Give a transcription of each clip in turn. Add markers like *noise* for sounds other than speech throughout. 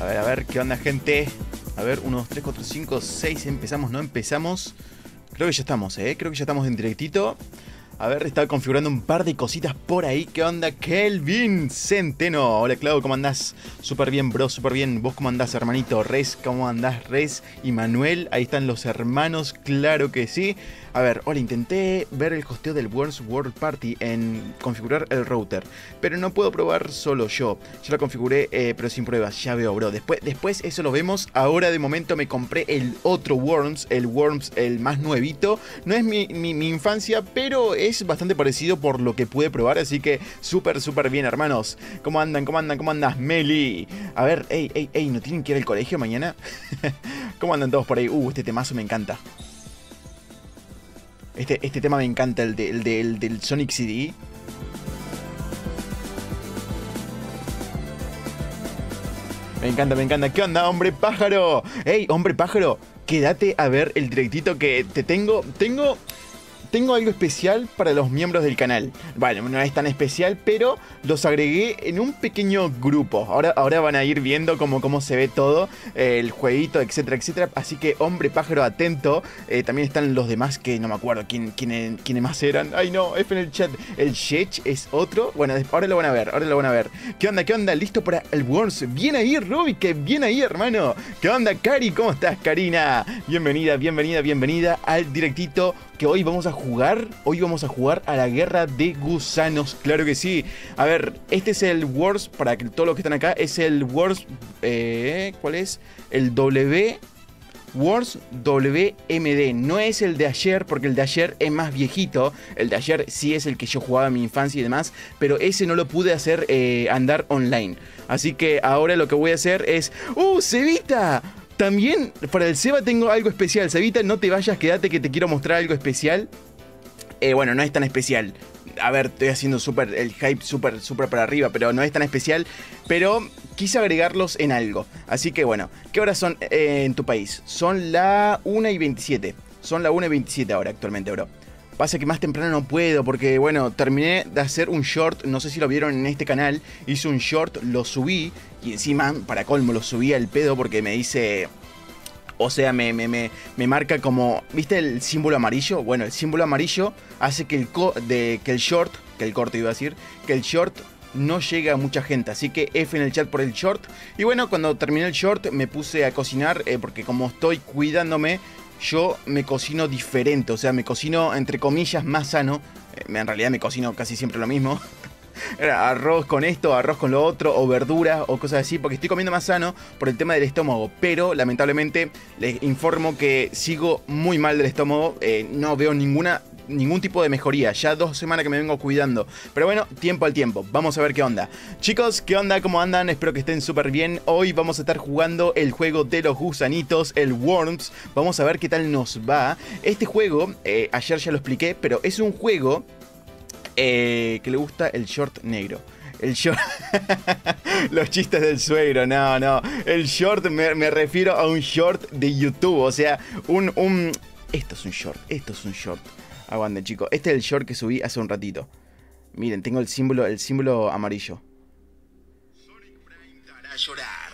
A ver, a ver, ¿qué onda, gente? A ver, 1, 2, 3, 4, 5, 6. Empezamos, no empezamos. Creo que ya estamos, ¿eh? Creo que ya estamos en directito. A ver, estaba configurando un par de cositas por ahí. ¿Qué onda, Kelvin Centeno? Hola, Clau, ¿cómo andás? Súper bien, bro, súper bien. ¿Vos cómo andás, hermanito? Res, ¿cómo andás, Res? Y Manuel, ahí están los hermanos, claro que sí. A ver, hola, intenté ver el hosteo del Worms World Party en configurar el router, pero no puedo probar solo yo. Ya lo configuré, eh, pero sin pruebas, ya veo, bro. Después, después eso lo vemos. Ahora de momento me compré el otro Worms, el Worms, el más nuevito. No es mi, mi infancia, pero es bastante parecido por lo que pude probar, así que súper, súper bien, hermanos. ¿Cómo andan? ¿Cómo andan? ¿Cómo andas, Meli? A ver, ey, ey, ey, ¿no tienen que ir al colegio mañana? *laughs* ¿Cómo andan todos por ahí? Uh, este temazo me encanta. Este, este tema me encanta, el, de, el, del Sonic CD. Me encanta, me encanta. ¿Qué onda, hombre pájaro? ¡Ey, hombre pájaro! Quédate a ver el directito que te tengo. Tengo tengo algo especial para los miembros del canal. Bueno, no es tan especial, pero los agregué en un pequeño grupo. Ahora, ahora van a ir viendo cómo, cómo se ve todo, eh, el jueguito, etcétera, etcétera. Así que, hombre pájaro, atento. Eh, también están los demás que no me acuerdo quién, quién, quiénes más eran. Ay, no, F en el chat. El Shech es otro. Bueno, ahora lo van a ver, ahora lo van a ver. ¿Qué onda, qué onda? ¿Listo para el Worms? Bien ahí, Ruby, que bien ahí, hermano. ¿Qué onda, Cari? ¿Cómo estás, Karina? Bienvenida, bienvenida, bienvenida al directito que hoy vamos a jugar. Hoy vamos a jugar a la guerra de gusanos. Claro que sí. A ver, este es el Wars. Para que todos los que están acá, es el Wars. Eh, ¿Cuál es? El W. Wars WMD. No es el de ayer, porque el de ayer es más viejito. El de ayer sí es el que yo jugaba en mi infancia y demás. Pero ese no lo pude hacer eh, andar online. Así que ahora lo que voy a hacer es. ¡Uh, Cevita! También para el Seba tengo algo especial. Sebita, no te vayas, quédate que te quiero mostrar algo especial. Eh, bueno, no es tan especial. A ver, estoy haciendo super, el hype súper, súper para arriba, pero no es tan especial. Pero quise agregarlos en algo. Así que bueno, ¿qué horas son eh, en tu país? Son la 1 y 27. Son la 1 y 27 ahora actualmente, bro. Pasa que más temprano no puedo porque, bueno, terminé de hacer un short, no sé si lo vieron en este canal, hice un short, lo subí y encima, para colmo, lo subí al pedo porque me dice... O sea, me, me, me, marca como... ¿Viste el símbolo amarillo? Bueno, el símbolo amarillo hace que el, de, que el short, que el corte iba a decir, que el short no llega a mucha gente. Así que F en el chat por el short. Y bueno, cuando terminé el short me puse a cocinar eh, porque como estoy cuidándome, yo me cocino diferente. O sea, me cocino entre comillas más sano. Eh, en realidad me cocino casi siempre lo mismo. *laughs* arroz con esto, arroz con lo otro, o verduras, o cosas así, porque estoy comiendo más sano por el tema del estómago. Pero lamentablemente les informo que sigo muy mal del estómago, eh, no veo ninguna ningún tipo de mejoría. Ya dos semanas que me vengo cuidando. Pero bueno, tiempo al tiempo. Vamos a ver qué onda. Chicos, ¿qué onda? ¿Cómo andan? Espero que estén súper bien. Hoy vamos a estar jugando el juego de los gusanitos, el Worms. Vamos a ver qué tal nos va. Este juego, eh, ayer ya lo expliqué, pero es un juego eh, que le gusta el short negro. El short. *laughs* Los chistes del suegro, no, no. El short me, refiero a un short de YouTube. O sea, un, un. Esto es un short, esto es un short. Aguante, chicos. Este es el short que subí hace un ratito. Miren, tengo el símbolo, el símbolo amarillo. Sonic Prime hará llorar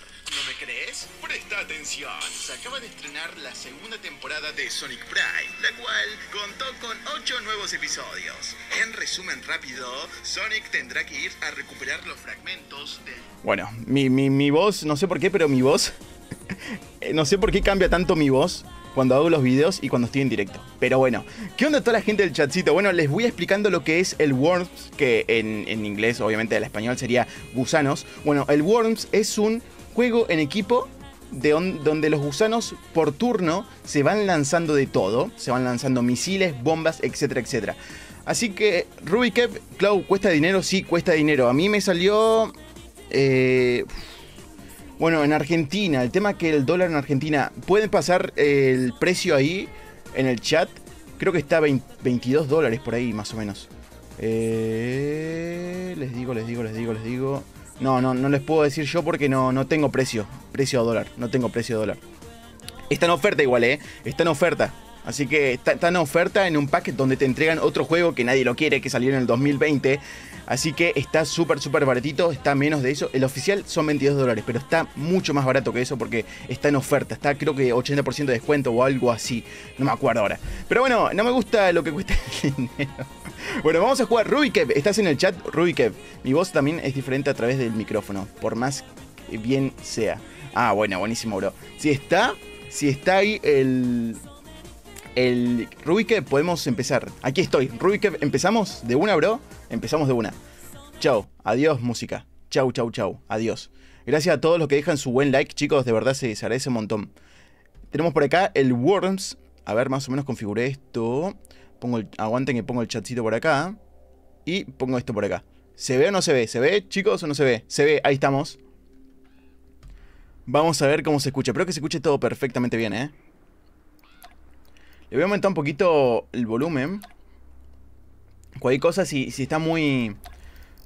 atención, se acaba de estrenar la segunda temporada de Sonic Prime, la cual contó con 8 nuevos episodios. En resumen rápido, Sonic tendrá que ir a recuperar los fragmentos de... Bueno, mi, mi, mi voz, no sé por qué, pero mi voz... *laughs* no sé por qué cambia tanto mi voz cuando hago los videos y cuando estoy en directo. Pero bueno, ¿qué onda toda la gente del chatcito? Bueno, les voy explicando lo que es el Worms, que en, en inglés, obviamente en español sería gusanos. Bueno, el Worms es un juego en equipo de donde los gusanos por turno se van lanzando de todo, se van lanzando misiles, bombas, etcétera, etcétera. Así que Rubikep, Cloud, ¿cuesta dinero? Sí, cuesta dinero. A mí me salió... Eh, bueno, en Argentina, el tema que el dólar en Argentina, pueden pasar el precio ahí en el chat. Creo que está 22 dólares por ahí, más o menos. Eh, les digo, les digo, les digo, les digo. No, no, no les puedo decir yo porque no, no tengo precio. Precio a dólar. No tengo precio a dólar. Está en oferta igual, ¿eh? Está en oferta. Así que está, está en oferta en un pack donde te entregan otro juego que nadie lo quiere, que salió en el 2020. Así que está súper, súper baratito, está menos de eso. El oficial son 22 dólares, pero está mucho más barato que eso porque está en oferta. Está creo que 80% de descuento o algo así. No me acuerdo ahora. Pero bueno, no me gusta lo que cuesta el *laughs* dinero. Bueno, vamos a jugar Rubikev. ¿Estás en el chat? Rubikev. Mi voz también es diferente a través del micrófono, por más que bien sea. Ah, bueno, buenísimo, bro. Si está, si está ahí el... El Rubikev, podemos empezar. Aquí estoy. Rubikev, ¿empezamos? ¿De una, bro? Empezamos de una. Chau. Adiós, música. Chau, chau, chau. Adiós. Gracias a todos los que dejan su buen like, chicos. De verdad se, se agradece un montón. Tenemos por acá el Worms. A ver, más o menos configuré esto. Pongo el, aguanten que pongo el chatcito por acá. Y pongo esto por acá. ¿Se ve o no se ve? ¿Se ve, chicos, o no se ve? Se ve, ahí estamos. Vamos a ver cómo se escucha. Espero que se escuche todo perfectamente bien, ¿eh? Le voy a aumentar un poquito el volumen. Cualquier cosa, si, si está muy...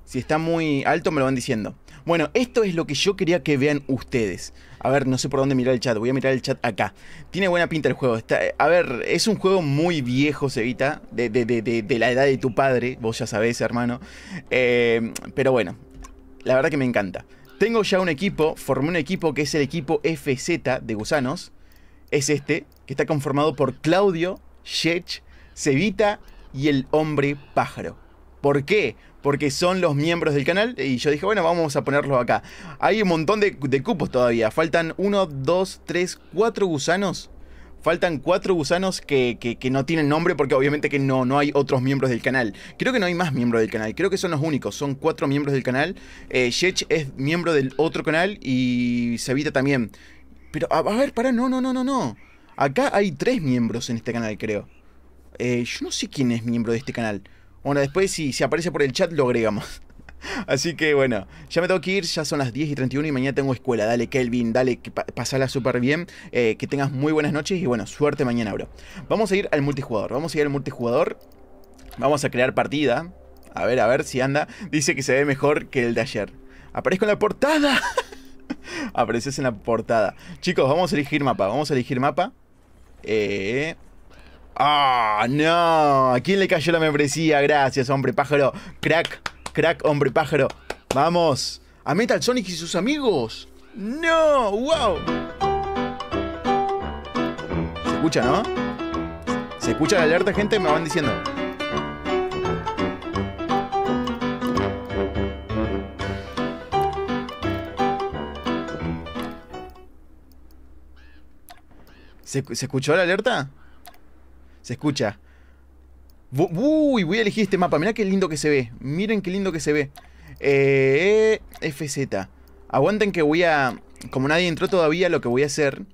Si está muy alto, me lo van diciendo. Bueno, esto es lo que yo quería que vean ustedes. A ver, no sé por dónde mirar el chat. Voy a mirar el chat acá. Tiene buena pinta el juego. Está, a ver, es un juego muy viejo, Sevita. De, de, de, de, la edad de tu padre. Vos ya sabés, hermano. Eh, pero bueno, la verdad que me encanta. Tengo ya un equipo. Formé un equipo que es el equipo FZ de Gusanos. Es este, que está conformado por Claudio, Shech, Sevita y el hombre pájaro. ¿Por qué? Porque son los miembros del canal y yo dije, bueno, vamos a ponerlos acá. Hay un montón de, cupos todavía. Faltan uno, dos, tres, cuatro gusanos. Faltan cuatro gusanos que, que, no tienen nombre porque obviamente que no, no hay otros miembros del canal. Creo que no hay más miembros del canal. Creo que son los únicos. Son cuatro miembros del canal. Eh, Shech es miembro del otro canal y Sevita también. Pero, a, a ver, pará, no, no, no, no, no. Acá hay tres miembros en este canal, creo. Eh, yo no sé quién es miembro de este canal. Bueno, después si, si aparece por el chat lo agregamos. *laughs* Así que bueno, ya me tengo que ir, ya son las 10 y 31 y mañana tengo escuela. Dale, Kelvin, dale, que pa pasala súper bien. Eh, que tengas muy buenas noches y bueno, suerte mañana, bro. Vamos a ir al multijugador, vamos a ir al multijugador. Vamos a crear partida. A ver, a ver si anda. Dice que se ve mejor que el de ayer. Aparezco en la portada. *laughs* Apareces en la portada. Chicos, vamos a elegir mapa, vamos a elegir mapa. Eh... ¡Ah, no! ¿A quién le cayó la membresía? Gracias, hombre pájaro. Crack, crack, hombre pájaro. Vamos. A Metal Sonic y sus amigos. ¡No! ¡Wow! Se escucha, ¿no? Se escucha la alerta, gente, me van diciendo. ¿Se, ¿Se escuchó la alerta? Se escucha. Uy, voy a elegir este mapa. Mirá qué lindo que se ve. Miren qué lindo que se ve. Eh, FZ. Aguanten que voy a... Como nadie entró todavía, lo que voy a hacer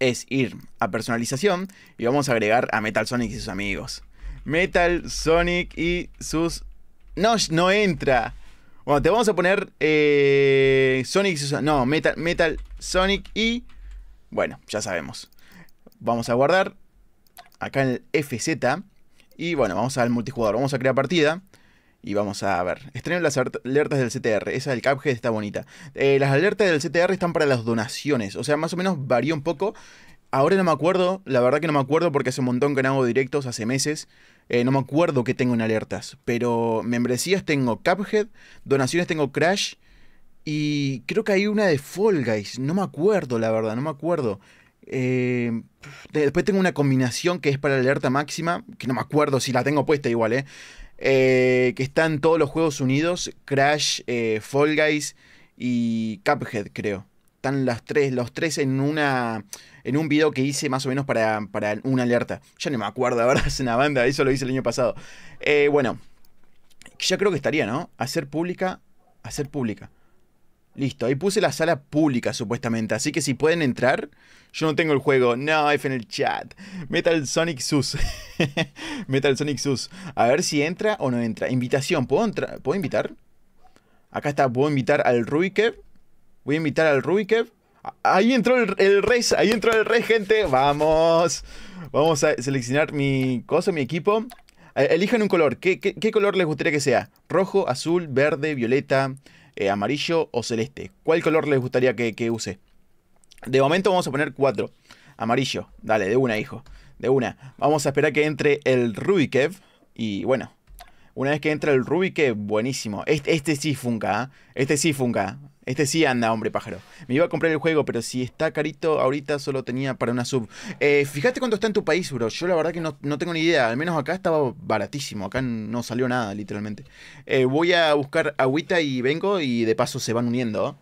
es ir a personalización y vamos a agregar a Metal Sonic y sus amigos. Metal Sonic y sus... No, no entra. Bueno, te vamos a poner eh, Sonic y sus... No, Metal, Metal Sonic y... Bueno, ya sabemos. Vamos a guardar acá en el FZ. Y bueno, vamos al multijugador. Vamos a crear partida. Y vamos a ver. Estreno las alertas del CTR. Esa del Cuphead está bonita. Eh, las alertas del CTR están para las donaciones. O sea, más o menos varía un poco. Ahora no me acuerdo. La verdad que no me acuerdo porque hace un montón que no hago directos. Hace meses. Eh, no me acuerdo que tengo en alertas. Pero membresías tengo Cuphead. Donaciones tengo Crash. Y creo que hay una de Fall Guys. No me acuerdo, la verdad. No me acuerdo. Eh, después tengo una combinación que es para la alerta máxima, que no me acuerdo si la tengo puesta igual, ¿eh? eh que están todos los juegos unidos, Crash, eh, Fall Guys y Cuphead, creo. Están las tres, los tres en una en un video que hice más o menos para, para una alerta. Ya no me acuerdo, *laughs* verdad, es una banda, eso lo hice el año pasado. Bueno, ya creo que estaría, ¿no? Hacer pública, hacer pública. Listo, ahí puse la sala pública supuestamente, así que si pueden entrar, yo no tengo el juego, no, F en el chat. Metal Sonic Sus. *laughs* Metal Sonic Sus. A ver si entra o no entra. Invitación, ¿puedo, entrar? ¿Puedo invitar? Acá está, puedo invitar al Rubikev. Voy a invitar al Rubikev. Ahí entró el, el res, ahí entró el res, gente. Vamos. Vamos a seleccionar mi cosa, mi equipo. Elijan un color. ¿Qué, qué, qué color les gustaría que sea? Rojo, azul, verde, violeta eh, amarillo o celeste. ¿Cuál color les gustaría que, que, use? De momento vamos a poner cuatro. Amarillo, dale, de una, hijo. De una. Vamos a esperar que entre el Rubikev. Y bueno, una vez que entra el Rubikev, buenísimo. Este, este sí funca, ¿eh? Este sí funca. Este sí anda, hombre pájaro. Me iba a comprar el juego, pero si está carito, ahorita solo tenía para una sub. Eh, fíjate cuánto está en tu país, bro. Yo la verdad que no, tengo ni idea. Al menos acá estaba baratísimo. Acá no salió nada, literalmente. Eh, voy a buscar agüita y vengo y de paso se van uniendo.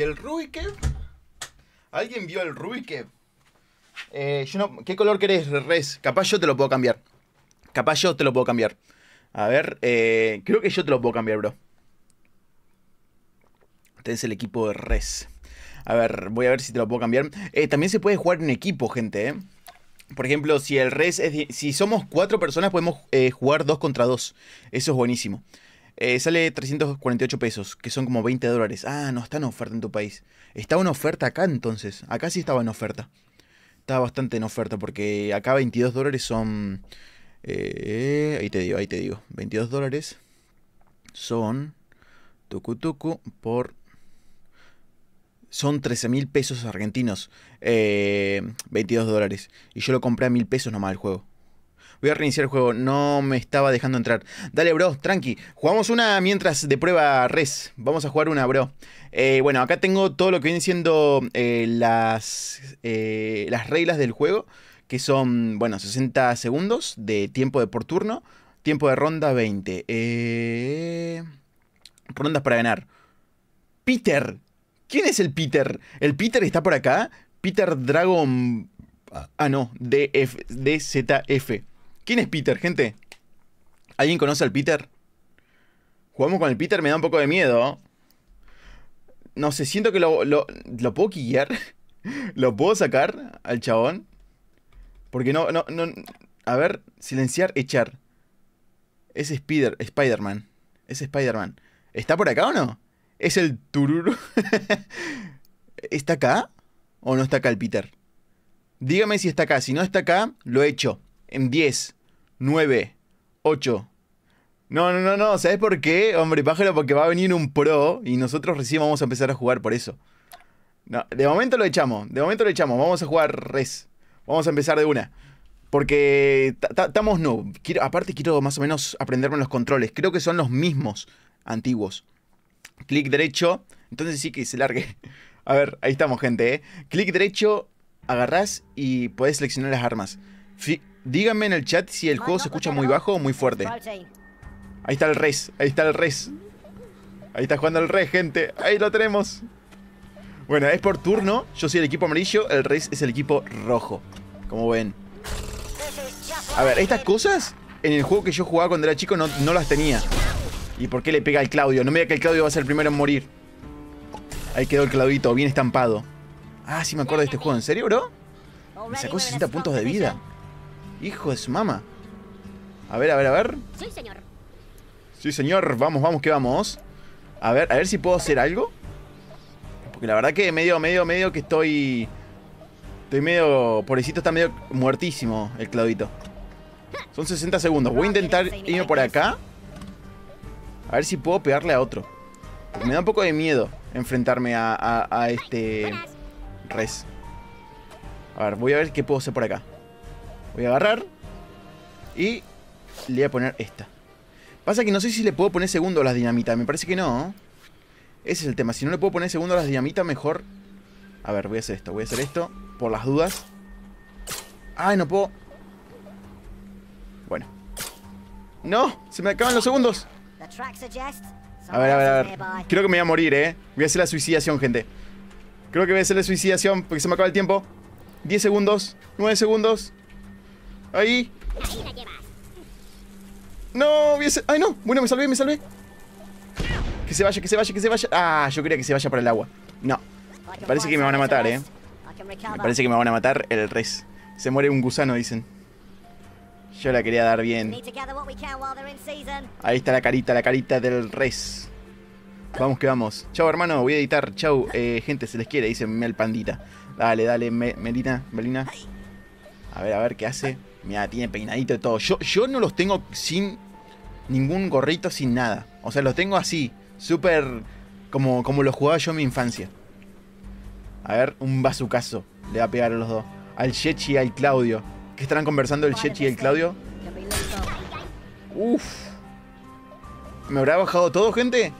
¿Y el Rubikev? ¿Alguien vio el Rubikev? Eh, yo no, ¿Qué color querés, Res? Capaz yo te lo puedo cambiar. Capaz yo te lo puedo cambiar. A ver, eh, creo que yo te lo puedo cambiar, bro. Este es el equipo de Res. A ver, voy a ver si te lo puedo cambiar. Eh, también se puede jugar en equipo, gente, ¿eh? Por ejemplo, si el Res es... Si somos cuatro personas, podemos jugar dos contra dos. Eso es buenísimo. Eh, sale 348 pesos, que son como 20 dólares. Ah, no está en oferta en tu país. Estaba en oferta acá entonces. Acá sí estaba en oferta. Estaba bastante en oferta porque acá 22 dólares son... Eh, ahí te digo, ahí te digo. 22 dólares son... Tucu tucu por... Son 13 mil pesos argentinos. 22 eh, dólares. Y yo lo compré a mil pesos nomás el juego. Voy a reiniciar el juego. No me estaba dejando entrar. Dale, bro, tranqui. Jugamos una mientras de prueba res. Vamos a jugar una, bro. Eh, bueno, acá tengo todo lo que vienen siendo eh, las, eh, las reglas del juego. Que son, bueno, 60 segundos de tiempo de por turno. Tiempo de ronda 20. rondas para ganar. Peter. ¿Quién es el Peter? ¿El Peter está por acá? Peter Dragon... Ah, no, DF, DZF. ¿Quién es Peter, gente? ¿Alguien conoce al Peter? Jugamos con el Peter, me da un poco de miedo. No sé, siento que lo, lo, puedo quillar. *laughs* ¿Lo puedo sacar al chabón? Porque no, no, no. A ver, silenciar, echar. Es Spider, Spider-Man. Es Spider-Man. ¿Está por acá o no? Es el tururu. *laughs* ¿Está acá? ¿O no está acá el Peter? Dígame si está acá. Si no está acá, lo echo. En 10. 9, 8. No, no, no, no. ¿Sabes por qué? Hombre, pájaro, porque va a venir un pro y nosotros recién vamos a empezar a jugar por eso. No, de momento lo echamos. De momento lo echamos. Vamos a jugar res. Vamos a empezar de una. Porque estamos no. Quiero, aparte quiero más o menos aprenderme los controles. Creo que son los mismos antiguos. Clic derecho. Entonces sí que se largue. *laughs* A ver, ahí estamos, gente. ¿eh? Clic derecho, agarrás y podés seleccionar las armas. Díganme en el chat si el juego se escucha muy bajo o muy fuerte. Ahí está el res, ahí está el res. Ahí está jugando el res, gente. Ahí lo tenemos. Bueno, es por turno. Yo soy el equipo amarillo, el res es el equipo rojo. Como ven. A ver, estas cosas en el juego que yo jugaba cuando era chico no, no las tenía. ¿Y por qué le pega al Claudio? No me diga que el Claudio va a ser el primero en morir. Ahí quedó el Claudito, bien estampado. Ah, sí me acuerdo de este juego. ¿En serio, bro? Me sacó 60 puntos de vida. Hijo de su mamá. A ver, a ver, a ver. Sí, señor. Sí, señor. Vamos, vamos, que vamos. A ver, a ver si puedo hacer algo. Porque la verdad que medio, medio, medio que estoy... Estoy medio... Pobrecito está medio muertísimo el Claudito. Son 60 segundos. Voy a intentar irme por acá. A ver si puedo pegarle a otro. Porque me da un poco de miedo enfrentarme a, a, a este... Res. A ver, voy a ver qué puedo hacer por acá. Voy a agarrar. Y le voy a poner esta. Pasa que no sé si le puedo poner segundo a las dinamitas. Me parece que no. Ese es el tema. Si no le puedo poner segundo a las dinamitas, mejor... A ver, voy a hacer esto. Voy a hacer esto. Por las dudas. Ay, no puedo... Bueno. ¡No! ¡Se me acaban los segundos! A ver, a ver, a ver. Creo que me voy a morir, ¿eh? Voy a hacer la suicidación, gente. Creo que voy a hacer la suicidación porque se me acaba el tiempo. 10 segundos. 9 segundos. Ahí. No, Ay, no. Bueno, me salvé, me salvé. Que se vaya, que se vaya, que se vaya. Ah, yo quería que se vaya para el agua. No. Me parece que me van a matar, eh. Me parece que me van a matar el res. Se muere un gusano, dicen. Yo la quería dar bien. Ahí está la carita, la carita del res. Vamos que vamos. Chau, hermano, voy a editar. Chau, eh, gente, se les quiere, dice Mel Pandita. Dale, dale, Melina, Melina. A ver, a ver qué hace. Mira, tiene peinadito y todo. Yo, yo no los tengo sin ningún gorrito, sin nada. O sea, los tengo así, súper como, como los jugaba yo en mi infancia. A ver, un bazucazo le va a pegar a los dos. Al Chechi y al Claudio. ¿Qué estarán conversando el Chechi y el Claudio? Uf. ¿Me habrá bajado todo, gente?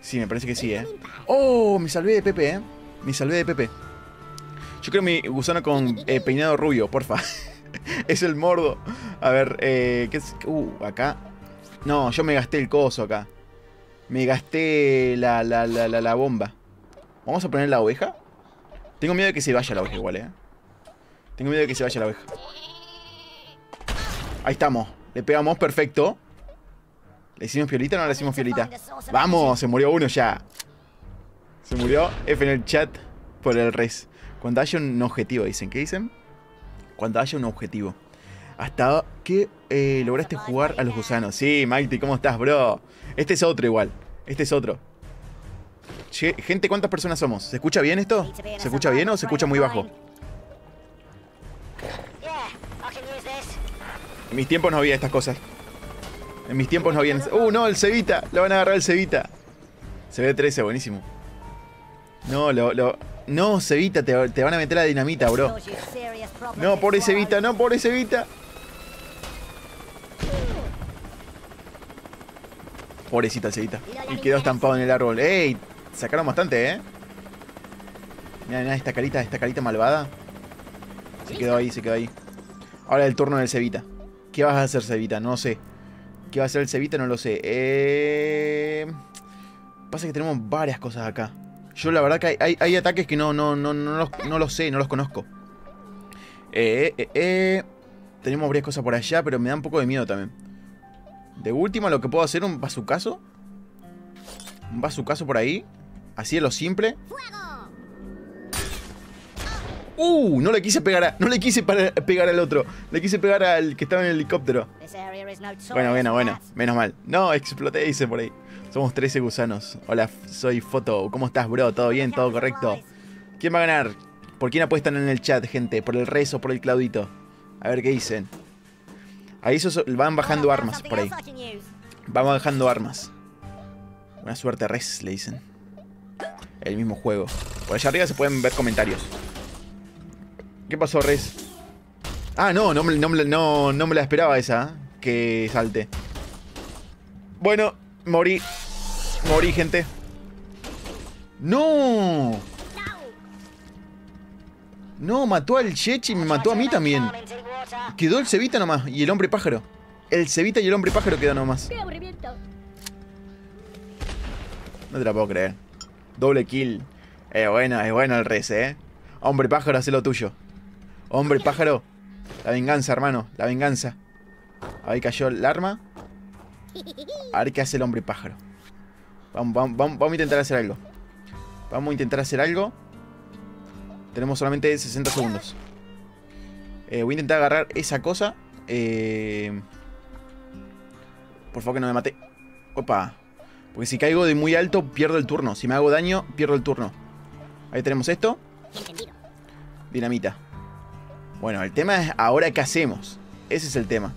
Sí, me parece que sí, ¿eh? ¡Oh! Me salvé de Pepe, ¿eh? Me salvé de Pepe. Yo creo mi gusano con eh, peinado rubio, porfa. *laughs* *laughs* es el mordo. A ver, eh, ¿qué es? Uh, acá. No, yo me gasté el coso acá. Me gasté la, la, la, la, bomba. ¿Vamos a poner la oveja? Tengo miedo de que se vaya la oveja igual, ¿eh? Tengo miedo de que se vaya la oveja. Ahí estamos. Le pegamos, perfecto. ¿Le hicimos fiolita o no le hicimos fiolita? ¡Vamos! Se murió uno ya. Se murió F en el chat por el res. Cuando haya un objetivo, dicen. ¿Qué dicen? Cuando haya un objetivo. Hasta que eh, lograste jugar a los gusanos. Sí, Mighty, ¿cómo estás, bro? Este es otro igual. Este es otro. gente, ¿cuántas personas somos? ¿Se escucha bien esto? ¿Se escucha bien o se escucha muy bajo? En mis tiempos no había estas cosas. En mis tiempos no había... ¡Uh, no! El Cevita. Lo van a agarrar el Cevita. Se ve 13, buenísimo. No, lo... lo... No, Cevita, te, te, van a meter la dinamita, bro. No, pobre Cevita, no, pobre Cevita. Pobrecita Cevita. Y quedó estampado en el árbol. ¡Ey! Sacaron bastante, ¿eh? Mira, mira, esta carita, esta carita malvada. Se quedó ahí, se quedó ahí. Ahora el turno del Cevita. ¿Qué vas a hacer, Cevita? No sé. ¿Qué va a hacer el Cevita? No lo sé. Eh... Pasa que tenemos varias cosas acá. Yo la verdad que hay, ataques que no, no, no, no, los, no los sé, no los conozco. Eh, eh, eh. Tenemos varias cosas por allá, pero me da un poco de miedo también. De última, lo que puedo hacer, un bazucazo. Un bazucazo por ahí. Así de lo simple. ¡Uh! No le quise pegar a, No le quise pegar al otro. Le quise pegar al que estaba en el helicóptero. Bueno, bueno, bueno. Menos mal. No, exploté, dice por ahí. Somos 13 gusanos. Hola, soy Foto. ¿Cómo estás, bro? ¿Todo bien? ¿Todo correcto? ¿Quién va a ganar? ¿Por quién apuestan en el chat, gente? ¿Por el rezo o por el Claudito? A ver qué dicen. Ahí van bajando armas por ahí. Van bajando armas. Buena suerte, res, le dicen. El mismo juego. Por allá arriba se pueden ver comentarios. ¿Qué pasó, res? Ah, no, no, no, no, no me la esperaba esa. ¿eh? Que salte. Bueno, Morí. Morí, gente. ¡No! No, mató al Chechi y me mató a mí también. Quedó el Cevita nomás y el hombre pájaro. El Cevita y el hombre pájaro quedó nomás. No te la puedo creer. Doble kill. Es bueno, es bueno el res, eh. Hombre pájaro, hace lo tuyo. Hombre pájaro. La venganza, hermano. La venganza. Ahí cayó el arma. A ver qué hace el hombre pájaro. Vamos, a intentar hacer algo. Vamos a intentar hacer algo. Tenemos solamente 60 segundos. Eh, voy a intentar agarrar esa cosa. Eh, por favor que no me mate. Opa. Porque si caigo de muy alto, pierdo el turno. Si me hago daño, pierdo el turno. Ahí tenemos esto. Dinamita. Bueno, el tema es ahora qué hacemos. Ese es el tema.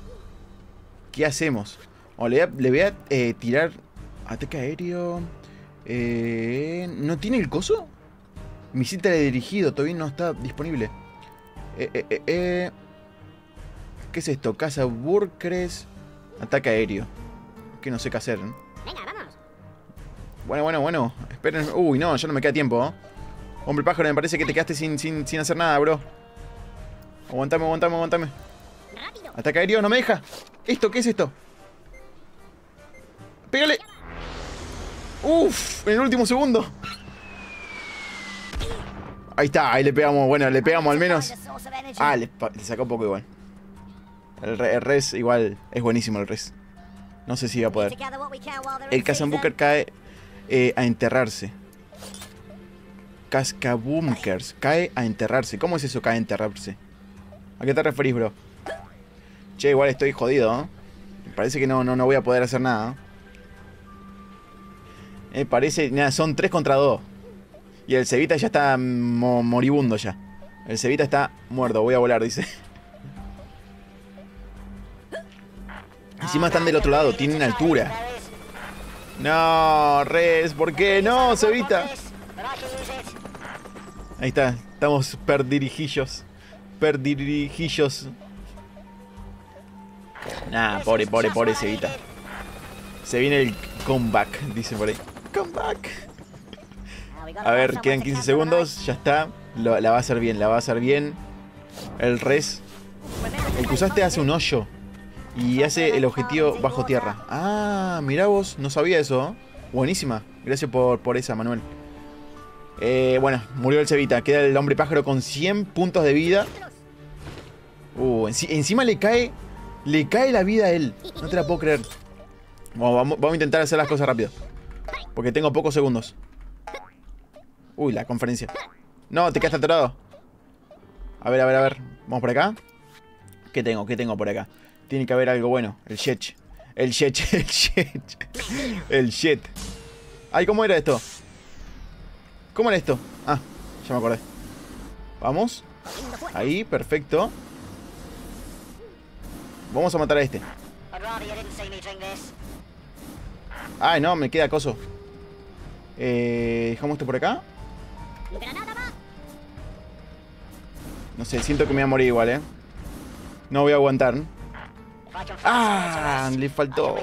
¿Qué hacemos? Le, voy a eh, tirar ataque aéreo. Eh, ¿No tiene el coso? Misil dirigido, todavía no está disponible. Eh, eh, eh, ¿Qué es esto? Casa Burkres. Ataque aéreo. Que no sé qué hacer. Venga, vamos. Bueno, bueno, bueno. Esperen. Uy, no, ya no me queda tiempo. Hombre pájaro, me parece que te quedaste sin, sin, sin hacer nada, bro. Aguantame, aguantame, aguantame. Ataque aéreo, no me deja. ¿Esto qué es esto? ¡Pégale! ¡Uf! En el último segundo. Ahí está, ahí le pegamos. Bueno, le pegamos al menos. Ah, le, sacó un poco igual. El, res igual es buenísimo el res. No sé si va a poder. El Kazambuker cae eh, a enterrarse. Cascabunkers cae a enterrarse. ¿Cómo es eso cae a enterrarse? ¿A qué te referís, bro? Che, igual estoy jodido. ¿eh? Parece que no, no, no voy a poder hacer nada. Me parece... Nada, son 3 contra 2. Y el Cevita ya está moribundo ya. El Cevita está muerto. Voy a volar, dice. Encima están del otro lado. Tienen altura. No, Res. ¿Por qué? No, Cevita. Ahí está. Estamos perdirijillos. Perdirijillos. Nah, pobre, pobre, pobre Cevita. Se viene el comeback, dice por ahí. Comeback. A ver, quedan 15 segundos. Ya está. la va a hacer bien, la va a hacer bien. El res. El que usaste hace un hoyo. Y hace el objetivo bajo tierra. Ah, mira vos. No sabía eso. Buenísima. Gracias por, por esa, Manuel. Eh, bueno, murió el Cevita. Queda el hombre pájaro con 100 puntos de vida. Uh, encima le cae. Le cae la vida a él. No te la puedo creer. vamos, vamos a intentar hacer las cosas rápido. Porque tengo pocos segundos. Uy, la conferencia. No, te quedaste atorado. A ver, a ver, a ver. Vamos por acá. ¿Qué tengo? ¿Qué tengo por acá? Tiene que haber algo bueno. El jet. El jet, *laughs* el jet. El jet. Ay, ¿cómo era esto? ¿Cómo era esto? Ah, ya me acordé. Vamos. Ahí, perfecto. Vamos a matar a este. Ay, no, me queda coso. Eh, dejamos esto por acá. No sé, siento que me voy a morir igual, ¿eh? No voy a aguantar. ¡Ah! Le faltó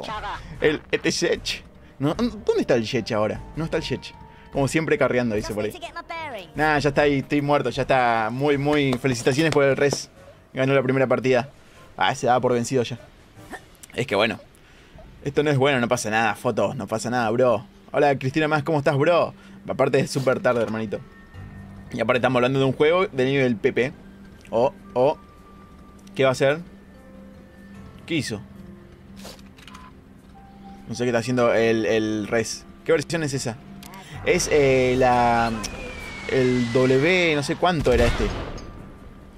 el este Shech. No, ¿Dónde está el Shech ahora? No está el Shech. Como siempre carreando, dice por ahí. Nah, ya está ahí, estoy muerto, ya está. Muy, muy. Felicitaciones por el res. Ganó la primera partida. Ah, se daba por vencido ya. Es que bueno. Esto no es bueno, no pasa nada. Fotos, no pasa nada, bro. Hola, Cristina Más, ¿cómo estás, bro? Aparte es súper tarde, hermanito. Y aparte estamos hablando de un juego de nivel PP. O, o. ¿Qué va a hacer? ¿Qué hizo? No sé qué está haciendo el, el res. ¿Qué versión es esa? Es eh, la... El W, no sé cuánto era este.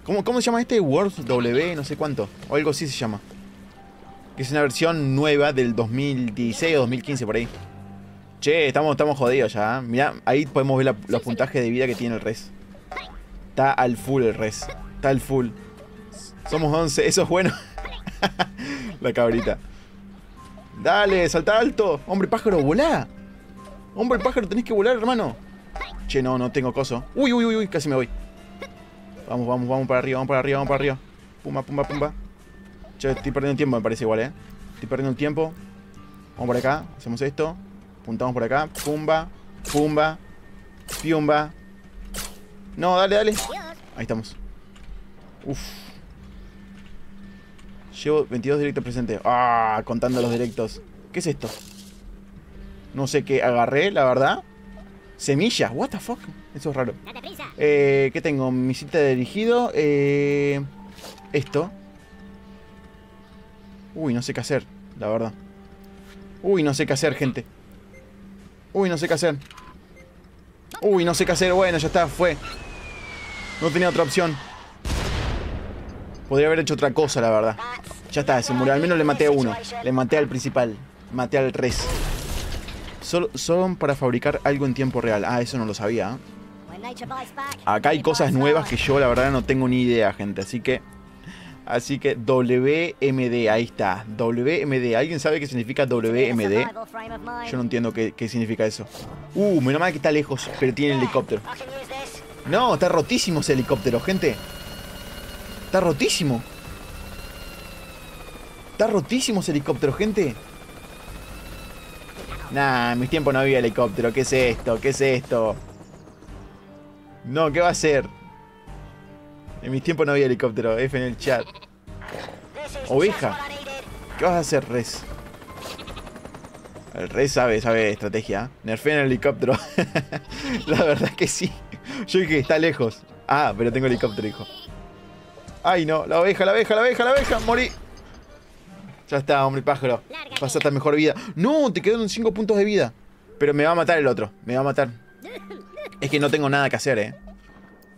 ¿Cómo, ¿Cómo se llama este? Word W, no sé cuánto. O algo así se llama. Que es una versión nueva del 2016 o 2015 por ahí. Che, estamos, estamos jodidos ya. ¿eh? Mira, ahí podemos ver los puntajes de vida que tiene el res. Está al full el res. Está al full. Somos 11, eso es bueno. *laughs* la cabrita. Dale, salta alto. Hombre pájaro, volá. Hombre pájaro, tenés que volar, hermano. Che, no, no tengo coso. Uy, uy, uy, uy, casi me voy. Vamos, vamos, vamos para arriba, vamos para arriba, vamos para arriba. Pumba, pumba, pumba. Che, estoy perdiendo tiempo, me parece igual, eh. Estoy perdiendo el tiempo. Vamos por acá, hacemos esto. Puntamos por acá. Pumba, pumba, piumba. No, dale, dale. Ahí estamos. Uf. Llevo 22 directos presentes. Ah, contando los directos. ¿Qué es esto? No sé qué agarré, la verdad. Semillas, what the fuck. Eso es raro. Eh, ¿Qué tengo? Mi cita de dirigido. Eh, esto. Uy, no sé qué hacer, la verdad. Uy, no sé qué hacer, gente. Uy, no sé qué hacer. Uy, no sé qué hacer. Bueno, ya está, fue. No tenía otra opción. Podría haber hecho otra cosa, la verdad. Ya está, se murió. Al menos le maté a uno. Le maté al principal. Maté al res. son para fabricar algo en tiempo real. Ah, eso no lo sabía. Acá hay cosas nuevas que yo la verdad no tengo ni idea, gente. Así que... Así que WMD, ahí está. WMD. ¿Alguien sabe qué significa WMD? Yo no entiendo qué, significa eso. Uh, menos mal que está lejos, pero tiene helicóptero. No, está rotísimo ese helicóptero, gente. Está rotísimo. Está rotísimo ese helicóptero, gente. Nah, en mis tiempos no había helicóptero. ¿Qué es esto? ¿Qué es esto? No, ¿qué va a ser? En mis tiempos no había helicóptero. F en el chat. Oveja. ¿Qué vas a hacer, Res? El Res sabe, sabe estrategia. Nerfea en el helicóptero. *laughs* La verdad que sí. Yo dije está lejos. Ah, pero tengo helicóptero, hijo. Ay, no. La oveja, la oveja, la oveja, la oveja. Morí. Ya está, hombre pájaro. Pasaste mejor vida. No, te quedan 5 puntos de vida. Pero me va a matar el otro. Me va a matar. Es que no tengo nada que hacer, eh.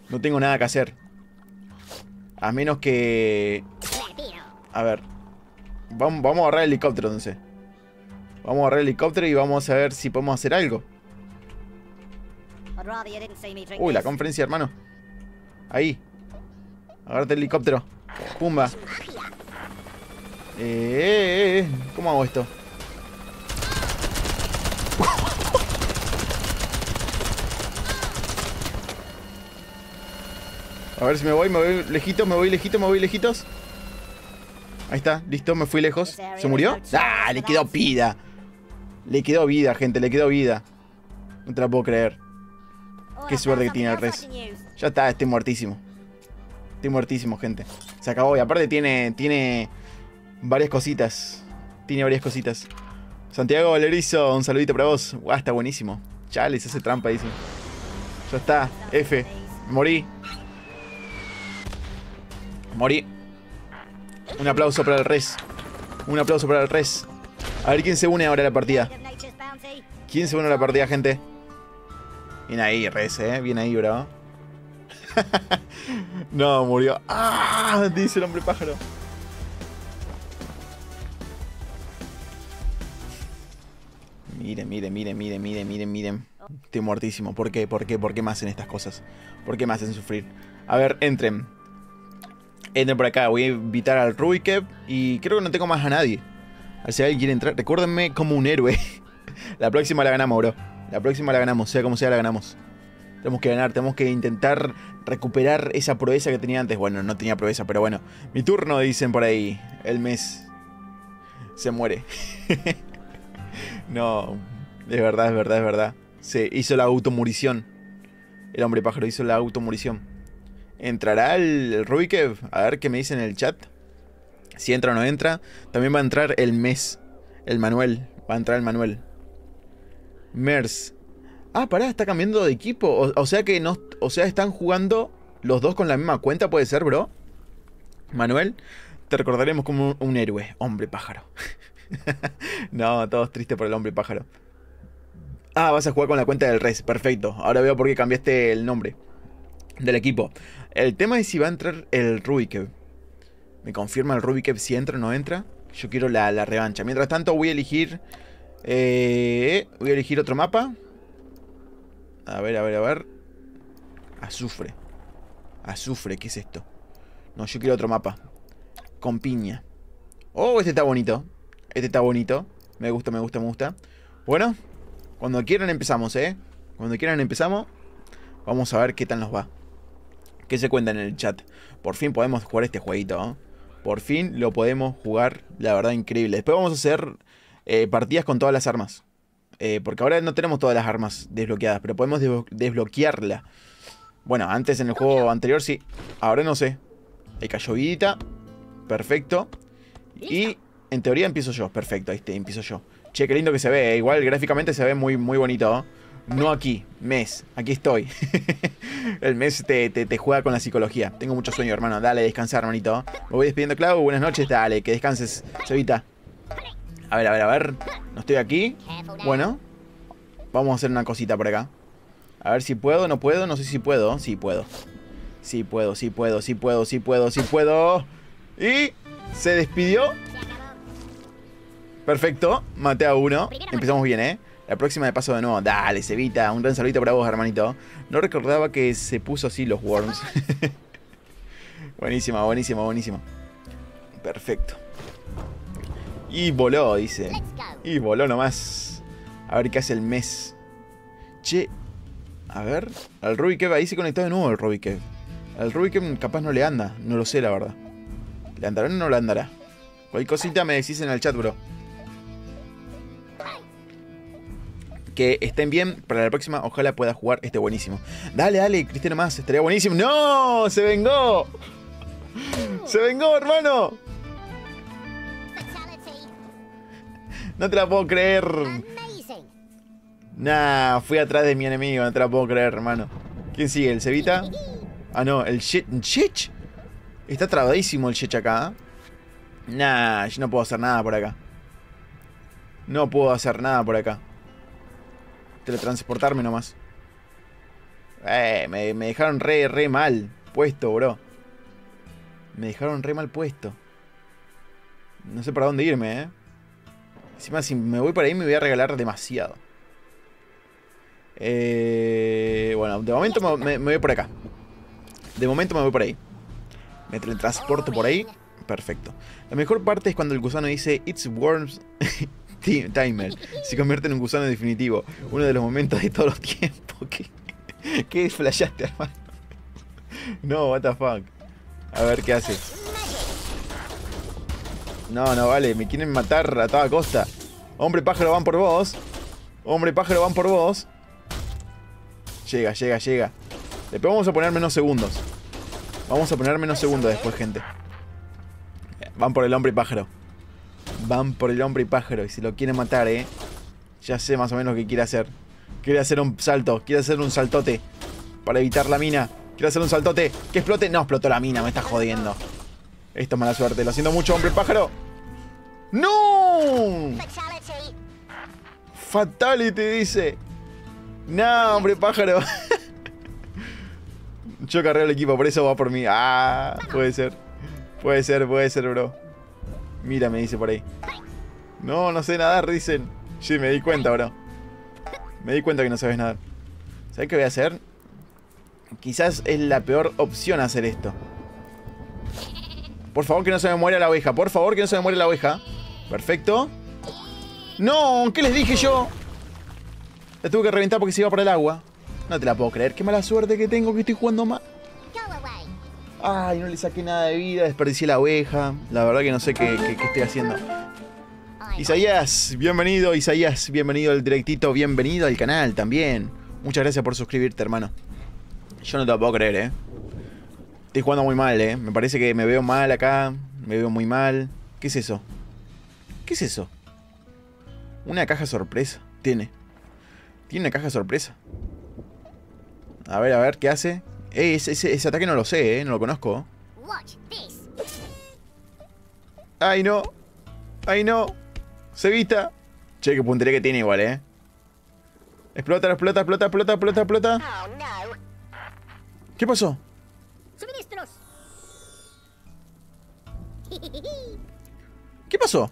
No tengo nada que hacer. A menos que... A ver. Vamos, vamos a agarrar el helicóptero entonces. Vamos a agarrar el helicóptero y vamos a ver si podemos hacer algo. Uy, la conferencia, hermano. Ahí. Agárrate el helicóptero. Pumba. Eh, eh, eh. ¿Cómo hago esto? A ver si me voy, me voy lejito, me voy lejito, me voy lejitos. Ahí está, listo, me fui lejos. ¿Se murió? ¡Ah! Le quedó vida. Le quedó vida, gente, le quedó vida. No te la puedo creer. Qué suerte que tiene el res. Ya está, estoy muertísimo. Estoy muertísimo, gente. Se acabó. Y aparte tiene. Tiene. Varias cositas. Tiene varias cositas. Santiago Valerizo, un saludito para vos. Guau, está buenísimo. Chales, hace trampa, dice. Ya está. F. Morí. Morí. Un aplauso para el res. Un aplauso para el res. A ver quién se une ahora a la partida. ¿Quién se une a la partida, gente? Bien ahí, res, eh. Bien ahí, bro. *laughs* no, murió. ¡Ah! Dice el hombre pájaro. Miren, miren, miren, miren, miren, miren, miren. Estoy muertísimo. ¿Por qué? ¿Por qué? ¿Por qué me hacen estas cosas? ¿Por qué me hacen sufrir? A ver, entren. Entren por acá. Voy a invitar al Rubikev. Y creo que no tengo más a nadie. Si alguien quiere entrar, recuérdenme como un héroe. *laughs* la próxima la ganamos, bro. La próxima la ganamos, sea como sea, la ganamos. Tenemos que ganar, tenemos que intentar recuperar esa proeza que tenía antes. Bueno, no tenía proeza, pero bueno. Mi turno, dicen por ahí. El mes se muere. *laughs* no, es verdad, es verdad, es verdad. Se hizo la automurición. El hombre pájaro hizo la automurición. ¿Entrará el Rubikev? A ver qué me dice en el chat. Si entra o no entra. También va a entrar el mes. El Manuel. Va a entrar el Manuel. Mers. Ah, pará, está cambiando de equipo. O, sea que no. O sea, están jugando los dos con la misma cuenta, puede ser, bro. Manuel, te recordaremos como un, héroe, hombre pájaro. *laughs* no, todos tristes por el hombre pájaro. Ah, vas a jugar con la cuenta del Res, perfecto. Ahora veo por qué cambiaste el nombre del equipo. El tema es si va a entrar el Rubikev. Me confirma el Rubikev si entra o no entra. Yo quiero la, la revancha. Mientras tanto voy a elegir... Eh, voy a elegir otro mapa. A ver, a ver, a ver. Azufre. Azufre, ¿qué es esto? No, yo quiero otro mapa. Con piña. Oh, este está bonito. Este está bonito. Me gusta, me gusta, me gusta. Bueno, cuando quieran empezamos, ¿eh? Cuando quieran empezamos. Vamos a ver qué tal nos va. ¿Qué se cuenta en el chat? Por fin podemos jugar este jueguito, ¿eh? Por fin lo podemos jugar, la verdad, increíble. Después vamos a hacer eh, partidas con todas las armas. Eh, porque ahora no tenemos todas las armas desbloqueadas, pero podemos desbloquearla. Bueno, antes en el juego anterior sí. Ahora no sé. Ahí cayó vidita. Perfecto. Y en teoría empiezo yo. Perfecto, ahí está, empiezo yo. Che, qué lindo que se ve. Igual gráficamente se ve muy, muy bonito. No aquí, mes. Aquí estoy. *laughs* el mes te, te, juega con la psicología. Tengo mucho sueño, hermano. Dale, descansar, hermanito. Me voy despidiendo, Clau. Buenas noches. Dale, que descanses, Chavita. A ver, a ver, a ver. No estoy aquí. Bueno. Vamos a hacer una cosita por acá. A ver si puedo, no puedo. No sé si puedo. Sí puedo. Sí puedo, sí puedo, sí puedo, sí puedo, sí puedo. Y se despidió. Perfecto. Maté a uno. Empezamos bien, ¿eh? La próxima de paso de nuevo. Dale, Cevita. Un gran saludito para vos, hermanito. No recordaba que se puso así los worms. *laughs* buenísima, buenísima, buenísima. Perfecto. Y voló, dice. Y voló nomás. A ver qué hace el mes. Che. A ver. Al Rubikev ahí se conectó de nuevo el Rubikev. Al Rubikev capaz no le anda. No lo sé, la verdad. ¿Le andará o no le andará? Cualquier cosita me decís en el chat, bro. Que estén bien. Para la próxima, ojalá pueda jugar este buenísimo. Dale, dale, Cristiano más. Estaría buenísimo. ¡No! ¡Se vengó! ¡Se vengó, hermano! No te la puedo creer. Nah, fui atrás de mi enemigo, no te la puedo creer, hermano. ¿Quién sigue? ¿El Cevita? Ah, no, el Shech. Está trabadísimo el Shech acá. ¿eh? Nah, yo no puedo hacer nada por acá. No puedo hacer nada por acá. Teletransportarme nomás. Eh, me, dejaron re, re mal puesto, bro. Me dejaron re mal puesto. No sé para dónde irme, ¿eh? Encima, si me voy por ahí me voy a regalar demasiado. Eh, bueno, de momento me, me voy por acá. De momento me voy por ahí. Me teletransporto por ahí. Perfecto. La mejor parte es cuando el gusano dice It's Worms Timer. Se convierte en un gusano definitivo. Uno de los momentos de todos los tiempos. *laughs* ¿Qué, qué flashaste, hermano? No, what the fuck. A ver qué hace. No, no, vale. Me quieren matar a toda costa. Hombre pájaro van por vos. Hombre pájaro van por vos. Llega, llega, llega. Después vamos a poner menos segundos. Vamos a poner menos segundos después, gente. Van por el hombre pájaro. Van por el hombre y pájaro. Y si lo quieren matar, ¿eh? Ya sé más o menos qué quiere hacer. Quiere hacer un salto. Quiere hacer un saltote. Para evitar la mina. Quiere hacer un saltote. Que explote. No, explotó la mina. Me está jodiendo. Esto es mala suerte. Lo siento mucho, hombre y pájaro. ¡No! Fatality dice. No, hombre pájaro. *laughs* Yo cargué el equipo, por eso va por mí. Ah, puede ser. Puede ser, puede ser, bro. Mira, me dice por ahí. No, no sé nadar, dicen. Sí, me di cuenta, bro. Me di cuenta que no sabes nadar. ¿Sabes qué voy a hacer? Quizás es la peor opción hacer esto. Por favor, que no se me muera la oveja. Por favor, que no se me muera la oveja. Perfecto. ¡No! ¿Qué les dije yo? La tuve que reventar porque se iba por el agua. No te la puedo creer. Qué mala suerte que tengo que estoy jugando mal. Ay, no le saqué nada de vida, desperdicié la oveja. La verdad que no sé qué, estoy haciendo. Isaías, bienvenido, Isaías, bienvenido al directito, bienvenido al canal también. Muchas gracias por suscribirte, hermano. Yo no te lo puedo creer, eh. Estoy jugando muy mal, eh. Me parece que me veo mal acá. Me veo muy mal. ¿Qué es eso? ¿Qué es eso? Una caja sorpresa. Tiene. Tiene una caja sorpresa. A ver, a ver, ¿qué hace? Eh, ese, ataque no lo sé, ¿eh? No lo conozco. ¡Ay, no! ¡Ay, no! ¡Se evita! Che, qué puntería que tiene igual, ¿eh? Explota, explota, explota, explota, explota, explota. Oh, ¿Qué pasó? Suministros. *laughs* ¿Qué pasó?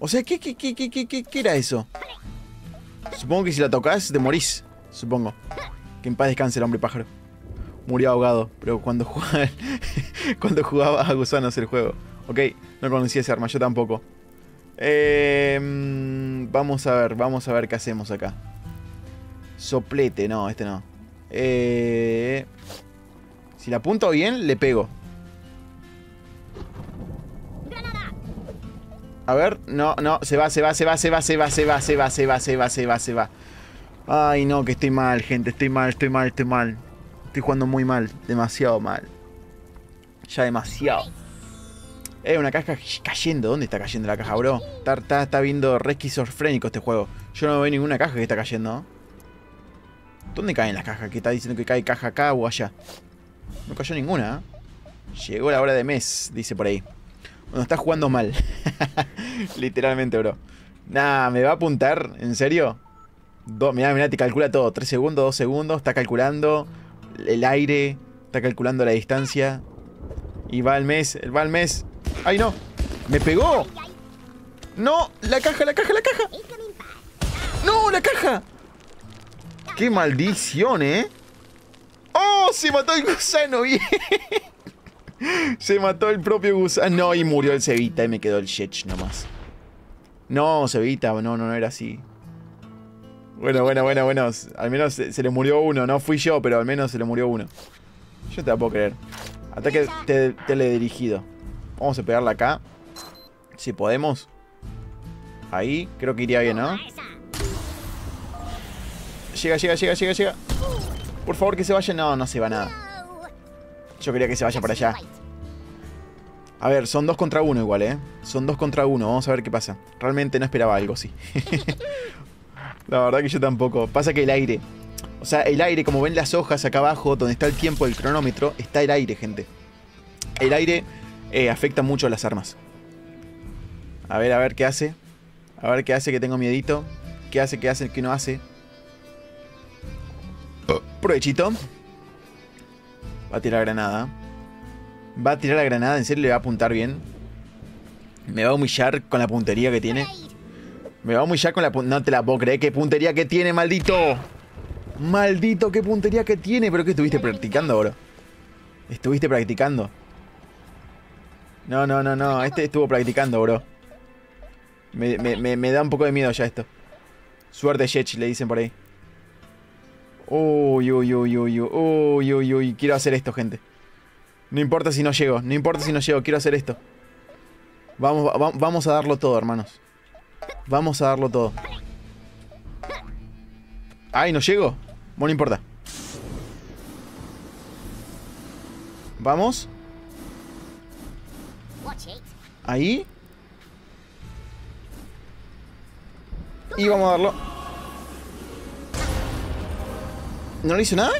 O sea, ¿qué, qué, qué, qué, qué, qué era eso? Supongo que si la tocas te morís. Supongo. *laughs* Que en paz descanse el hombre pájaro. Murió ahogado, pero cuando jugaba, cuando jugaba a gusanos el juego. Ok, no conocía ese arma, yo tampoco. Em, vamos a ver, vamos a ver qué hacemos acá. Soplete, no, este no. Eh, si la apunto bien, le pego. A ver, no, no, se va, se va, se va, se va, se va, se va, se va, se va, se va, se va, se va. Ay, no, que estoy mal, gente. Estoy mal, estoy mal, estoy mal. Estoy jugando muy mal. Demasiado mal. Ya demasiado. Eh, una caja cayendo. ¿Dónde está cayendo la caja, bro? Está, está, viendo re esquizofrénico este juego. Yo no veo ninguna caja que está cayendo. ¿Dónde caen las cajas? Que está diciendo que cae caja acá o allá. No cayó ninguna. ¿eh? Llegó la hora de mes, dice por ahí. Bueno, está jugando mal. *laughs* Literalmente, bro. Nah, ¿me va a apuntar? ¿En serio? Mirá, mirá, te calcula todo. 3 segundos, 2 segundos. Está calculando el aire. Está calculando la distancia. Y va al mes. Va al mes. ¡Ay, no! ¡Me pegó! ¡No! ¡La caja, la caja, la caja! ¡No, la caja! ¡Qué maldición, eh! ¡Oh! Se mató el gusano, *laughs* bien. Se mató el propio gusano. y murió el Cevita y me quedó el Shech nomás. No, Cevita, no, no, no era así. Bueno, bueno, bueno, bueno. Al menos se, le murió uno. No fui yo, pero al menos se le murió uno. Yo te la puedo creer. Ataque teledirigido. Vamos a pegarla acá. Si podemos. Ahí. Creo que iría bien, ¿no? Llega, llega, llega, llega, llega. Por favor, que se vaya. No, no se va nada. Yo quería que se vaya para allá. A ver, son dos contra uno igual, ¿eh? Son dos contra uno. Vamos a ver qué pasa. Realmente no esperaba algo así. *laughs* La verdad que yo tampoco. Pasa que el aire. O sea, el aire, como ven las hojas acá abajo, donde está el tiempo del cronómetro, está el aire, gente. El aire eh, afecta mucho a las armas. A ver, a ver qué hace. A ver qué hace, que tengo miedito. ¿Qué hace, qué hace, qué no hace? Provechito. Va a tirar granada. Va a tirar la granada, en serio le va a apuntar bien. Me va a humillar con la puntería que tiene. Me va a humillar con la. No te la puedo creer. ¿Qué puntería que tiene, maldito? Maldito, qué puntería que tiene. ¿Pero qué estuviste practicando, bro? ¿Estuviste practicando? No, no, no, no. Este estuvo practicando, bro. Me, me, me, da un poco de miedo ya esto. Suerte, Shech, le dicen por ahí. Uy, uy, uy, uy, uy, uy, uy, uy. Quiero hacer esto, gente. No importa si no llego, no importa si no llego, quiero hacer esto. Vamos, vamos a darlo todo, hermanos. Vamos a darlo todo. Ay, no llego. Bueno, no importa. Vamos. Ahí. Y vamos a darlo. ¿No le hizo nada?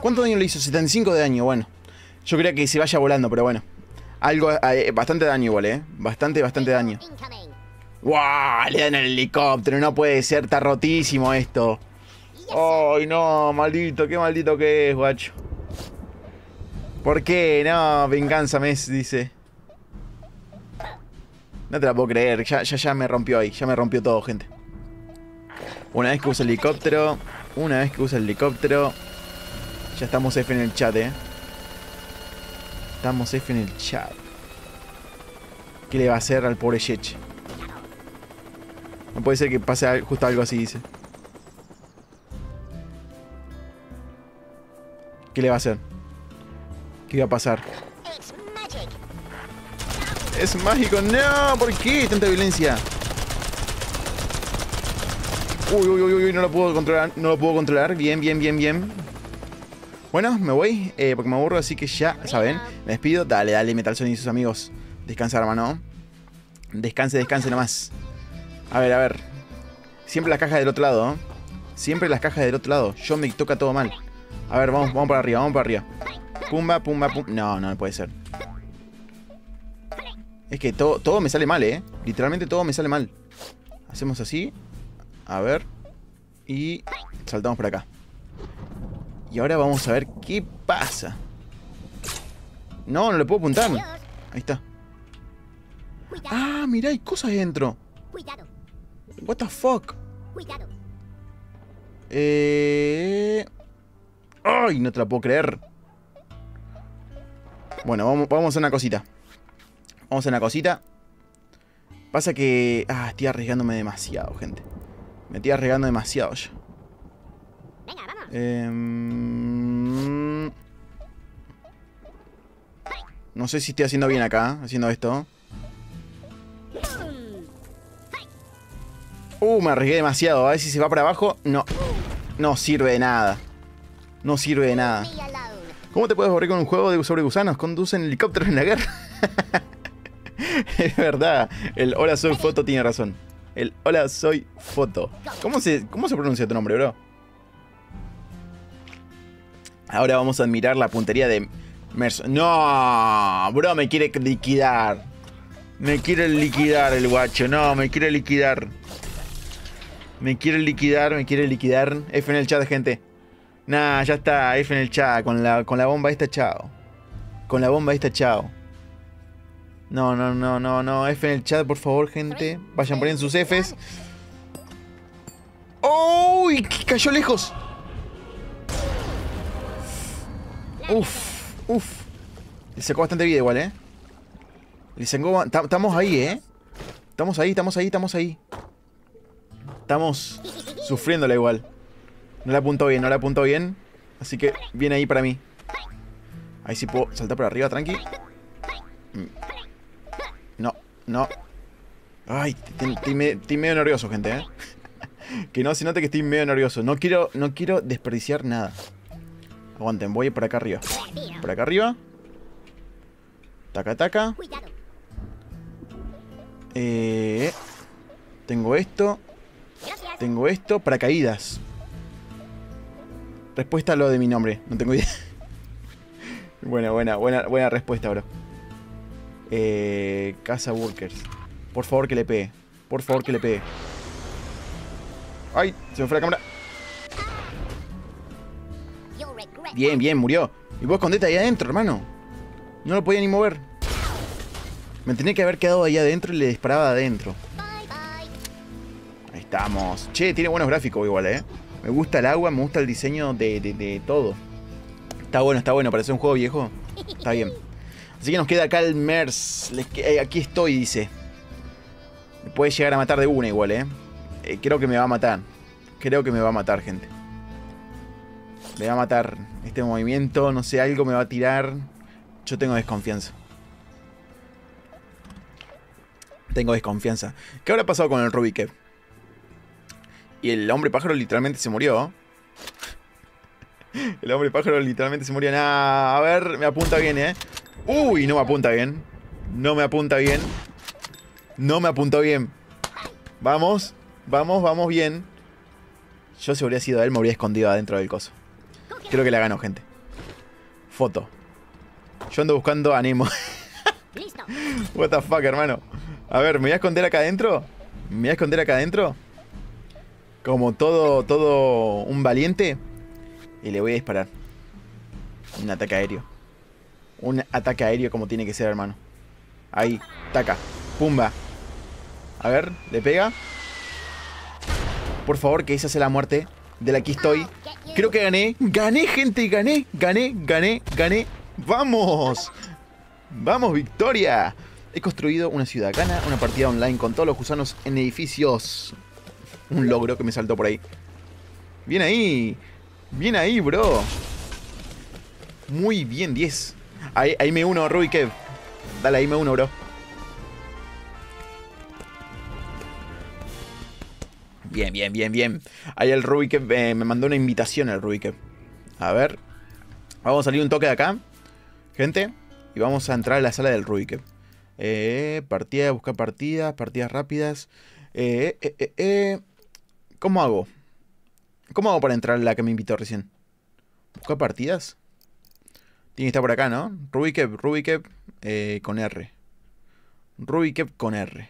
¿Cuánto daño le hizo? 75 de daño, bueno. Yo quería que se vaya volando, pero bueno. Algo, bastante daño igual, ¿eh? Bastante, bastante daño. ¡Wow! Le dan el helicóptero, no puede ser, está rotísimo esto. ¡Ay, no! Maldito, qué maldito que es, guacho. ¿Por qué? No, venganza, mes, dice. No te la puedo creer, ya, ya, ya me rompió ahí, ya me rompió todo, gente. Una vez que usa el helicóptero, una vez que usa el helicóptero, ya estamos F en el chat, eh. Estamos F en el chat. ¿Qué le va a hacer al pobre Shech? No puede ser que pase justo algo así, dice. ¿Qué le va a hacer? ¿Qué va a pasar? Es mágico. No, ¿por qué tanta violencia? Uy, uy, uy, uy, no lo puedo controlar. No lo puedo controlar. Bien, bien, bien, bien. Bueno, me voy eh, porque me aburro, así que ya saben. Me despido. Dale, dale, Metal Sonic y sus amigos. Descansa, hermano. Descanse, descanse nomás. A ver, a ver. Siempre las cajas del otro lado, ¿no? Siempre las cajas del otro lado. Yo me toca todo mal. A ver, vamos, vamos para arriba, vamos para arriba. Pumba, pumba, pumba. No, no, no puede ser. Es que todo, todo me sale mal, ¿eh? Literalmente todo me sale mal. Hacemos así. A ver. Y saltamos por acá. Y ahora vamos a ver qué pasa. No, no le puedo apuntar. Ahí está. Ah, mira, hay cosas dentro. What the fuck. Eh... ¡Ay! No te la puedo creer. Bueno, vamos, vamos a hacer una cosita. Vamos a hacer una cosita. Pasa que... Ah, estoy arriesgándome demasiado, gente. Me estoy arriesgando demasiado ya. Em, no sé si estoy haciendo bien acá, haciendo esto. Uh, me arriesgué demasiado. A ver si se va para abajo. No. No sirve de nada. No sirve de nada. ¿Cómo te puedes borrar con un juego de sobre gusanos? Conducen helicópteros en la guerra. *laughs* es verdad. El hola soy foto tiene razón. El hola soy foto. ¿Cómo se, cómo se pronuncia tu nombre, bro? Ahora vamos a admirar la puntería de Merson. No, bro, me quiere liquidar. Me quiere liquidar el guacho. No, me quiere liquidar. Me quiere liquidar, me quiere liquidar. F en el chat, gente. Nah, ya está. F en el chat. Con la, con la bomba esta, chao. Con la bomba esta, chao. No, no, no, no, no. F en el chat, por favor, gente. Vayan poniendo sus Fs. ¡Uy! cayó lejos! Uf, uf. Le sacó bastante vida igual, ¿eh? Le Estamos ahí, ¿eh? Estamos ahí, estamos ahí, estamos ahí. Estamos sufriéndola igual. No la apuntó bien, no la apuntó bien. Así que viene ahí para mí. Ahí sí puedo saltar por arriba, tranqui. Mm. No, no. Ay, estoy medio nervioso, gente, ¿eh? *laughs* que no se note que estoy medio nervioso. No quiero, no quiero desperdiciar nada. Aguanten, voy por acá arriba. Por acá arriba. Taca, taca. Eh, tengo esto. Tengo esto. Paracaídas. Respuesta a lo de mi nombre. No tengo idea. *laughs* buena, buena, buena, buena respuesta, bro. Eh, casa Workers. Por favor que le pegue. Por favor que le pegue. ¡Ay! Se me fue la cámara. Bien, bien, murió. Y vos escondete ahí adentro, hermano. No lo podía ni mover. Me tenía que haber quedado ahí adentro y le disparaba adentro. Ahí estamos. Che, tiene buenos gráficos igual, ¿eh? Me gusta el agua, me gusta el diseño de, de, de todo. Está bueno, está bueno. Parece un juego viejo. Está bien. Así que nos queda acá el MERS. Eh, aquí estoy, dice. Me puede llegar a matar de una igual, ¿eh? Eh, Creo que me va a matar. Creo que me va a matar, gente. Me va a matar este movimiento. No sé, algo me va a tirar. Yo tengo desconfianza. Tengo desconfianza. ¿Qué habrá pasado con el Rubik? Y el hombre pájaro literalmente se murió. *laughs* El hombre pájaro literalmente se murió. Nah, a ver, me apunta bien, ¿eh? Uy, no me apunta bien. No me apunta bien. No me apuntó bien. Vamos, vamos, vamos bien. Yo si hubiera sido él me habría escondido adentro del coso. Creo que la ganó, gente. Foto. Yo ando buscando a Nemo. *laughs* What the fuck, hermano. A ver, ¿me voy a esconder acá adentro? ¿Me voy a esconder acá adentro? Como todo, todo un valiente. Y le voy a disparar. Un ataque aéreo. Un ataque aéreo como tiene que ser, hermano. Ahí, taca. Pumba. A ver, ¿le pega? Por favor, que esa sea la muerte. De la que estoy. Creo que gané. Gané, gente, gané. Gané, gané, gané. ¡Vamos! ¡Vamos, victoria! He construido una ciudad gana, una partida online con todos los gusanos en edificios. Un logro que me saltó por ahí. Bien ahí. Bien ahí, bro. Muy bien, 10. Ahí, ahí me uno, Ruby Kev. Dale, ahí me uno, bro. Bien, bien, bien, bien. Ahí el Ruby Kev eh, me mandó una invitación el Ruby Kev. A ver. Vamos a salir un toque de acá. Gente. Y vamos a entrar a la sala del Rubik. Eh, partida, buscar partidas, partidas rápidas. Eh, eh, eh, eh. ¿Cómo hago? ¿Cómo hago para entrar la que me invitó recién? ¿Buscar partidas? Tiene que estar por acá, ¿no? Rubikep, Rubikep eh, con R. Rubikep con R.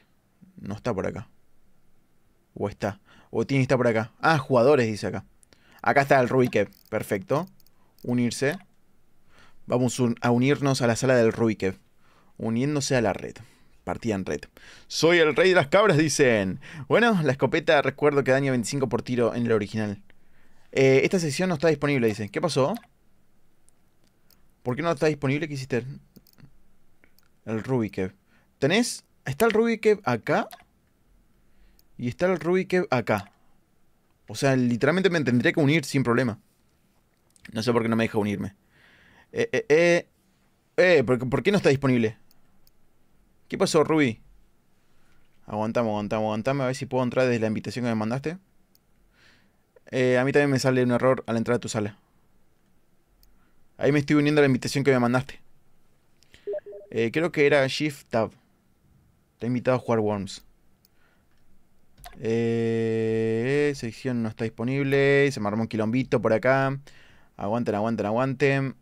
No está por acá. O está. Que estar por acá. Ah, jugadores, dice acá. Acá está el Rubikep. Perfecto. Unirse. Vamos a unirnos a la sala del Rubikep. Uniéndose a la red. Partida en red. Soy el rey de las cabras, dicen. Bueno, la escopeta recuerdo que daña 25 por tiro en el original. Eh, esta sección no está disponible, dice. ¿Qué pasó? ¿Por qué no está disponible? ¿Qué hiciste? El Rubikep. ¿Tenés? ¿Está el Rubikep acá? Y está el Rubikep acá. O sea, literalmente me tendría que unir sin problema. No sé por qué no me deja unirme. Eh, eh, eh. Eh, ¿por, qué no está disponible? ¿Qué pasó, Ruby? Aguantame, aguantame, aguantame. A ver si puedo entrar desde la invitación que me mandaste. Eh, a mí también me sale un error al entrar a tu sala. Ahí me estoy uniendo a la invitación que me mandaste. Eh, creo que era Shift Tab. Te he invitado a jugar Worms. Eh, sección no está disponible. Se me armó un quilombito por acá. Aguanten, aguanten, aguanten.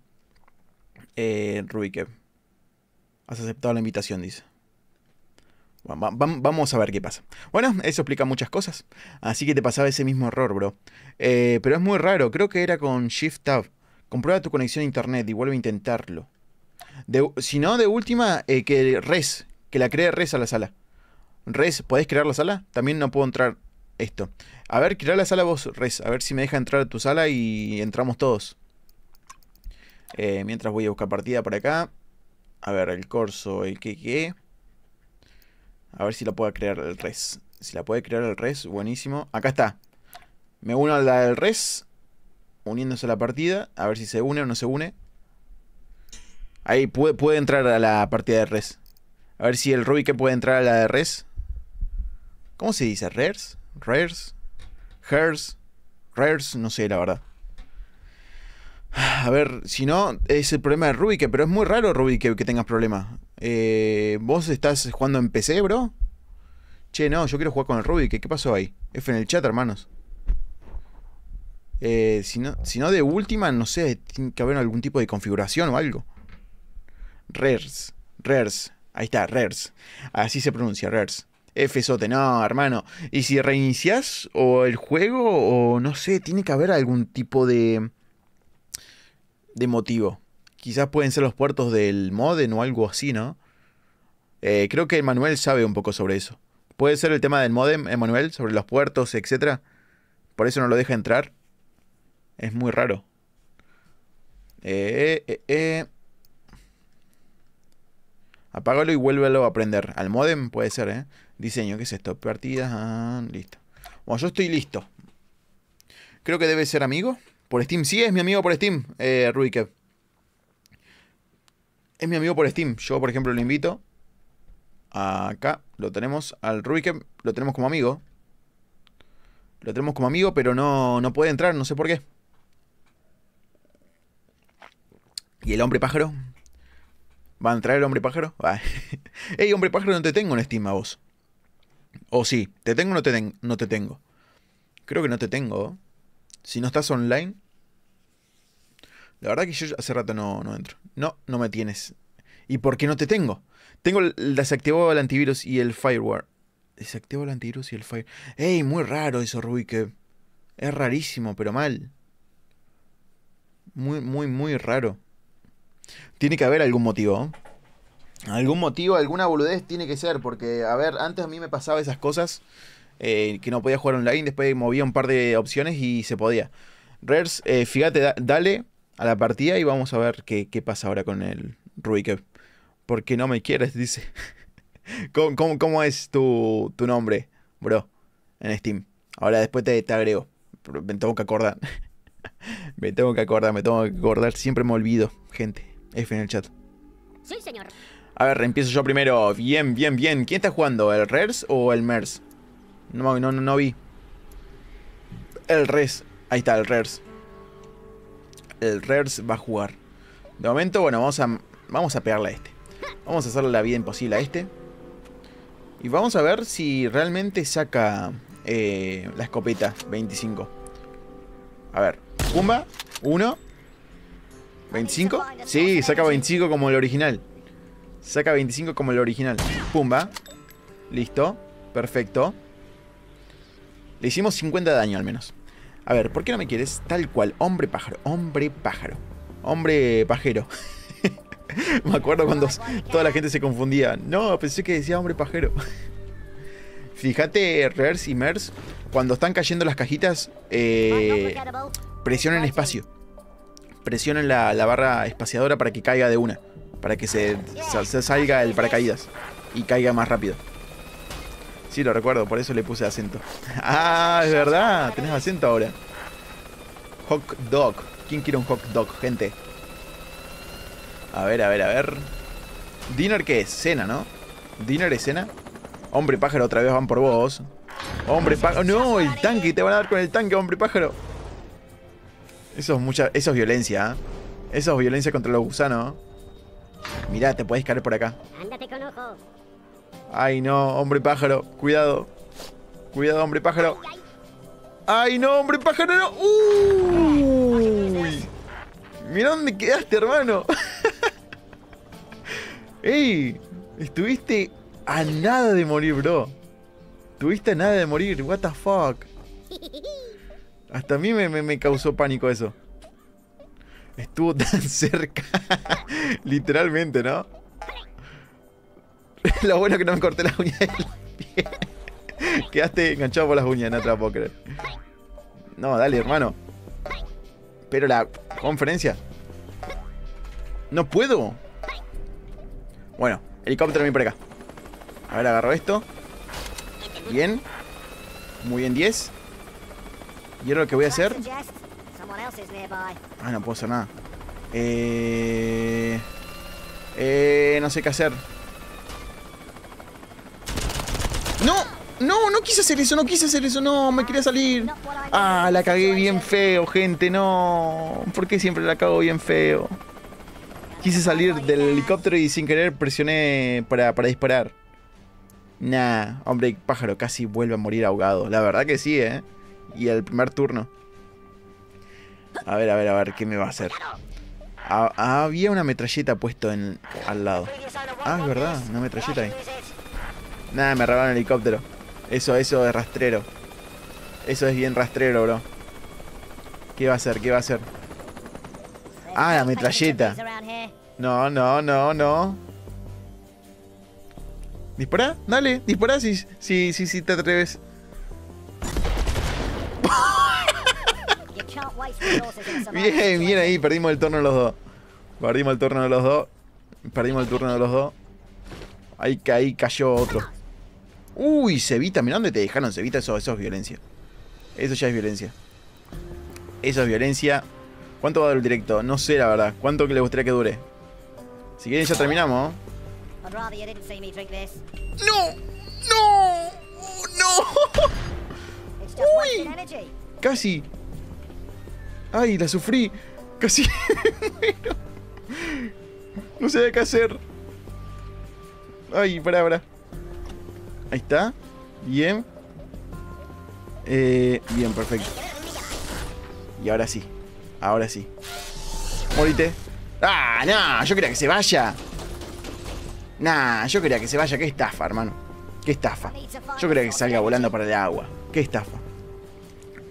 Eh. Has aceptado la invitación, dice. Va- va- vam- vamos a ver qué pasa. Bueno, eso explica muchas cosas. Así que te pasaba ese mismo error, bro. Eh, pero es muy raro. Creo que era con Shift Tab. Comprueba tu conexión a internet y vuelve a intentarlo. Si no, de última, eh, que res. Que la cree res a la sala. Res, ¿podés crear la sala? También no puedo entrar esto. A ver, crear la sala vos, Res. A ver si me deja entrar a tu sala y entramos todos. Eh, mientras voy a buscar partida por acá. A ver, el corso, el que que. A ver si la puede crear el res. Si la puede crear el res, buenísimo. Acá está. Me uno a la del res. Uniéndose a la partida. A ver si se une o no se une. Ahí puede, entrar a la partida de res. A ver si el Rubik puede entrar a la de res. ¿Cómo se dice? ¿Rares? ¿Rares? ¿Hers? ¿Rares? No sé, la verdad. A ver, si no, es el problema de Rubik, pero es muy raro, Rubik, que tengas problemas. Eh, ¿Vos estás jugando en PC, bro? Che, no, yo quiero jugar con el Rubik. ¿Qué pasó ahí? F en el chat, hermanos. Eh, si, no, si no, de última, no sé, tiene que haber algún tipo de configuración o algo. Rares, Rares, ahí está, Rares. Así se pronuncia, Rares. F sote, no, hermano. Y si reinicias o el juego o no sé, tiene que haber algún tipo de de motivo. Quizás pueden ser los puertos del modem o algo así, ¿no? Eh, creo que Emanuel sabe un poco sobre eso. Puede ser el tema del modem, Emanuel, sobre los puertos, etc. Por eso no lo deja entrar. Es muy raro. Eh, eh, eh. Apágalo y vuélvelo a prender. Al modem puede ser, ¿eh? Diseño, ¿qué es esto? Partidas, ah, listo. Bueno, yo estoy listo. Creo que debe ser amigo. Por Steam. Sí, es mi amigo por Steam, eh. Es mi amigo por Steam. Yo, por ejemplo, lo invito. Acá lo tenemos al Ruikev. Lo tenemos como amigo. Lo tenemos como amigo, pero no, no puede entrar. No sé por qué. ¿Y el hombre pájaro? ¿Va a entrar el hombre pájaro? *laughs* Ey, hombre pájaro, no te tengo en Steam a vos. O sí, ¿te tengo o no te, ten- no te tengo? Creo que no te tengo. Si no estás online. La verdad que yo hace rato no, no entro. No, no me tienes. ¿Y por qué no te tengo? Tengo el- desactivado el antivirus y el firewall. Desactivo el antivirus y el fire. ¡Ey! Muy raro eso, Rubik. que Es rarísimo, pero mal. Muy, muy, muy raro. Tiene que haber algún motivo. ¿eh? Algún motivo, alguna boludez tiene que ser. Porque, a ver, antes a mí me pasaba esas cosas. eh, que no podía jugar online. Después movía un par de opciones y se podía. Rers, eh, fíjate, da- dale a la partida y vamos a ver qué, qué pasa ahora con el Rubik. Porque no me quieres, *laughs* dice. ¿Cómo, cómo, cómo es tu, tu nombre, bro? En Steam. Ahora después te, te agrego. Me tengo que acordar. *laughs* me tengo que acordar, me tengo que acordar. Siempre me olvido, gente. F en el chat. Sí, señor. A ver, empiezo yo primero. Bien, bien, bien. ¿Quién está jugando? ¿El Rers o el Mers? No, no, no, vi. El Res. Ahí está, el Rers. El Rers va a jugar. De momento, bueno, vamos a, vamos a pegarle a este. Vamos a hacerle la vida imposible a este. Y vamos a ver si realmente saca eh, la escopeta 25. A ver. Pumba. 1. 25. Sí, saca 25 como el original. Saca 25 como el original. Pumba. Listo. Perfecto. Le hicimos 50 de daño al menos. A ver, ¿por qué no me quieres? Tal cual. Hombre pájaro. Hombre pájaro. Hombre pajero. *laughs* me acuerdo cuando toda la gente se confundía. No, pensé que decía hombre pajero. *laughs* Fíjate, Rers y Mers, cuando están cayendo las cajitas, eh, presionen espacio. Presionen la, la barra espaciadora para que caiga de una. Para que se, sa- se salga el paracaídas y caiga más rápido. Sí, lo recuerdo, por eso le puse acento. *laughs* Ah, es verdad, tenés acento ahora. Hot dog. ¿Quién quiere un hot dog, gente? A ver, a ver, a ver. ¿Dinner qué es? Cena, ¿no? ¿Dinner es cena? Hombre pájaro, otra vez van por vos. Hombre pájaro. No, el tanque, te van a dar con el tanque, hombre pájaro. Eso es mucha. Eso es violencia, ¿eh? Eso es violencia contra los gusanos. Mirá, te podés caer por acá. Ándate con ojo. Ay, no, hombre pájaro. Cuidado. Cuidado, hombre pájaro. Ay, no, hombre pájaro, no. Uy. Mira dónde quedaste, hermano. *laughs* Ey, estuviste a nada de morir, bro. Estuviste a nada de morir. What the fuck. *laughs* Hasta a mí me, me- me causó pánico eso. Estuvo tan *laughs* cerca. Literalmente, ¿no? *laughs* Lo bueno que no me corté las uñas del pie. *laughs* Quedaste enganchado por las uñas, no te la. No, dale, hermano. Pero la conferencia. No puedo. Bueno, helicóptero viene por acá. A ver, agarro esto. Bien. Muy bien, 10. ¿Y ahora lo que voy a hacer? Ah, no puedo hacer nada. Eh... Eh... No sé qué hacer. ¡No! No, no quise hacer eso, no quise hacer eso, no, me quería salir. Ah, la cagué bien feo, gente, no. ¿Por qué siempre la cago bien feo? Quise salir del helicóptero y sin querer presioné para, para disparar. Nah, hombre pájaro casi vuelve a morir ahogado. La verdad que sí, ¿eh? Y el primer turno. A ver, a ver, a ver, ¿qué me va a hacer? Ah, había una metralleta puesto al lado. Ah, es verdad, una metralleta ahí. Nada, me robaron el helicóptero. Eso, eso es rastrero. Eso es bien rastrero, bro. ¿Qué va a hacer? ¿Qué va a hacer? Ah, la metralleta. No, no, no, no. Dispara, dale, dispara si, si, si, si te atreves. Bien, bien ahí, perdimos el turno de los dos. Perdimos el turno de los dos. Perdimos el turno de los dos. Ahí, ahí cayó otro. Uy, Cevita, mirá dónde te dejaron, Cevita, eso, eso es violencia. Eso ya es violencia. Eso es violencia. ¿Cuánto va a durar el directo? No sé, la verdad. ¿Cuánto que le gustaría que dure? Si quieren ya terminamos. ¡No! ¡No! ¡No! Uy. Casi. Ay, la sufrí. Casi. *laughs* no sé qué hacer. Ay, pará, pará. Ahí está. Bien. Eh, bien, perfecto. Y ahora sí. Ahora sí. Morite. Ah, no, yo quería que se vaya. Nah, yo quería que se vaya. Qué estafa, hermano. Qué estafa. Yo quería que salga volando para el agua. Qué estafa.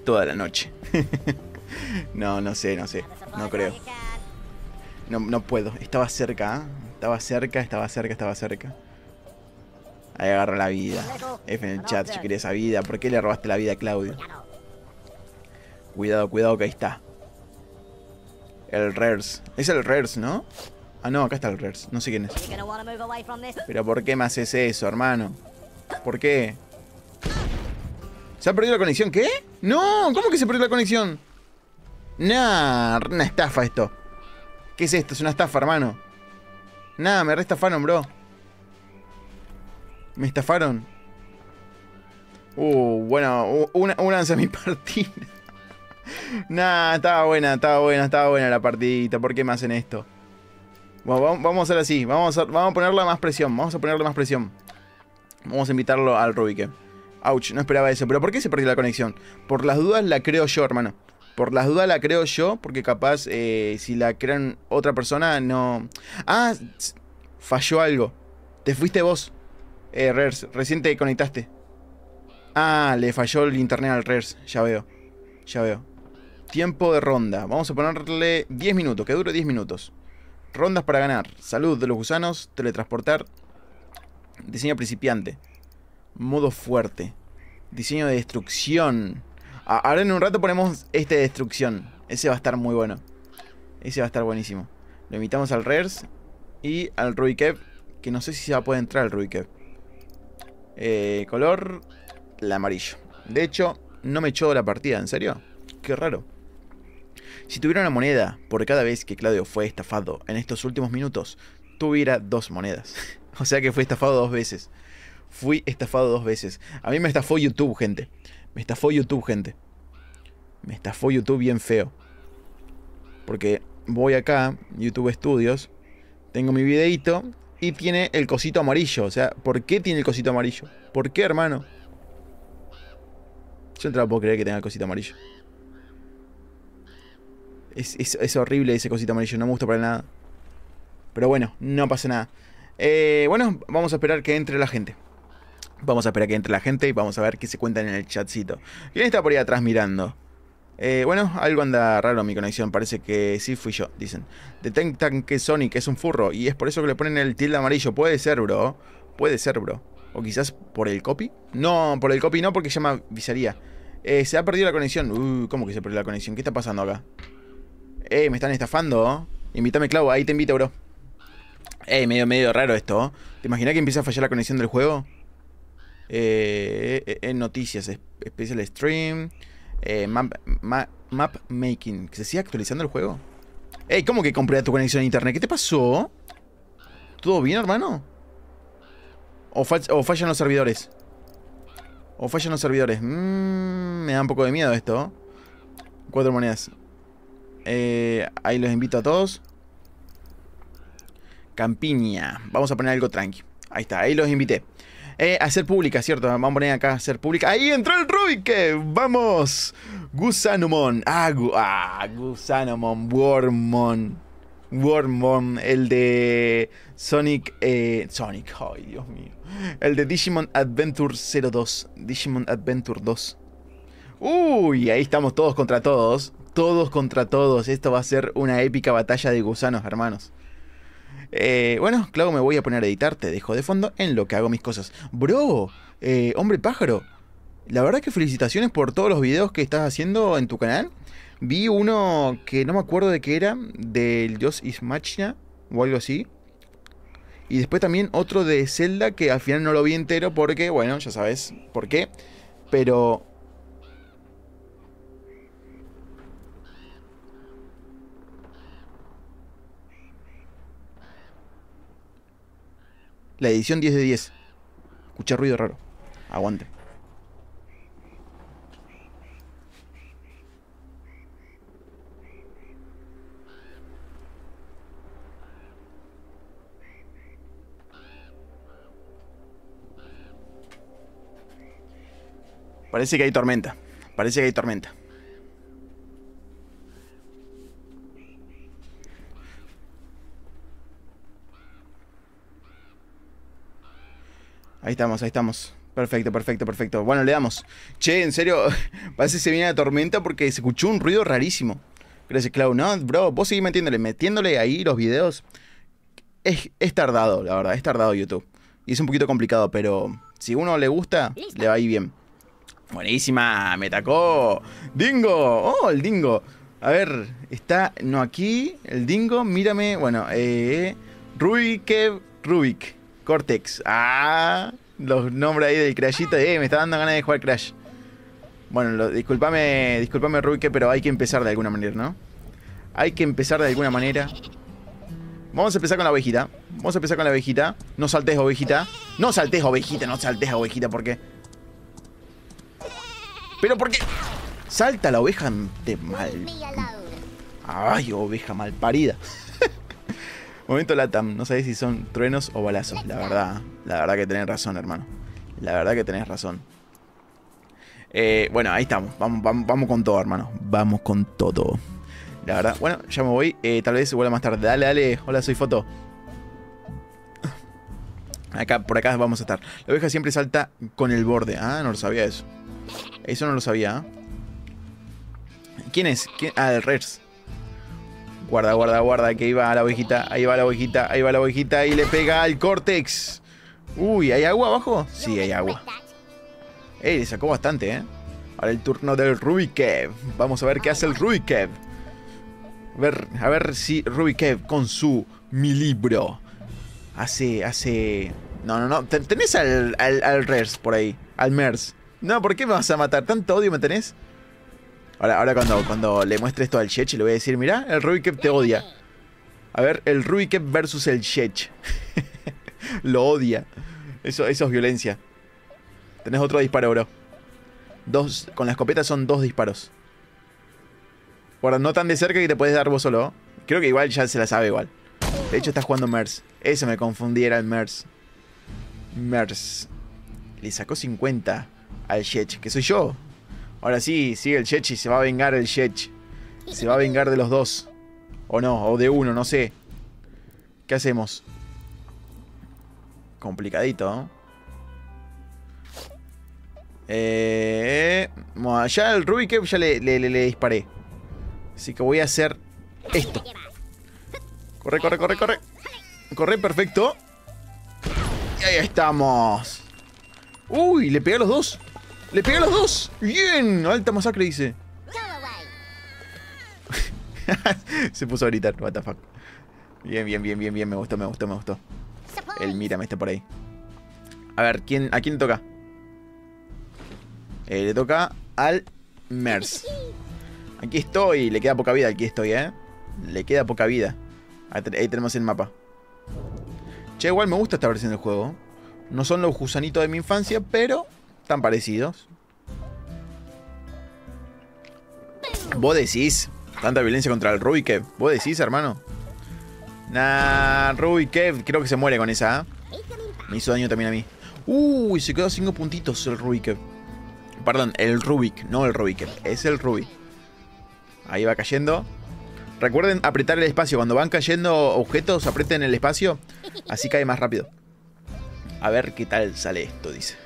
Toda la noche. *laughs* no, no sé, no sé. No creo. No, no puedo. Estaba cerca, ¿ah? Estaba cerca, estaba cerca, estaba cerca. Ahí agarra la vida. F en el chat, yo quería esa vida. ¿Por qué le robaste la vida a Claudio? Cuidado. Cuidado, que ahí está. El Rers. Es el Rers, ¿no? Ah, no, acá está el Rers. No sé quién es. Pero ¿por qué me haces eso, hermano? ¿Por qué? ¿Se ha perdido la conexión? ¿Qué? No, ¿cómo que se perdió la conexión? Nah, una estafa esto. ¿Qué es esto? Es una estafa, hermano. Nah, me restafaron, bro. Me estafaron. Uh, bueno, una, únanse a mi *laughs* partida. nah, estaba buena, estaba buena, estaba buena la partidita. ¿Por qué me hacen esto? Bueno, vamos, a hacer así. Vamos a, vamos a ponerle más presión. Vamos a ponerle más presión. Vamos a invitarlo al Rubike. Ouch, no esperaba eso. ¿Pero por qué se perdió la conexión? Por las dudas la creo yo, hermano. Por las dudas la creo yo, porque capaz eh, si la crean otra persona, no... Ah, falló algo. Te fuiste vos. Eh, Rers, recién te conectaste. Ah, le falló el internet al Rers. Ya veo. Ya veo. Tiempo de ronda. Vamos a ponerle 10 minutos, que dure 10 minutos. Rondas para ganar. Salud de los gusanos. Teletransportar. Diseño principiante. Modo fuerte. Diseño de destrucción. Ahora en un rato ponemos este de destrucción. Ese va a estar muy bueno. Ese va a estar buenísimo. Lo invitamos al Rers y al Rubikev. Que no sé si se va a poder entrar al Rubikev. Eh, color. El amarillo. De hecho, no me echó la partida, ¿en serio? Qué raro. Si tuviera una moneda por cada vez que Claudio fue estafado en estos últimos minutos, tuviera dos monedas. *laughs* o sea que fue estafado dos veces. Fui estafado dos veces. A mí me estafó YouTube, gente. Me estafó YouTube, gente. Me estafó YouTube bien feo. Porque voy acá, YouTube Studios, tengo mi videito y tiene el cosito amarillo. O sea, ¿por qué tiene el cosito amarillo? ¿Por qué, hermano? Yo no puedo creer que tenga el cosito amarillo. Es horrible ese cosito amarillo, no me gusta para nada. Pero bueno, no pasa nada. Eh, bueno, vamos a esperar que entre la gente. Vamos a esperar que entre la gente y vamos a ver qué se cuentan en el chatcito. ¿Quién está por ahí atrás mirando? Eh, bueno, algo anda raro en mi conexión. Parece que sí fui yo, dicen. Detectan que Sonic es un furro y es por eso que le ponen el tilde amarillo. Puede ser, bro. Puede ser, bro. O quizás por el copy. No, por el copy no, porque llama visaría. Eh, se ha perdido la conexión. Uh, ¿cómo que se perdió la conexión? ¿Qué está pasando acá? Eh, me están estafando. Invítame, Clau. Ahí te invito, bro. Eh, medio, medio raro esto. ¿Te imaginas que empieza a fallar la conexión del juego? Eh, en noticias, es- Special Stream, eh, map, ma- map Making. ¿Que se sigue actualizando el juego? Ey, ¿cómo que compré tu conexión a internet? ¿Qué te pasó? ¿Todo bien, hermano? ¿O, fal- o fallan los servidores? ¿O fallan los servidores? Mm, me da un poco de miedo esto. Cuatro monedas. Eh, ahí los invito a todos. Campiña. Vamos a poner algo tranqui. Ahí está, ahí los invité. Eh, hacer pública, ¿cierto? Vamos a poner acá hacer pública. ¡Ahí entró el Rubik! ¡Vamos! Gusanomon. Ah, gu- ah, Gusanomon. Wormmon. Wormmon. El de Sonic. eh, Sonic. Ay, Dios mío. El de Digimon Adventure 02. Digimon Adventure 2. Uy, ahí estamos todos contra todos. Todos contra todos. Esto va a ser una épica batalla de gusanos, hermanos. Eh, bueno, Clau, me voy a poner a editar, te dejo de fondo en lo que hago mis cosas. Bro, eh, hombre pájaro, la verdad que felicitaciones por todos los videos que estás haciendo en tu canal. Vi uno que no me acuerdo de qué era, del Dios is Machina o algo así. Y después también otro de Zelda que al final no lo vi entero porque, bueno, ya sabes por qué. Pero... La edición 10 de 10. Escucha ruido raro. Aguante. Parece que hay tormenta. Parece que hay tormenta. Ahí estamos, ahí estamos. Perfecto, perfecto, perfecto. Bueno, le damos. Che, en serio, *laughs* parece que se viene la tormenta porque se escuchó un ruido rarísimo. Gracias, Clau. No, bro, vos seguís metiéndole, metiéndole ahí los videos. Es, es tardado, la verdad, es tardado YouTube. Y es un poquito complicado, pero si uno le gusta, le va a ir bien. Buenísima, me tacó. Dingo, oh, el dingo. A ver, está, no aquí, el dingo, mírame, bueno, eh, Rubik, Rubik, Cortex. Ah, los nombres ahí del Crashito, eh, me está dando ganas de jugar Crash. Bueno, lo, disculpame, disculpame Rubik, pero hay que empezar de alguna manera, ¿no? Hay que empezar de alguna manera. Vamos a empezar con la ovejita. Vamos a empezar con la ovejita. No saltes, ovejita. No saltes, ovejita, no saltes, ovejita, ¿por qué? Pero ¿por qué? Salta la oveja de mal. Ay, oveja mal parida. Momento Latam, no sabes si son truenos o balazos, la verdad. La verdad que tenés razón, hermano. La verdad que tenés razón. Eh, bueno, ahí estamos. Vamos, vamos, vamos con todo, hermano. Vamos con todo. La verdad, bueno, ya me voy. Eh, tal vez vuelva más tarde. Dale, dale. Hola, soy Foto. Acá, por acá vamos a estar. La oveja siempre salta con el borde. Ah, no lo sabía eso. Eso no lo sabía. ¿Quién es? Ah, el Rers. Guarda, guarda, guarda, que ahí va la ovejita, ahí va la ovejita, ahí va la ovejita y le pega al Cortex. Uy, ¿hay agua abajo? Sí, hay agua. Ey, le sacó bastante, ¿eh? Ahora el turno del Rubikev. Vamos a ver qué hace el Rubikev. A ver, a ver si Rubikev con su mi libro hace, hace... No, no, no. Tenés al, al, al Rers por ahí. Al Mers. No, ¿por qué me vas a matar? ¿Tanto odio me tenés? Ahora, ahora cuando, cuando le muestre esto al Shech, le voy a decir, mira, el Rubikep te odia. A ver, el Rubikep versus el Shech. *laughs* Lo odia. Eso, eso es violencia. Tenés otro disparo, bro. Dos, con la escopeta son dos disparos. Guarda, no tan de cerca que te puedes dar vos solo. Creo que igual ya se la sabe igual. De hecho, estás jugando Mers. Eso me confundí, era el Mers. Mers. Le sacó 50 al Shech, que soy yo. Ahora sí, sigue el Shech y se va a vengar el Shech. Se va a vengar de los dos. O no, o de uno, no sé. ¿Qué hacemos? Complicadito, ¿no? Eh, bueno, ya el Rubik ya le disparé. Así que voy a hacer esto. Corre, corre, corre, corre. Corre, perfecto. Y ahí estamos. Uy, le pegué a los dos. Le pegué a los dos. Bien. Alta masacre, dice. *laughs* Se puso a gritar. What. Bien, bien, bien, bien, bien. Me gustó, me gustó, me gustó. El mírame está por ahí. A ver, ¿quién, ¿a quién le toca? Eh, le toca al Mers. Aquí estoy. Le queda poca vida. Aquí estoy, ¿eh? Le queda poca vida. Ahí tenemos el mapa. Che, igual me gusta esta versión del juego. No son los gusanitos de mi infancia, pero están parecidos. Vos decís. Tanta violencia contra el Rubikev. Vos decís, hermano. Nah, Rubikev. Creo que se muere con esa. ¿eh? Me hizo daño también a mí. Uy, se quedó a 5 puntitos el Rubikev. Perdón, el Rubik, no el Rubikev. Es el Rubik. Ahí va cayendo. Recuerden apretar el espacio. Cuando van cayendo objetos, aprieten el espacio. Así cae más rápido. A ver qué tal sale esto, dice.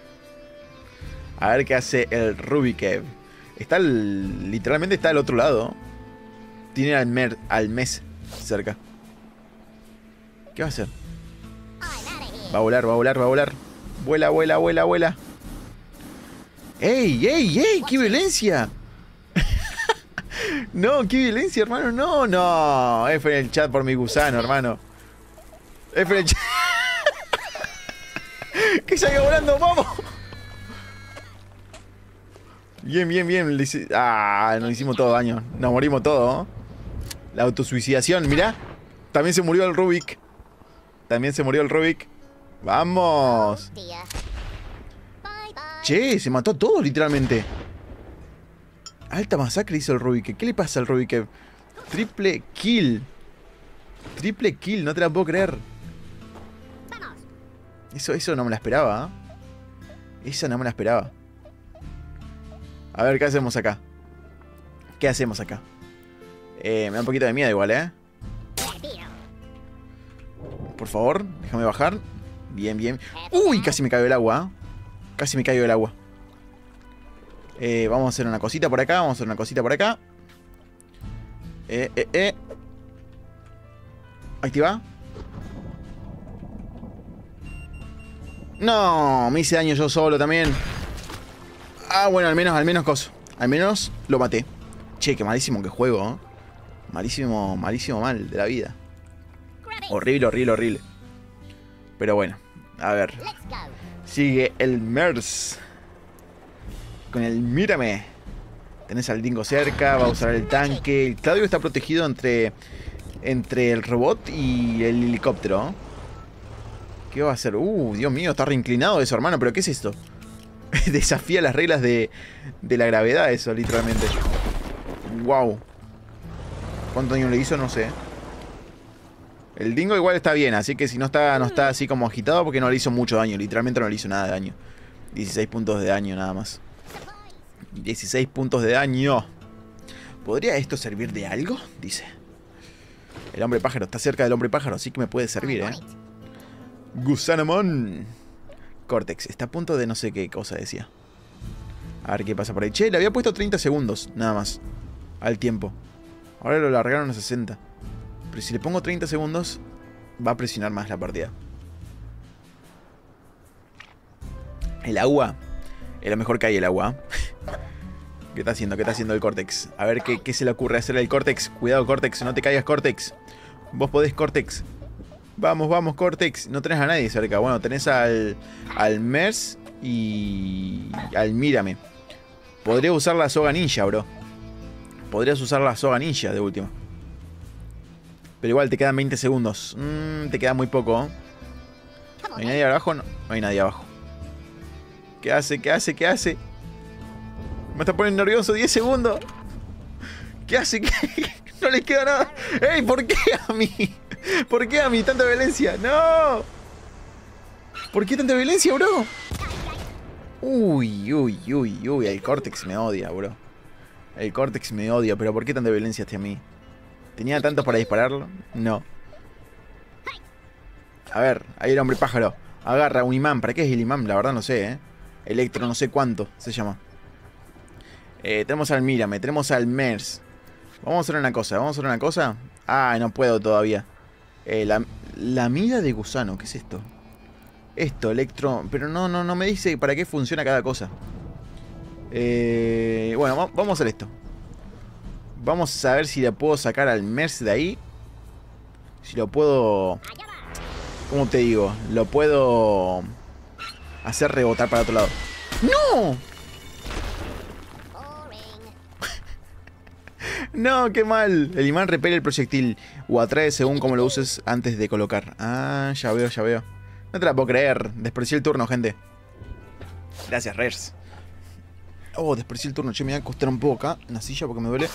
A ver qué hace el Rubikev. Está el, literalmente está al otro lado. Tiene al, mer, al mes cerca. ¿Qué va a hacer? Va a volar, va a volar, va a volar. Vuela, vuela, vuela, vuela. ¡Ey, ey, ey! ¡Qué violencia! *laughs* no, qué violencia, hermano. No, no. F en el chat por mi gusano, hermano. F en el chat. *laughs* que salga volando, vamos. Bien, bien, bien. Ah, nos hicimos todo daño. Nos morimos todos, ¿no? La autosuicidación, mirá. También se murió el Rubik. También se murió el Rubik. ¡Vamos! Che, se mató a todos literalmente. Alta masacre hizo el Rubik. ¿Qué le pasa al Rubik? Triple kill. Triple kill, no te la puedo creer. Eso, eso no me la esperaba. ¿eh? Esa no me la esperaba. A ver, ¿qué hacemos acá? ¿Qué hacemos acá? Eh, me da un poquito de miedo igual, ¿eh? Por favor, déjame bajar. Bien, bien. Uy, casi me cayó el agua. ¿eh? Casi me cayó el agua. Eh, vamos a hacer una cosita por acá. Vamos a hacer una cosita por acá. Eh, eh, eh. Activa. No, me hice daño yo solo también. Ah, bueno, al menos, al menos coso. Al menos lo maté. Che, qué malísimo que juego, ¿eh? Malísimo, malísimo mal de la vida. Horrible, horrible, horrible. Pero bueno, a ver. Sigue el MERS. Con el Mírame. Tenés al Dingo cerca, va a usar el tanque. El Claudio está protegido entre, entre el robot y el helicóptero. ¿Qué va a hacer? Uh, Dios mío, está reinclinado eso, hermano. ¿Pero qué es esto? *laughs* Desafía las reglas de, de la gravedad eso, literalmente. Wow. ¿Cuánto daño le hizo? No sé. El dingo igual está bien, así que si no está, no está así como agitado porque no le hizo mucho daño, literalmente no le hizo nada de daño. 16 puntos de daño nada más. 16 puntos de daño. ¿Podría esto servir de algo? Dice. El hombre pájaro está cerca del hombre pájaro, así que me puede servir, eh. on it. Gusanomon. Cortex, está a punto de no sé qué cosa decía. A ver qué pasa por ahí. Che, le había puesto 30 segundos, nada más. Al tiempo. Ahora lo largaron a 60. Pero si le pongo 30 segundos, va a presionar más la partida. El agua. Es lo mejor que hay el agua. *laughs* ¿Qué está haciendo? ¿Qué está haciendo el Cortex? A ver qué, qué se le ocurre hacer al Cortex. Cuidado, Cortex, no te caigas, Cortex. Vos podés, Cortex. Vamos, vamos, Cortex. No tenés a nadie cerca. Bueno, tenés al, al Mers y al Mírame. Podría usar la soga ninja, bro. Podrías usar la soga ninja de última. Pero igual te quedan 20 segundos. Mm, te queda muy poco. ¿eh? Come ¿No on, hay then. nadie abajo? No, no hay nadie abajo. ¿Qué hace? ¿Qué hace? ¿Qué hace? Me está poniendo nervioso 10 segundos. ¿Qué hace? *laughs* ¿Qué? No le queda nada. ¡Ey! ¿Por qué a mí? *laughs* ¿Por qué a mí tanta violencia? ¡No! ¿Por qué tanta violencia, bro? Uy, uy, uy, uy. El Cortex me odia, bro. El Cortex me odia, pero ¿por qué tanta violencia hacia mí? ¿Tenía tanto para dispararlo? No. A ver, ahí el hombre pájaro. Agarra un imán. ¿Para qué es el imán? La verdad no sé, ¿eh? Electro, no sé cuánto se llama. Eh, tenemos al Mírame, tenemos al Mers. Vamos a hacer una cosa, vamos a hacer una cosa. Ah, no puedo todavía. Eh, la, la mida de gusano, ¿qué es esto? Esto, electro. Pero no, no, no me dice para qué funciona cada cosa. Eh, bueno, va- vamos a hacer esto. Vamos a ver si le puedo sacar al Mers de ahí. Si lo puedo. ¿Cómo te digo? Lo puedo hacer rebotar para otro lado. ¡No! *laughs* No, qué mal. El imán repele el proyectil o atrae según como lo uses antes de colocar. Ah, ya veo, ya veo. No te la puedo creer. Desprecié el turno, gente. Gracias, Rers. Oh, desprecié el turno. Che, me voy a acostar un poco acá en la silla porque me duele.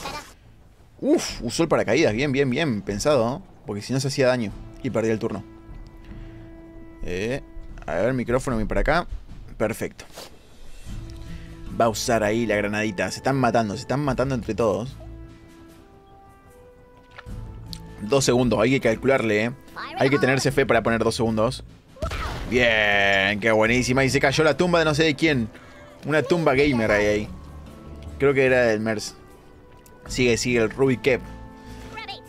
Uf, usó el paracaídas. Bien, bien, bien. Pensado, ¿no? Porque si no se hacía daño. Y perdía el turno. Eh, a ver, micrófono, ven para acá. Perfecto. Va a usar ahí la granadita. Se están matando, se están matando entre todos. Dos segundos, hay que calcularle, ¿eh? Hay que tenerse fe para poner dos segundos. Bien, qué buenísima. Y se cayó la tumba de no sé de quién. Una tumba gamer ahí. ahí. Creo que era del Mers. Sigue, sigue el Ruby Kep. Grab it.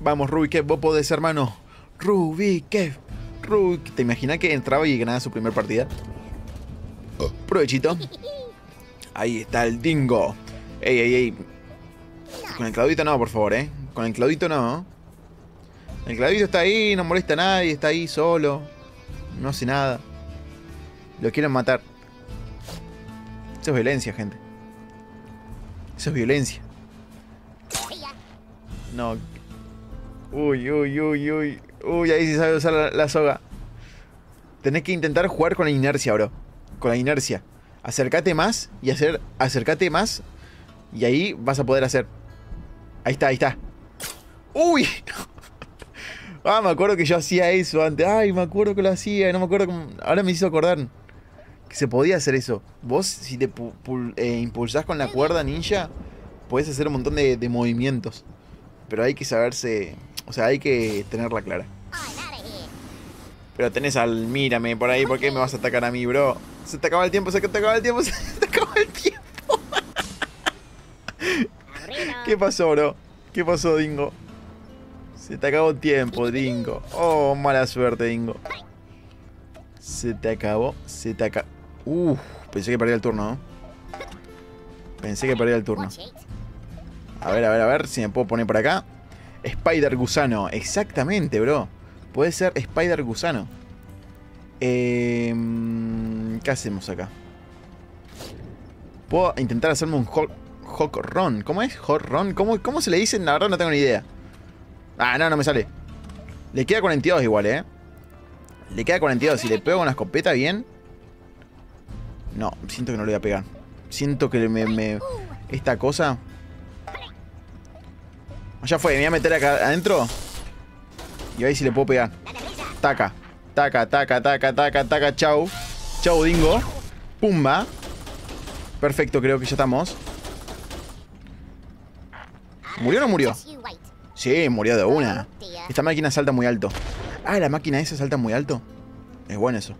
Vamos, Ruby Kep, vos podés, hermano. Rubik, Rubik. ¿Te imaginas que entraba y ganaba su primer partida? Provechito. Ahí está el dingo. Ey, ey, ey. Con el Claudito no, por favor, eh. Con el Claudito no. El Claudito está ahí, no molesta a nadie, está ahí solo. No hace nada. Lo quieren matar. Eso es violencia, gente. Eso es violencia. No. Uy, uy, uy, uy. Uy, ahí sí sabe usar la, soga. Tenés que intentar jugar con la inercia, bro. Con la inercia. Acércate más y hacer. Acércate más. Y ahí vas a poder hacer. Ahí está, ahí está. ¡Uy! *laughs* Ah, me acuerdo que yo hacía eso antes. Ay, me acuerdo que lo hacía. No me acuerdo cómo... Ahora me hizo acordar que se podía hacer eso. Vos, si te eh, impulsás con la cuerda ninja, podés hacer un montón de, movimientos. Pero hay que saberse. O sea, hay que tenerla clara. Pero tenés al mírame por ahí, ¿por qué me vas a atacar a mí, bro? Se te acaba el tiempo, se te acaba el tiempo, *laughs* se te acaba el tiempo. *laughs* ¿Qué pasó, bro? ¿Qué pasó, Dingo? Se te acabó el tiempo, Dingo. Oh, mala suerte, Dingo. Se te acabó, se te acabó. Uf, pensé que perdía el turno, ¿no? Pensé que perdía el turno. A ver, a ver, a ver si me puedo poner por acá. Spider Gusano. Exactamente, bro. Puede ser Spider Gusano. Em, ¿Qué hacemos acá? Puedo intentar hacerme un hot run. ¿Cómo es? Hot run. ¿Cómo, ¿Cómo se le dice? La verdad no tengo ni idea. Ah, no, no me sale. Le queda 42 igual, ¿eh? Le queda 42. Si le pego con la escopeta bien... No, siento que no le voy a pegar. Siento que me... me- esta cosa... Ya fue, me voy a meter acá adentro. Y ahí sí le puedo pegar. Taca. Taca, taca, taca, taca, taca, chau. Chau, dingo. Pumba. Perfecto, creo que ya estamos. ¿Murió o no murió? Sí, murió de una. Dear. Esta máquina salta muy alto. Ah, la máquina esa salta muy alto. Es bueno eso.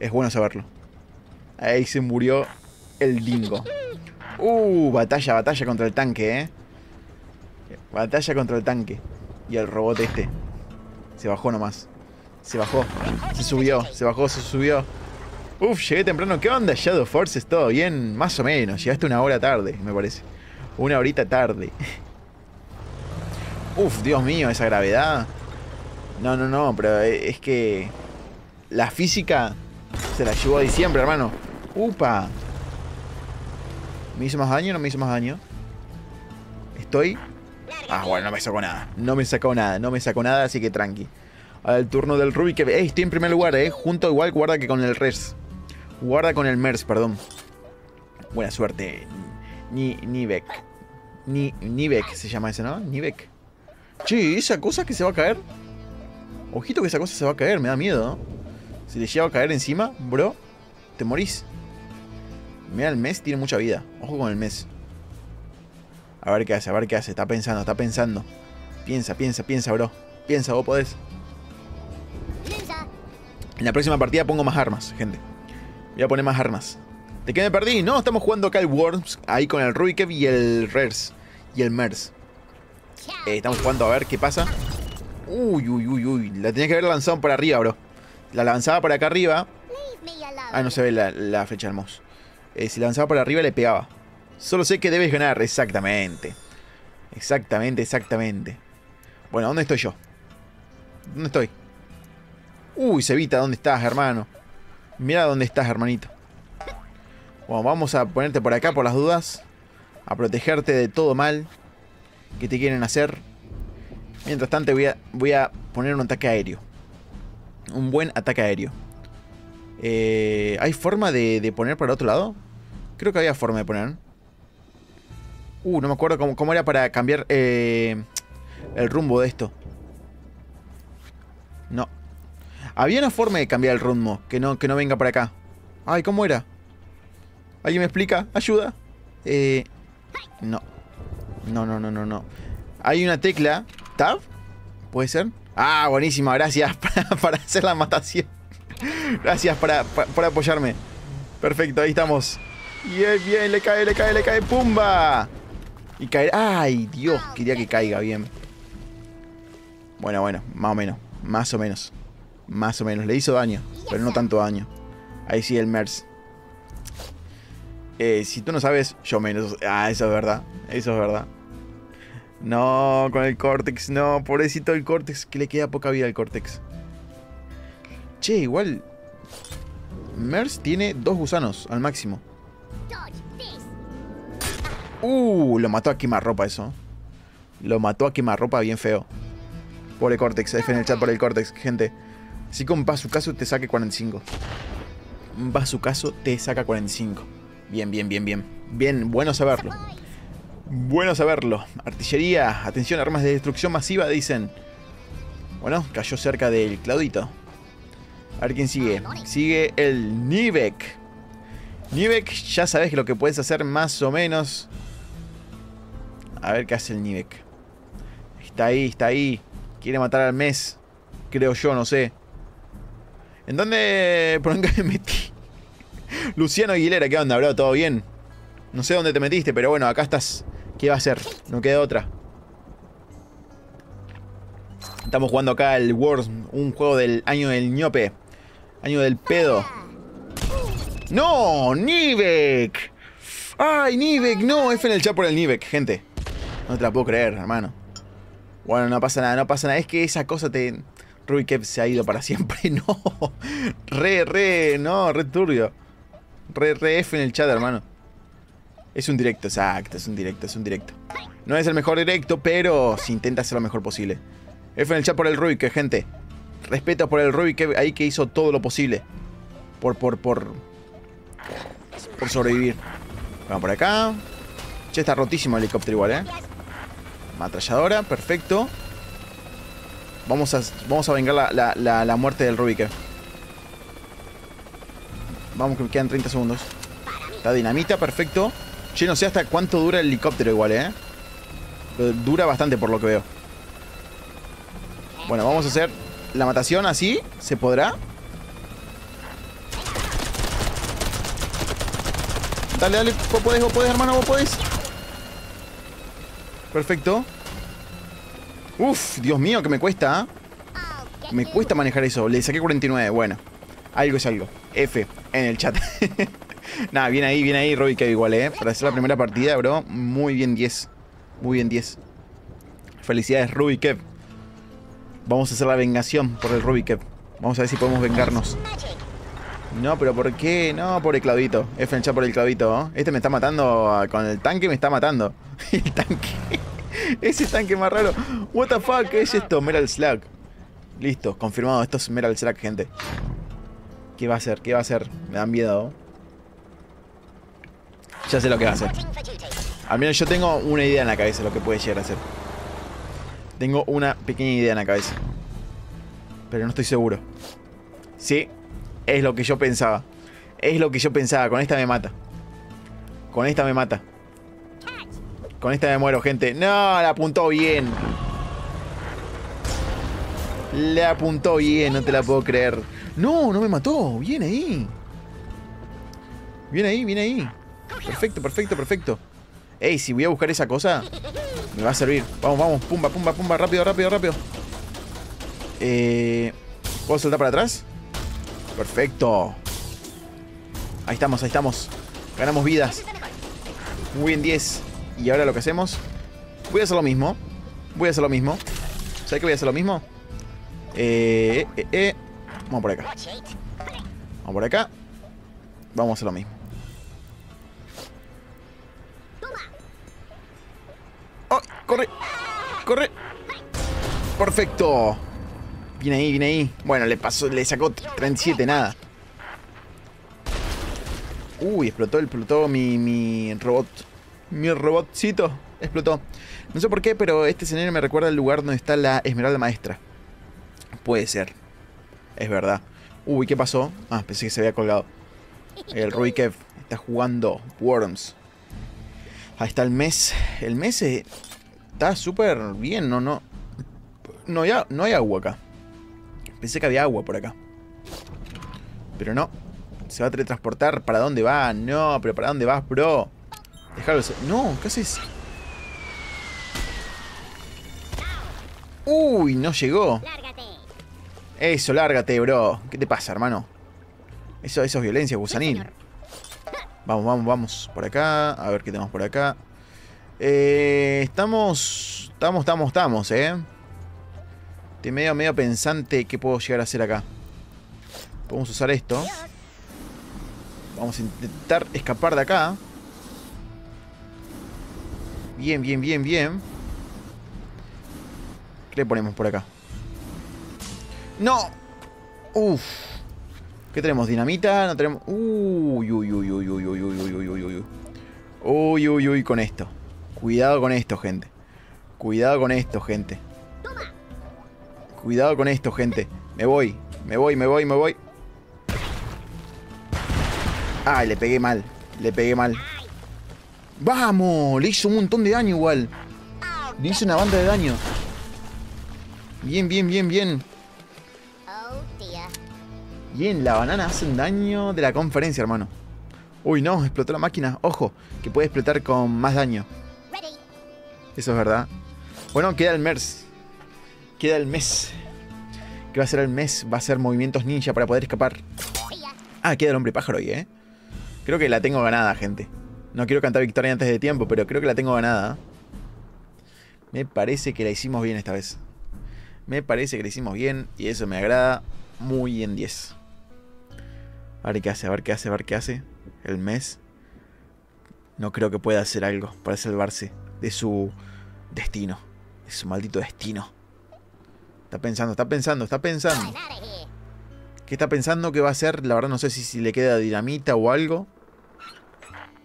Es bueno saberlo. Ahí se murió el dingo. Uh, batalla, batalla contra el tanque, eh. Batalla contra el tanque. Y el robot este. Se bajó nomás. Se bajó. Se subió. Se bajó, se subió. Uf, llegué temprano. ¿Qué onda, Shadow Forces? ¿Todo bien? Más o menos. Llegaste una hora tarde, me parece. Una horita tarde. *laughs* Uf, Dios mío, esa gravedad. No, no, no, pero e- es que la física se la llevó a diciembre, hermano. Upa. ¿Me hizo más daño o no me hizo más daño? Estoy... Ah, bueno, no me sacó nada. No me sacó nada, no me sacó nada, así que tranqui. Al turno del Rubik. Ey, estoy en primer lugar, eh. Junto igual, guarda que con el Res. Guarda con el Mers, perdón. Buena suerte. Ni, Nivek. Ni, Nivek se llama ese, ¿no? Nivek. Che, esa cosa que se va a caer. Ojito que esa cosa se va a caer, me da miedo, ¿no? Si le llega a caer encima, bro, te morís. Mira, el mes tiene mucha vida. Ojo con el mes. A ver qué hace, a ver qué hace. Está pensando, está pensando. Piensa, piensa, piensa, bro. Piensa, vos podés. En la próxima partida pongo más armas, gente. Voy a poner más armas. ¿De qué me perdí? No, estamos jugando acá el Worms. Ahí con el Rubikev y el Rers. Y el Mers. Eh, estamos jugando a ver qué pasa. Uy, uy, uy, uy. La tenía que haber lanzado por arriba, bro. La lanzaba por acá arriba. Ah, no se ve la, la flecha del mouse. Eh, si la lanzaba por arriba le pegaba. Solo sé que debes ganar, exactamente. Exactamente, exactamente. Bueno, ¿dónde estoy yo? ¿Dónde estoy? Uy, Cevita, ¿dónde estás, hermano? Mira dónde estás, hermanito. Bueno, vamos a ponerte por acá por las dudas. A protegerte de todo mal que te quieren hacer. Mientras tanto voy a, voy a poner un ataque aéreo. Un buen ataque aéreo. Eh, ¿Hay forma de, de poner para otro lado? Creo que había forma de poner. Uh, no me acuerdo cómo, cómo era para cambiar eh, el rumbo de esto. No. Había una forma de cambiar el rumbo, que no, que no venga para acá. Ay, ¿cómo era? ¿Alguien me explica? ¿Ayuda? Eh, no. No, no, no, no, no. Hay una tecla. ¿Tab? ¿Puede ser? Ah, buenísima, gracias *laughs* para, para hacer la matación. Gracias para, pa- por apoyarme. Perfecto, ahí estamos. Bien, bien, le cae, le cae, le cae. ¡Pumba! Y cae. ¡Ay, Dios! Quería que caiga bien. Bueno, bueno, más o menos. Más o menos. Más o menos. Le hizo daño, pero no tanto daño. Ahí sí el Mers. Eh, si tú no sabes, yo menos. Ah, eso es verdad. Eso es verdad. No, con el Cortex, no. Pobrecito el Cortex, que le queda poca vida al Cortex. Che, igual. Mers tiene dos gusanos al máximo. Uh, lo mató a quemarropa eso. Lo mató a quemarropa bien feo. Pobre Cortex, F en el chat por el Cortex, gente. Que un Bazucazo te saque 45. Un Bazucazo te saca 45. Bien, bien, bien, bien. Bien, bueno saberlo. Bueno saberlo. Artillería, atención, armas de destrucción masiva, dicen. Bueno, cayó cerca del Claudito. A ver quién sigue. Sigue el Nivek. Nivek, ya sabes lo que puedes hacer más o menos. A ver qué hace el Nivek. Está ahí, está ahí. Quiere matar al mes. Creo yo, no sé. ¿En dónde *laughs* por dónde me metí? Luciano Aguilera, ¿qué onda, bro? ¿Todo bien? No sé dónde te metiste, pero bueno, acá estás. ¿Qué va a hacer? No queda otra. Estamos jugando acá el Worms, un juego del año del ñope. Año del pedo. ¡No! ¡Nivek! ¡Ay, Nivek! No, F en el chat por el Nivek, gente. No te la puedo creer, hermano. Bueno, no pasa nada, no pasa nada. Es que esa cosa te... Rubikev se ha ido para siempre. *laughs* No. Re, re, no, re turbio. Re, re F en el chat, hermano. Es un directo, exacto, es un directo, es un directo. No es el mejor directo, pero se intenta hacer lo mejor posible. F en el chat por el Rubik, gente. Respeto por el Rubik ahí que hizo todo lo posible. Por, por, por. Por sobrevivir. Vamos por acá. Che, está rotísimo el helicóptero igual, eh. Matralladora, perfecto. Vamos a, vamos a vengar la, la, la, la muerte del Rubik. Vamos, que me quedan 30 segundos. Está dinamita, perfecto. Che, no sé hasta cuánto dura el helicóptero igual, eh. Dura bastante por lo que veo. Bueno, vamos a hacer la matación así. ¿Se podrá? Dale, dale. Vos podés, vos podés, hermano, vos podés. Perfecto. Uf, Dios mío, que me cuesta, ¿ah? Me cuesta manejar eso. Le saqué 49. Bueno. Algo es algo. F en el chat. *laughs* *laughs* Nada, bien ahí, bien ahí, Robbie Kev igual, ¿eh? Para hacer la primera partida, bro. Muy bien 10. Muy bien 10. Felicidades, Ruby Kev. Vamos a hacer la vengación por el Ruby Kev. Vamos a ver si podemos vengarnos. No, pero ¿por qué? No, por el clavito. F en por el clavito. ¿no? Este me está matando ah, con el tanque, me está matando. *laughs* el tanque. Ese tanque más raro. What the fuck, ¿qué es esto? Metal Slug. Listo, confirmado. Esto es Metal Slug, gente. ¿Qué va a hacer? ¿Qué va a hacer? Me dan miedo. Ya sé lo que va a hacer. Al menos yo tengo una idea en la cabeza de lo que puede llegar a hacer. Tengo una pequeña idea en la cabeza. Pero no estoy seguro. Sí, es lo que yo pensaba. Es lo que yo pensaba. Con esta me mata. Con esta me mata. Con esta me muero, gente. No, la apuntó bien. Le apuntó bien, no te la puedo creer. No, no me mató. Bien ahí. Bien ahí, bien ahí. Perfecto, perfecto, perfecto. Ey, si voy a buscar esa cosa, me va a servir. Vamos, vamos, pumba, pumba, pumba, rápido, rápido, rápido. Eh, ¿Puedo saltar para atrás? Perfecto. Ahí estamos, ahí estamos. Ganamos vidas. Muy bien, 10. Y ahora lo que hacemos. Voy a hacer lo mismo. Voy a hacer lo mismo. ¿Sabes que voy a hacer lo mismo? Eh, eh, eh. Vamos por acá. Vamos por acá. Vamos a hacer lo mismo. ¡Corre! ¡Corre! ¡Perfecto! Viene ahí, viene ahí. Bueno, le pasó, le sacó 37, nada. Uy, explotó, explotó mi, mi robot. Mi robotcito explotó. No sé por qué, pero este escenario me recuerda al lugar donde está la Esmeralda Maestra. Puede ser. Es verdad. Uy, ¿qué pasó? Ah, pensé que se había colgado. El Ruikev está jugando Worms. Ahí está el mes. El mes está súper bien, no, no. No hay, no hay agua acá. Pensé que había agua por acá. Pero no. Se va a teletransportar. ¿Para dónde va? No, pero ¿para dónde vas, bro? Déjalo. No, ¿qué haces? Uy, no llegó. Eso, lárgate, bro. ¿Qué te pasa, hermano? Eso, eso es violencia, gusanil. Vamos, vamos, vamos. Por acá. A ver qué tenemos por acá. Eh, estamos. Estamos, estamos, estamos, eh. Estoy medio, medio pensante qué puedo llegar a hacer acá. Podemos usar esto. Vamos a intentar escapar de acá. Bien, bien, bien, bien. ¿Qué le ponemos por acá? ¡No! ¡Uf! ¿Qué tenemos? ¿Dinamita? No tenemos... Uy, uy, uy, uy, uy, uy, uy, uy, con esto. Cuidado con esto, gente. Cuidado con esto, gente. Cuidado con esto, gente. Me voy, me voy, me voy, me voy. Ay, le pegué mal. Le pegué mal. ¡Vamos! Le hizo un montón de daño igual. Le hizo una banda de daño. Bien, bien, bien, bien. Bien, la banana hace un daño de la conferencia, hermano. Uy, no, explotó la máquina. Ojo, que puede explotar con más daño. Eso es verdad. Bueno, queda el MERS. Queda el mes. ¿Qué va a ser el mes? Va a ser movimientos ninja para poder escapar. Ah, queda el hombre pájaro ahí, ¿eh? Creo que la tengo ganada, gente. No quiero cantar victoria antes de tiempo, pero creo que la tengo ganada. Me parece que la hicimos bien esta vez. Me parece que la hicimos bien y eso me agrada muy en 10. A ver qué hace, a ver qué hace, a ver qué hace. El mes. No creo que pueda hacer algo para salvarse de su destino. De su maldito destino. Está pensando, está pensando, está pensando. ¿Qué está pensando que va a hacer? La verdad no sé si, si le queda dinamita o algo.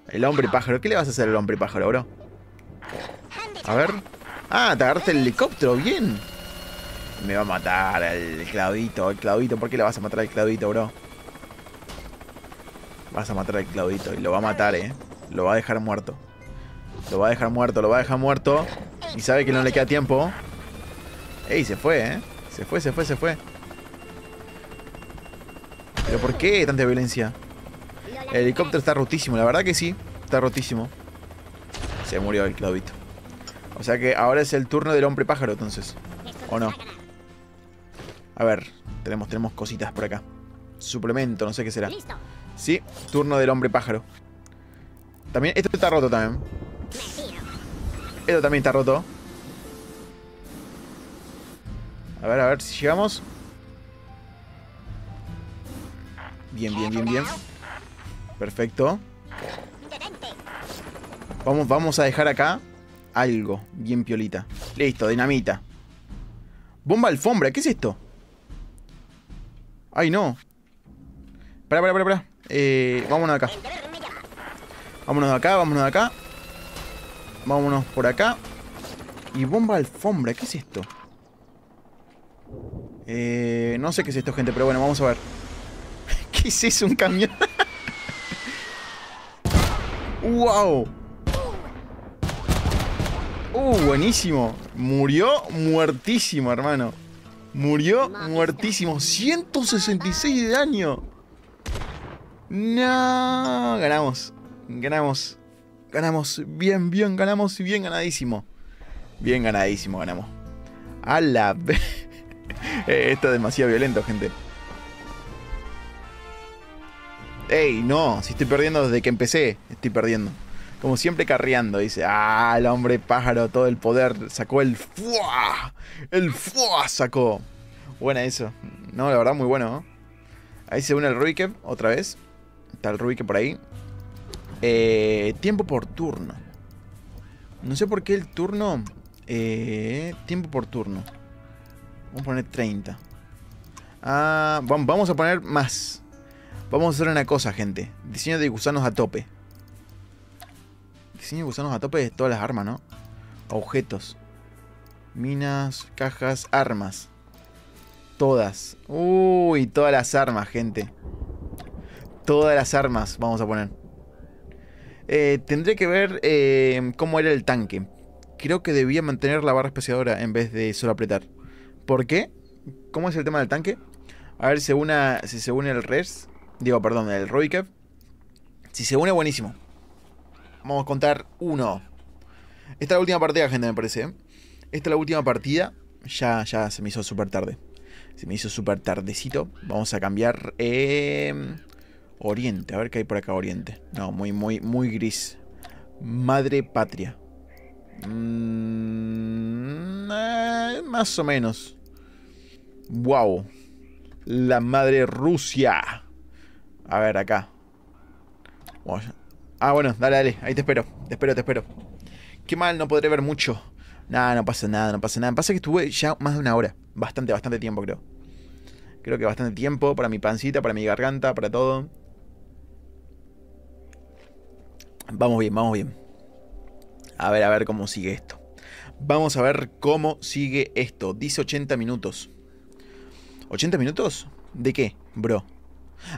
El hombre pájaro. ¿Qué le vas a hacer al hombre pájaro, bro? A ver. Ah, te agarraste el helicóptero. Bien. Me va a matar el Claudito. El Claudito. ¿Por qué le vas a matar al Claudito, bro? Vas a matar al Claudito. Y lo va a matar, eh. Lo va a dejar muerto. Lo va a dejar muerto. Lo va a dejar muerto. Y sabe que no le queda tiempo. Ey, se fue, eh. Se fue, se fue, se fue. ¿Pero por qué tanta violencia? El helicóptero está rotísimo, la verdad que sí, está rotísimo. Se murió el Claudito. O sea que ahora es el turno del hombre pájaro, entonces. ¿O no? A ver, tenemos, tenemos cositas por acá. Suplemento, no sé qué será. Sí, turno del hombre pájaro. También, esto está roto también. Esto también está roto. A ver, a ver si llegamos. Bien, bien, bien, bien. Perfecto. Vamos, vamos a dejar acá algo bien piolita. Listo, dinamita. Bomba alfombra, ¿qué es esto? Ay, no. Espera, espera, espera. Eh, vámonos de acá. Vámonos de acá, vámonos de acá. Vámonos por acá. Y bomba alfombra, ¿qué es esto? Eh, no sé qué es esto, gente, pero bueno, vamos a ver. *laughs* ¿Qué es eso? Un camión. *laughs* ¡Wow! Uh, buenísimo. Murió muertísimo, hermano. Murió muertísimo. 166 de daño. No. Ganamos. Ganamos. Ganamos. Bien, bien, ganamos. Bien ganadísimo. Bien ganadísimo, ganamos. A la... *laughs* Eh, Esto es demasiado violento, gente. Ey, no, si estoy perdiendo desde que empecé, estoy perdiendo. Como siempre carreando, dice, ah, el hombre pájaro, todo el poder, sacó el fuá, el fuá sacó. Buena eso. No, la verdad, muy bueno. ¿no? Ahí se une el Ruikev, otra vez. Está el por ahí. Eh, tiempo por turno. No sé por qué el turno... eh, tiempo por turno. Vamos a poner 30. Ah, vam- vamos a poner más. Vamos a hacer una cosa, gente. Diseño de gusanos a tope. Diseño de gusanos a tope de todas las armas, ¿no? Objetos. Minas, cajas, armas. Todas. Uy, todas las armas, gente. Todas las armas vamos a poner. Eh, tendré que ver eh, cómo era el tanque. Creo que debía mantener la barra espaciadora en vez de solo apretar. ¿Por qué? ¿Cómo es el tema del tanque? A ver si, se une el res. Digo, perdón, el Roikev. Si se une, buenísimo. Vamos a contar uno. Esta es la última partida, gente, me parece. ¿eh? Esta es la última partida. Ya, ya se me hizo súper tarde. Se me hizo súper tardecito. Vamos a cambiar. eh, oriente. A ver qué hay por acá, Oriente. No, muy, muy, muy gris. Madre patria. Mm, eh, más o menos. Wow. La madre Rusia. A ver, acá. Ah, bueno, dale, dale. Ahí te espero. Te espero, te espero. Qué mal, no podré ver mucho. Nada, no pasa nada, no pasa nada. Pasa que estuve ya más de una hora. Bastante, bastante tiempo, creo. Creo que bastante tiempo para mi pancita, para mi garganta, para todo. Vamos bien, vamos bien. A ver, a ver cómo sigue esto. Vamos a ver cómo sigue esto. Dice 80 minutos. ¿80 minutos? ¿De qué, bro?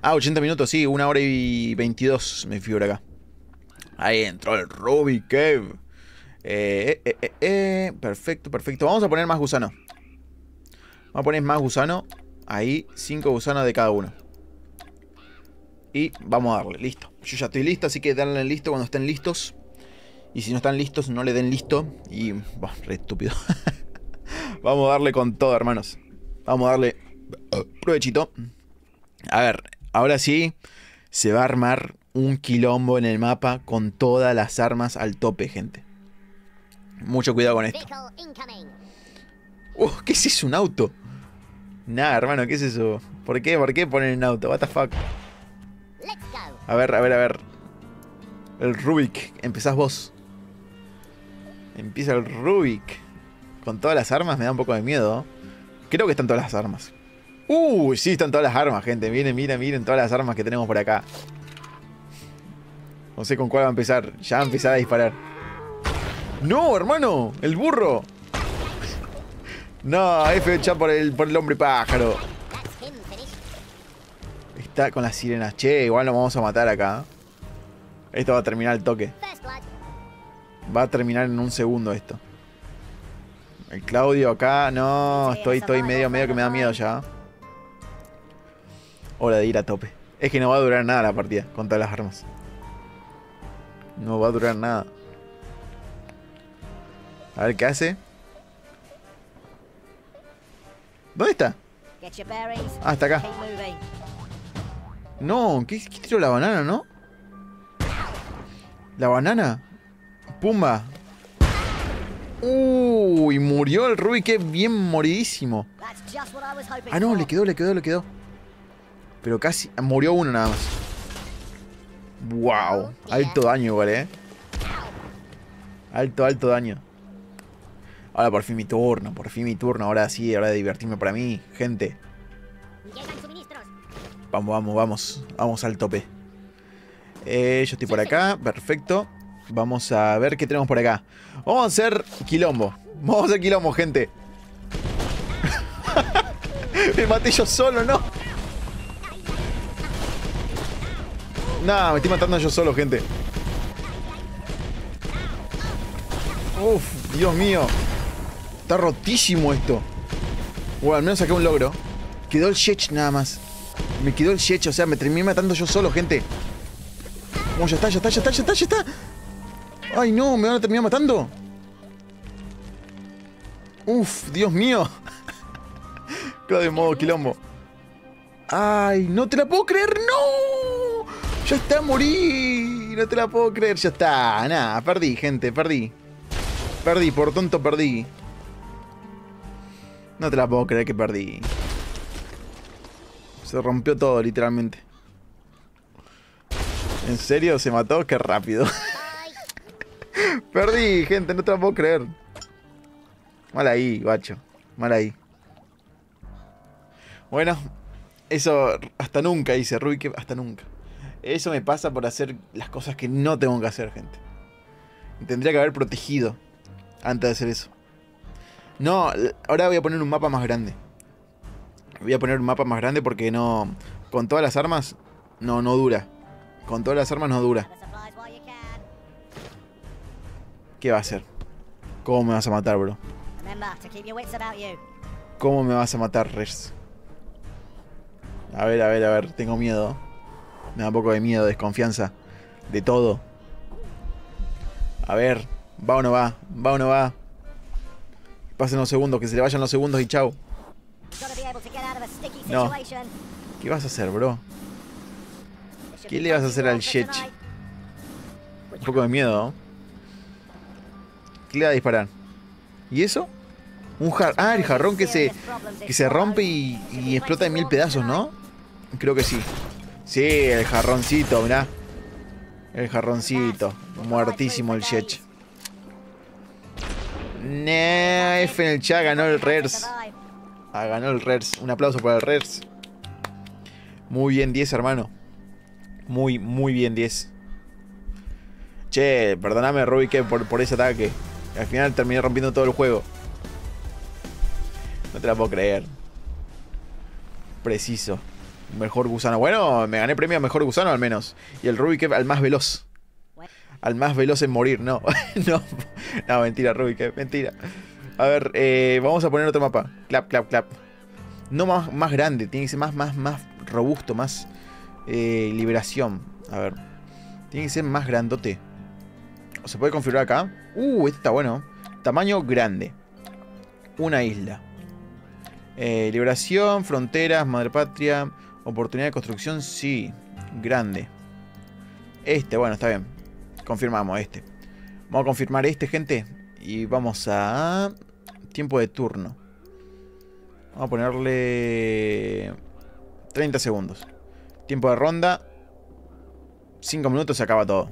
Ah, 80 minutos, sí, una hora y 22 me figura acá. Ahí entró el Ruby Cave. Eh, eh, eh, perfecto, perfecto. Vamos a poner más gusano. Vamos a poner más gusano. Ahí, 5 gusanos de cada uno. Y vamos a darle, listo. Yo ya estoy listo, así que denle listo cuando estén listos. Y si no están listos, no le den listo. Y, bah, re estúpido. *laughs* vamos a darle con todo, hermanos. Vamos a darle uh, provechito. A ver, ahora sí se va a armar un quilombo en el mapa con todas las armas al tope, gente. Mucho cuidado con esto. Uh, ¿qué es eso? ¿Un auto? Nah, hermano, ¿qué es eso? ¿Por qué? ¿Por qué ponen un auto? What the fuck? Let's go. A ver, a ver, a ver. El Rubik. Empezás vos. Empieza el Rubik. Con todas las armas me da un poco de miedo. Creo que están todas las armas. Uy, sí, están todas las armas, gente. Miren, miren, miren todas las armas que tenemos por acá. No sé con cuál va a empezar. Ya va a empezar a disparar. ¡No, hermano! ¡El burro! No, F ya por el, por el hombre pájaro. Está con las sirenas. Che, igual lo vamos a matar acá. Esto va a terminar el toque. Va a terminar en un segundo esto. El Claudio acá. No, estoy, estoy medio, medio que me da miedo ya. Hora de ir a tope. Es que no va a durar nada la partida con todas las armas. No va a durar nada. A ver qué hace. ¿Dónde está? Ah, está acá. No, ¿qué, qué tiró la banana, no? ¿La banana? Pumba. Uy, murió el Ruby, que bien moridísimo. Ah, no, le quedó, le quedó, le quedó. Pero casi. Murió uno nada más. Wow. Alto daño igual, eh. Alto, alto daño. Ahora por fin mi turno, por fin mi turno. Ahora sí, hora de divertirme para mí, gente. Vamos, vamos, vamos. Vamos al tope. Eh, yo estoy por acá. Perfecto. Vamos a ver qué tenemos por acá. Vamos a hacer quilombo. Vamos a hacer quilombo, gente. *laughs* me maté yo solo, ¿no? Nah, me estoy matando yo solo, gente. Uf, Dios mío. Está rotísimo esto. Bueno, al menos saqué un logro. Quedó el Shech nada más. Me quedó el Shech, o sea, me terminé matando yo solo, gente. Oh, ya está, ya está, ya está, ya está, ya está. Ay, no, me van a terminar matando. Uf, Dios mío. *laughs* Quedó de modo quilombo. Ay, no te la puedo creer, no. Ya está, morí. No te la puedo creer, ya está. Nada, perdí, gente, perdí. Perdí, por tonto perdí. No te la puedo creer que perdí. Se rompió todo, literalmente. ¿En serio se mató? Qué rápido. *laughs* Perdí, gente, no te la puedo creer. Mal ahí, guacho. Mal ahí. Bueno, eso hasta nunca hice, Rubik, hasta nunca. Eso me pasa por hacer las cosas que no tengo que hacer, gente. Tendría que haber protegido antes de hacer eso. No, ahora voy a poner un mapa más grande. Voy a poner un mapa más grande porque no. Con todas las armas, no, no dura. Con todas las armas no dura. ¿Qué va a hacer? ¿Cómo me vas a matar, bro? ¿Cómo me vas a matar, Res? A ver, a ver, a ver, tengo miedo. Me da un poco de miedo, desconfianza. De todo. A ver, va o no va, va o no va. Pasen los segundos, que se le vayan los segundos y chau. No. ¿Qué vas a hacer, bro? ¿Qué le vas a hacer al Shech? Un poco de miedo, ¿no? ¿Qué le va a disparar? ¿Y eso? Un jar... Ah, el jarrón que se, que se rompe y, y explota en mil pedazos, ¿no? Creo que sí. Sí, el jarroncito, mirá. El jarroncito. Muertísimo el Shech. Nah, F en el chat, ganó el Rers. Ah, ganó el Rers. Un aplauso para el Rers. Muy bien 10, hermano. Muy, muy bien 10. Che, perdóname, Rubik, por, por ese ataque. Al final terminé rompiendo todo el juego. No te la puedo creer. Preciso. Mejor gusano. Bueno, me gané premio a mejor gusano al menos. Y el Rubik al más veloz. Al más veloz en morir, no. *laughs* no. No, mentira, Rubik, mentira. A ver, eh, vamos a poner otro mapa. Clap, clap, clap. No más, más grande, tiene que ser más, más, más robusto, más eh, liberación. A ver. Tiene que ser más grandote. ¿O se puede configurar acá? Uh, este está bueno. Tamaño grande. Una isla. Eh, liberación, fronteras, madre patria. Oportunidad de construcción, sí. Grande. Este, bueno, está bien. Confirmamos este. Vamos a confirmar este, gente. Y vamos a... Tiempo de turno. Vamos a ponerle... 30 segundos. Tiempo de ronda. 5 minutos se acaba todo.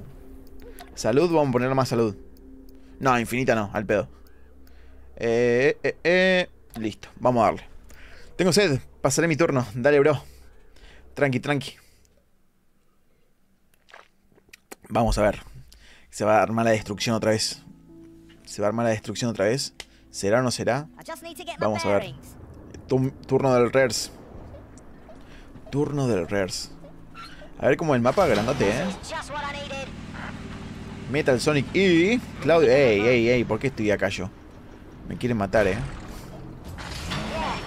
Salud, vamos a ponerle más salud. No, infinita no, al pedo. Eh, eh, eh. Listo, vamos a darle. Tengo sed, pasaré mi turno. Dale, bro. Tranqui, tranqui. Vamos a ver. Se va a armar la destrucción otra vez. Se va a armar la destrucción otra vez. ¿Será o no será? Vamos a ver. turno del Rers. Turno del Rers. A ver cómo el mapa grandote, eh. Metal Sonic y Claudio. Ey, ey, ey, ¿por qué estoy acá yo? Me quieren matar, eh.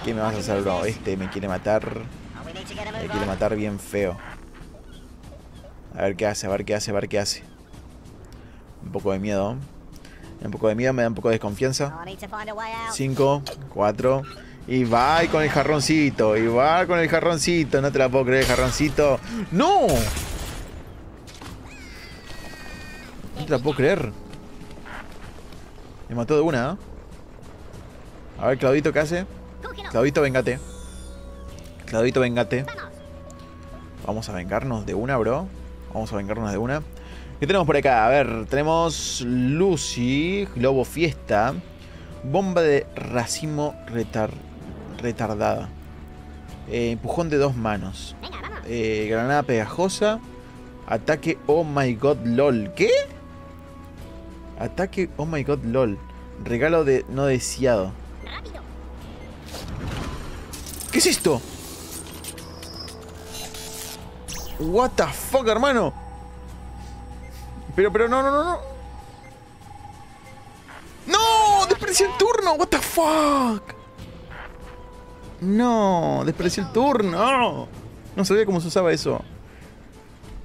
¿Qué me vas a hacer, bro? Este me quiere matar. Me quiere matar bien feo. A ver qué hace, a ver qué hace, a ver qué hace. Un poco de miedo. Un poco de miedo, me da un poco de desconfianza. Oh, I need to find a way out. 5, 4. Y va y con el jarroncito. Y va con el jarroncito. No te la puedo creer, el jarroncito. ¡No! No te la puedo creer. Me mató de una, ¿eh? A ver, Claudito, ¿qué hace? Claudito, vengate. Claudito, vengate. Vamos a vengarnos de una, bro. Vamos a vengarnos de una. ¿Qué tenemos por acá? A ver, tenemos Lucy, Globo Fiesta, Bomba de racimo retar- retardada, eh, Empujón de dos manos, eh, Granada pegajosa, Ataque Oh My God LOL. ¿Qué? Ataque Oh My God LOL. Regalo de no deseado. ¿Qué es esto? What the fuck, hermano? Pero, pero, no, no, no, no. ¡No! ¡Despreció el turno! ¡What the fuck! No, despreció el turno. No sabía cómo se usaba eso.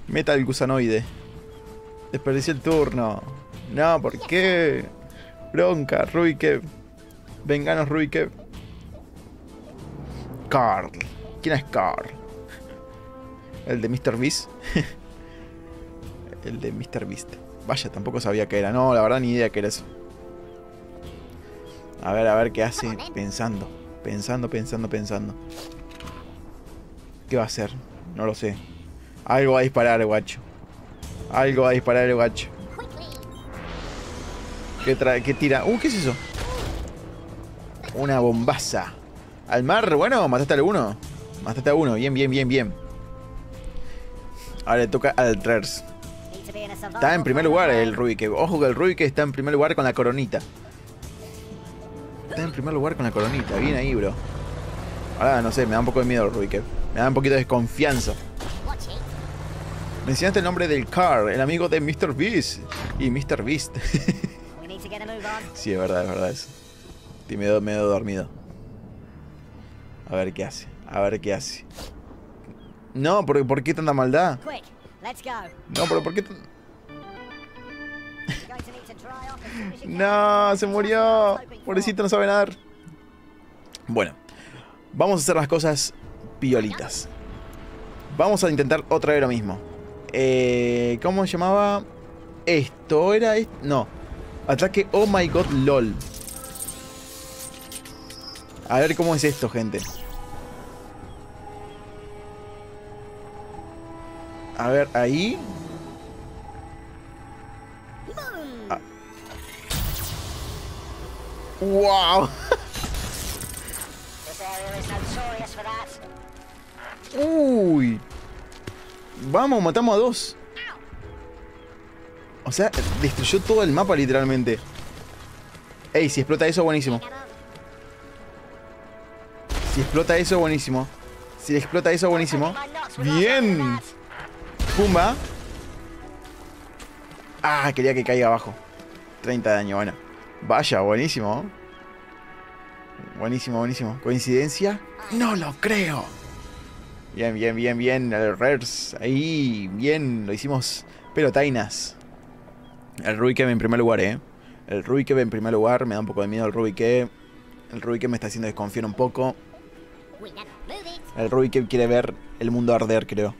Metal gusanoide. Desperdició el turno. No, ¿por qué? Bronca, Rubikev. Venganos, Rubikev. Carl. ¿Quién es Carl? El de Mr. Beast. *laughs* El de Mr. Beast. Vaya, tampoco sabía que era. No, la verdad ni idea que era eso. A ver, a ver qué hace. Pensando. Pensando, pensando, pensando. ¿Qué va a hacer? No lo sé. Algo va a disparar el guacho. Algo va a disparar el guacho. ¿Qué? ¿Qué tira? Uh, ¿qué es eso? Una bombaza. Al mar, bueno, mataste a uno. Mataste a uno, bien, bien, bien, bien. Ahora le toca al Trers. Está en primer lugar el Rubik. Ojo que el Rubik está en primer lugar con la coronita. Está en primer lugar con la coronita. Bien ahí, bro. Ahora no sé, me da un poco de miedo el Rubik. Me da un poquito de desconfianza. Mencionaste el nombre del Car, el amigo de Mr. Beast. Y Mr. Beast. *laughs* Sí, es verdad, es verdad eso. Estoy medio, medio dormido. A ver qué hace. A ver qué hace. No, ¿por, ¿por qué tanta maldad? Quick. Let's go. No, pero ¿por qué. No, se murió. Pobrecito, no sabe nadar. Bueno, Vamos a hacer las cosas piolitas. Vamos a intentar otra vez lo mismo. Eh, ¿Cómo se llamaba? Esto era... est- No. Ataque Oh My God LOL. A ver cómo es esto, gente. A ver, ahí. Ah. ¡Wow! *laughs* ¡Uy! Vamos, matamos a dos. O sea, destruyó todo el mapa literalmente. Ey, si explota eso, buenísimo. Si explota eso, buenísimo. Si explota eso, buenísimo. Bien. Pumba. Ah, quería que caiga abajo. 30 de daño, bueno. Vaya, buenísimo. Buenísimo, buenísimo. ¿Coincidencia? No lo creo. Bien, bien, bien, bien. El Rers. Ahí, bien. Lo hicimos pelotainas. El Ruike en primer lugar, eh. El Ruike en primer lugar. Me da un poco de miedo el Ruike. El Ruike me está haciendo desconfiar un poco. El Ruike quiere ver el mundo arder, creo.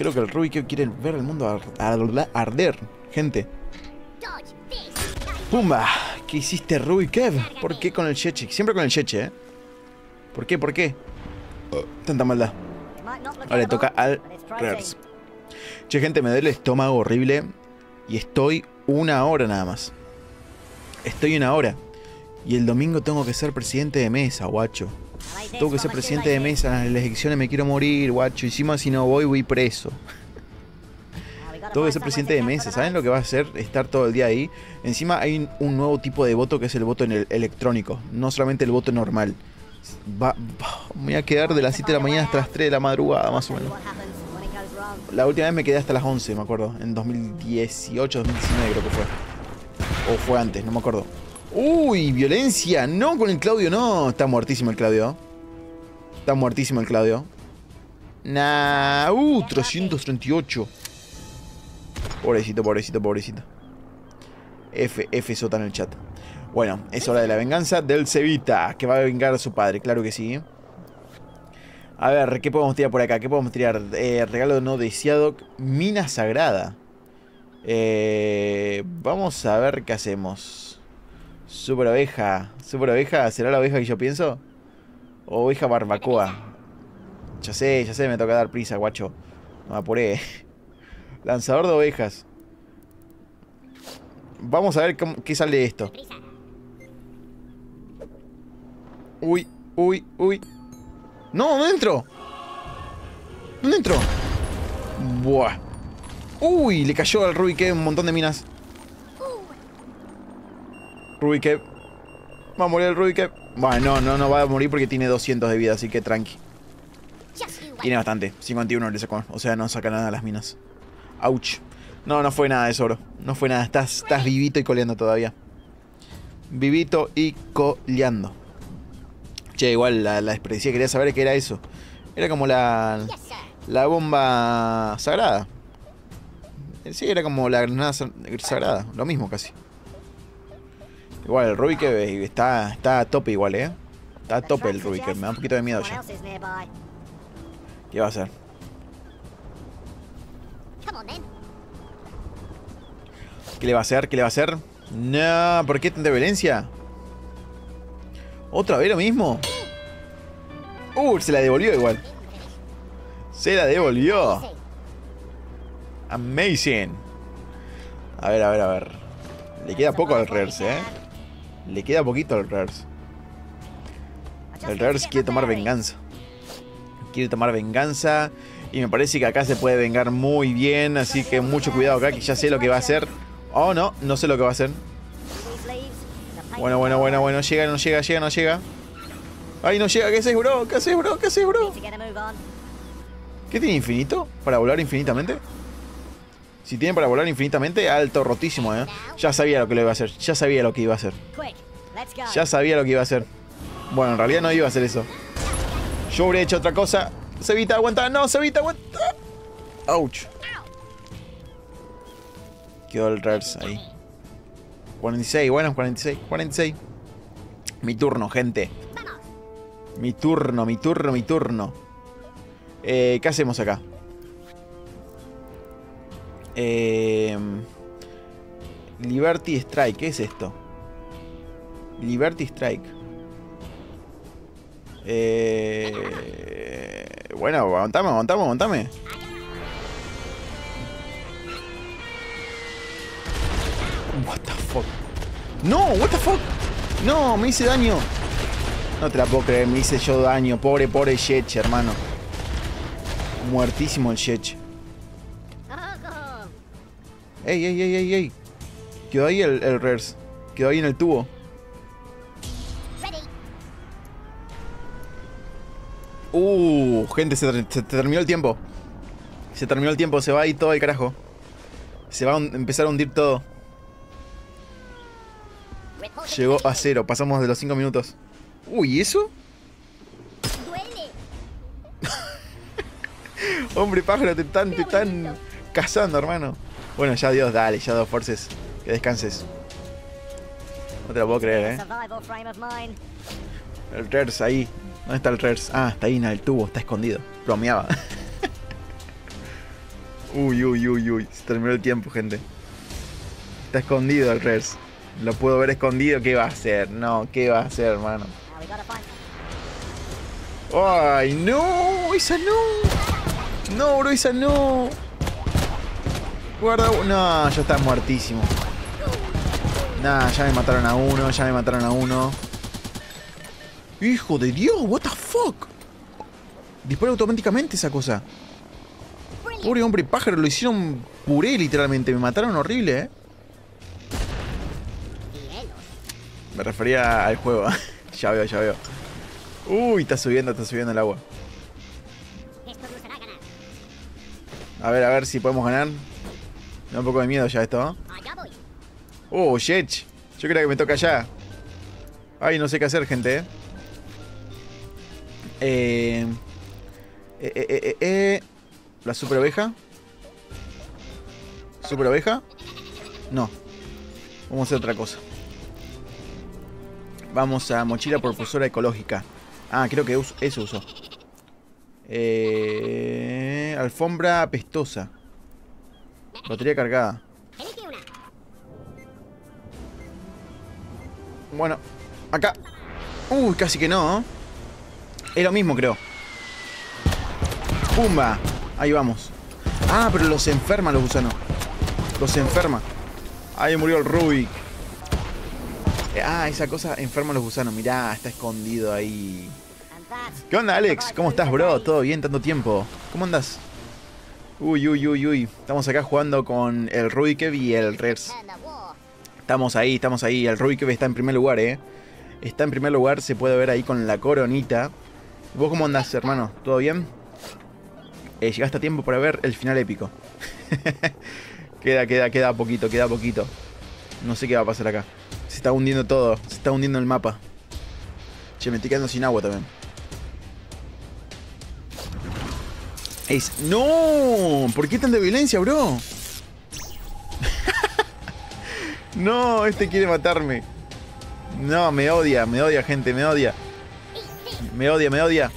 Creo que el Ruike quiere ver el mundo ar- ar- arder. Gente. ¡Pumba! ¿Qué hiciste, Ruike? ¿Por qué con el Cheche? Siempre con el Cheche, ¿eh? ¿Por qué? ¿Por qué? Tanta maldad. Ahora le toca al. Rers. Che, gente, me duele el estómago horrible. Y estoy una hora nada más. Estoy una hora. Y el domingo tengo que ser presidente de mesa, guacho. Tengo que ser presidente de mesa. En las elecciones me quiero morir, guacho. Encima si no voy, voy preso. Tengo que ser presidente de mesa. ¿Saben lo que va a hacer? Estar todo el día ahí. Encima hay un- nuevo tipo de voto que es el voto en el electrónico. No solamente el voto normal. Va, va- me voy a quedar de las 7 de la mañana hasta las 3 de la madrugada, más o menos. La última vez me quedé hasta las 11, me acuerdo. En 2018, 2019 creo que fue. O fue antes, no me acuerdo. Uy, violencia. No, con el Claudio no. Está muertísimo el Claudio. Está muertísimo el Claudio. Nah. Uh, 338. Pobrecito, pobrecito, pobrecito. F, F sota en el chat. Bueno, es hora de la venganza del Cevita, que va a vengar a su padre, claro que sí. A ver, ¿qué podemos tirar por acá? ¿Qué podemos tirar? Eh, regalo no deseado. Mina sagrada. Eh, vamos a ver qué hacemos. Super oveja. Super oveja. ¿Será la oveja que yo pienso? O oveja barbacoa. Ya sé, ya sé, me toca dar prisa, guacho. No me apuré. *laughs* Lanzador de ovejas. Vamos a ver cómo- qué sale de esto. Uy, uy, uy. No, no entro. No entro. Buah. Uy, le cayó al Rubike un montón de minas. Rubike. Va a morir el Rubike. Bueno, no, no, va a morir porque tiene 200 de vida, así que tranqui. Tiene bastante. 51 le sacó. O sea, no saca nada de las minas. Ouch. No, no fue nada eso, bro. No fue nada. Estás, estás vivito y coleando todavía. Vivito y coleando. Che, igual la, la quería saber qué era eso. Era como la, la bomba sagrada. Sí, era como la granada sa- sagrada. Lo mismo casi. Igual el Rubik está, está a tope igual, eh. Está a tope el Rubik. Me da un poquito de miedo ya. ¿Qué va a hacer? ¿Qué le va a hacer? ¿Qué le va a hacer? No, ¿por qué tanta violencia? ¿Otra vez lo mismo? Uh, se la devolvió igual. Se la devolvió. Amazing. A ver, a ver, a ver. Le queda poco al Rers, eh. Le queda poquito al Rers. El Rers quiere tomar venganza. Quiere tomar venganza. Y me parece que acá se puede vengar muy bien. Así que mucho cuidado acá, que ya sé lo que va a hacer. Oh, no, no sé lo que va a hacer. Bueno, bueno, bueno, bueno. Llega, no llega, llega, no llega. Ay, no llega. ¿Qué haces, bro? ¿Qué haces, bro? ¿Qué haces, bro? ¿Qué tiene infinito? ¿Para volar infinitamente? Si tiene para volar infinitamente, alto, rotísimo, ¿eh? Ya sabía lo que le iba a hacer. Ya sabía lo que iba a hacer. Ya sabía lo que iba a hacer. Bueno, en realidad no iba a hacer eso. Yo hubiera hecho otra cosa. Cevita, aguanta. No, Cevita, aguanta. Ouch. Quedó el Rers ahí. 46, bueno, 46, 46. Mi turno, gente. Mi turno, mi turno, mi turno. Eh, ¿Qué hacemos acá? Eh, Liberty Strike, ¿qué es esto? Liberty Strike. Eh, bueno, aguantame, aguantame, aguantame. What the fuck? No, what the fuck? No, me hice daño. No te la puedo creer, me hice yo daño. Pobre, pobre Shech, hermano. Muertísimo el Shech. Ey, ey, ey, ey, ey. Quedó ahí el, el Rers. Quedó ahí en el tubo. Uh, gente, se, se terminó el tiempo. Se terminó el tiempo, se va ahí todo el carajo. Se va a empezar a hundir todo. Llegó a cero, pasamos de los 5 minutos. Uy, ¿y eso? *laughs* Hombre pájaro, te están, te están cazando, hermano. Bueno, ya Dios, dale, ya dos forces. Que descanses. No te lo puedo creer, eh. El Rers ahí. ¿Dónde está el Rers? Ah, está ahí en el tubo, está escondido. Bromeaba. *laughs* uy, uy, uy, uy. Se terminó el tiempo, gente. Está escondido el Rers. Lo puedo ver escondido. ¿Qué va a hacer? No, ¿qué va a hacer, hermano? ¡Ay, no! ¡Esa no! No, bro, esa no. Guarda. No, ya está muertísimo. Nah, ya me mataron a uno, ya me mataron a uno. Hijo de Dios, what the fuck. Dispara automáticamente esa cosa. Pobre hombre pájaro, lo hicieron puré literalmente. Me mataron horrible, eh. Me refería al juego. *laughs* ya veo, ya veo. Uy, está subiendo, está subiendo el agua. A ver, a ver si podemos ganar. Me da un poco de miedo ya esto. Allá. Oh, shit. Yo creo que me toca ya. Ay, no sé qué hacer, gente. Eh. Eh, eh, eh, eh, eh. La super oveja. ¿Super oveja? No. Vamos a hacer otra cosa. Vamos a mochila propulsora ecológica. Ah, creo que eso uso. Eh, alfombra apestosa. Batería cargada. Bueno, acá. Uy, casi que no. ¿eh? Es lo mismo, creo. ¡Pumba! Ahí vamos. Ah, pero los enferma los gusanos. Los enferma. Ahí murió el Rubik. Ah, esa cosa enferma a los gusanos. Mirá, está escondido ahí. ¿Qué onda, Alex? ¿Cómo estás, bro? ¿Todo bien? ¿Tanto tiempo? ¿Cómo andas? Uy, uy, uy, uy. Estamos acá jugando con el Rubik y el Rers. Estamos ahí, estamos ahí. El Rubik está en primer lugar, eh. Está en primer lugar, se puede ver ahí con la coronita. ¿Vos cómo andás, hermano? ¿Todo bien? Eh, llegaste a tiempo para ver el final épico. *laughs* queda, queda, queda poquito, queda poquito. No sé qué va a pasar acá. Se está hundiendo todo, se está hundiendo el mapa. Che, me estoy quedando sin agua también. Es... ¡No! ¿Por qué tanta violencia, bro? *laughs* no, este quiere matarme. No, me odia, me odia, gente, me odia. Me odia, me odia.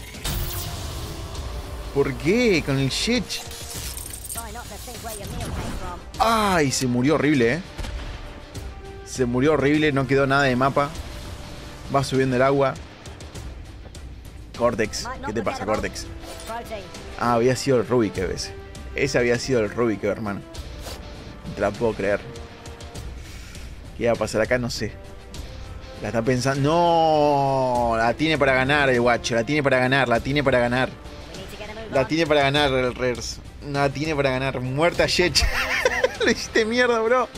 ¿Por qué? Con el shit. Ay, se murió horrible, eh. Se murió horrible, no quedó nada de mapa. Va subiendo el agua. Cortex, ¿qué te pasa, Cortex? Ah, había sido el Rubik ese. Ese había sido el Rubik, hermano. No te la puedo creer. ¿Qué va a pasar acá? No sé. La está pensando. ¡No! La tiene para ganar el guacho. La tiene para ganar. La tiene para ganar. La tiene para ganar el Rers. La tiene para ganar. Muerta Shech. *laughs* Le hiciste mierda, bro.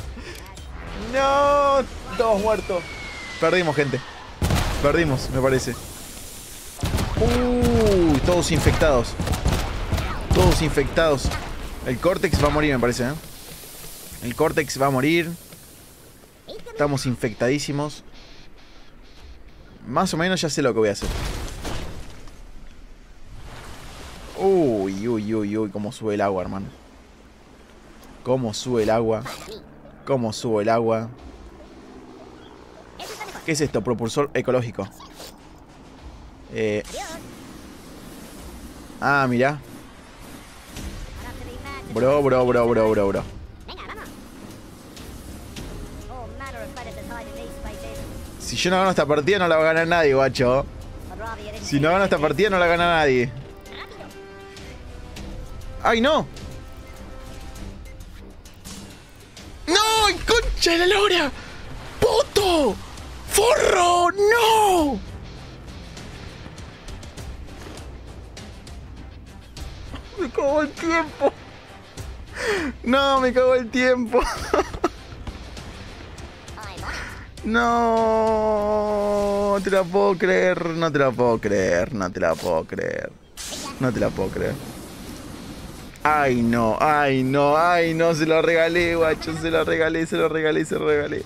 No. Todos muertos. Perdimos, gente. Perdimos, me parece. Uy, todos infectados. Todos infectados. El Cortex va a morir, me parece, ¿eh? El Cortex va a morir. Estamos infectadísimos. Más o menos ya sé lo que voy a hacer. Uy, uy, uy, uy, cómo sube el agua, hermano. Cómo sube el agua. Cómo sube el agua. ¿Qué es esto? Propulsor ecológico. Eh, ah, mira. Bro, bro, bro, bro, bro, bro. Si yo no gano esta partida, no la va a ganar nadie, guacho. Si no gano esta partida, no la gana nadie. ¡Ay, no! ¡No! ¡Concha de la lora! ¡Puto! ¡Forro! ¡No! Me cagó el tiempo. No, me cagó el tiempo. No, te la puedo creer, no te la puedo creer, no te la puedo creer. No te la puedo creer. Ay, no, ay, no, ay, no, se lo regalé, guacho, se lo regalé, se lo regalé, se lo regalé.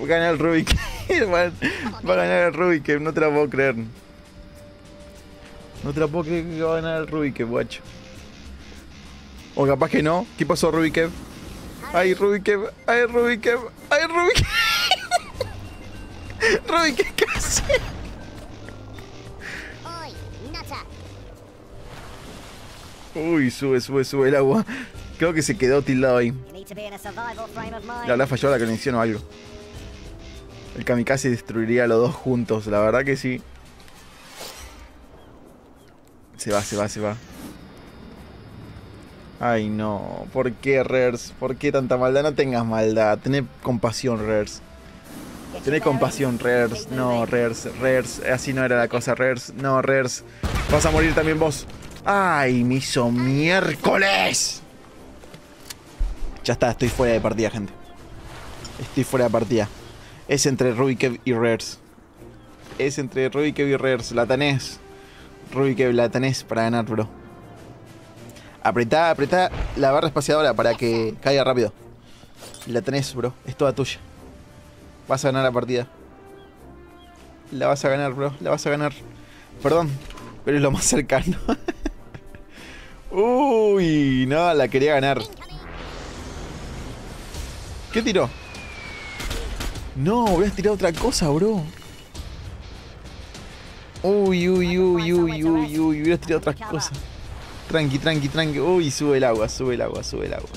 Va el Rubik. *laughs* Va a ganar el Rubik, no te la puedo creer. No te la puedo creer que va a ganar el Rubik, guacho. O capaz que no. ¿Qué pasó, Rubik? Ay, Rubik, ay, Rubik, ay, Rubik. *laughs* Rubik, ¿qué hace? Uy, sube, sube, sube el agua. Creo que se quedó tildado ahí. You need to be in a survival frame of mind. Le habrá fallado la conexión o algo. El kamikaze destruiría a los dos juntos, la verdad que sí. Se va, se va, se va. Ay no, ¿por qué Rers? ¿Por qué tanta maldad? No tengas maldad, tené compasión Rers. Tené compasión. Rers. No. Rers, Rers, así no era la cosa, Rers. No, Rers. Vas a morir también vos. Ay, me hizo miércoles. Ya está, estoy fuera de partida, gente. Estoy fuera de partida. Es entre Rubikev y Rers. Es entre Rubikev y Rers. La tenés. Rubikev, la tenés para ganar, bro. Apretá, apretá la barra espaciadora para que caiga rápido. La tenés, bro. Es toda tuya. Vas a ganar la partida. La vas a ganar, bro. La vas a ganar. Perdón, pero es lo más cercano. *laughs* Uy, no, la quería ganar. ¿Qué tiró? No, a tirar otra cosa, bro. Uy, uy, uy, uy, uy, uy, voy a tirar otra cosa. Tranqui, tranqui, tranqui. Uy, sube el agua, sube el agua, sube el agua.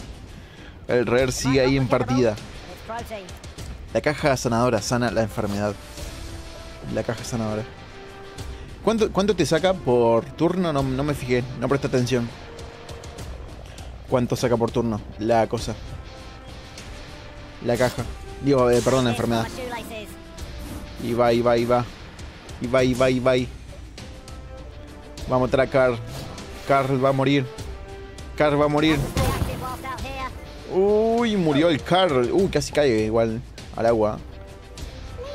El Rare sigue ahí en partida. La caja sanadora sana la enfermedad. La caja sanadora. ¿Cuánto, cuánto te saca por turno? No, no me fijé, no presté atención. ¿Cuánto saca por turno? La cosa. La caja. Digo, eh, perdón, la enfermedad. Y va, y va, y va. Y va, y va, y va. y- Va a a Carl. Va a morir. Carl va a morir. Uy, murió el Carl. Uy, casi cae igual al agua.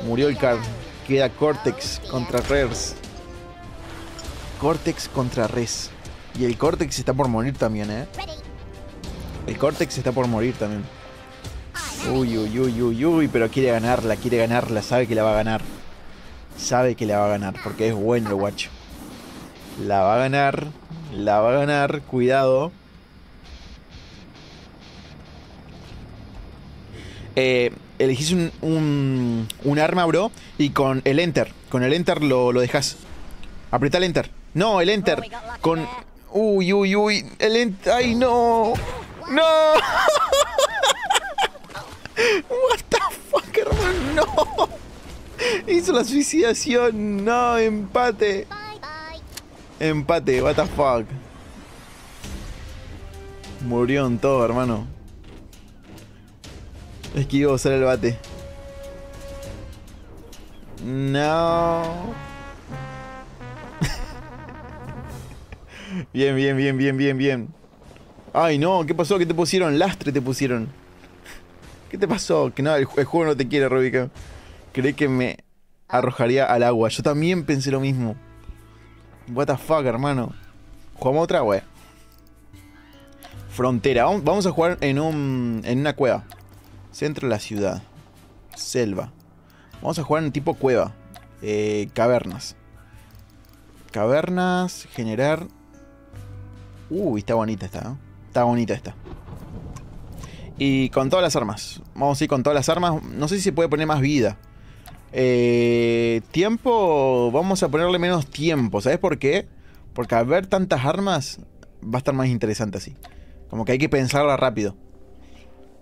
Murió el Carl. Queda Cortex contra Res. Cortex contra Res. Y el Cortex está por morir también, ¿eh? El Cortex está por morir también. Uy, uy, uy, uy, uy, pero quiere ganarla, quiere ganarla, sabe que la va a ganar. Sabe que la va a ganar, porque es bueno el guacho. La va a ganar, la va a ganar, cuidado. Eh, elegís un, un, un arma, bro, y con el enter, con el enter lo, lo dejas. Apretá el enter. No, el enter. Con... Uy, uy, uy, el enter. ¡Ay, no! ¡No! *laughs* What the fuck, hermano, no. Hizo la suicidación, no, empate. Empate, what the fuck. Murió en todo, hermano. Esquivo, sale el bate. No. *laughs* bien, bien, bien, bien, bien, bien. Ay, no, ¿qué pasó? ¿Qué te pusieron? Lastre te pusieron. ¿Qué te pasó? Que no, el juego no te quiere, Rubica. Creí que me arrojaría al agua. Yo también pensé lo mismo. What the fuck, hermano. Jugamos otra, wey. Frontera. Vamos- a jugar en un. en una cueva. Centro de la ciudad. Selva. Vamos a jugar en tipo cueva. Eh, cavernas. Cavernas. Generar. Uy, está bonita esta. Está bonita esta. Y con todas las armas. Vamos a ir con todas las armas. No sé si se puede poner más vida. Eh, tiempo, vamos a ponerle menos tiempo. ¿Sabes por qué? Porque al ver tantas armas va a estar más interesante así. Como que hay que pensarla rápido.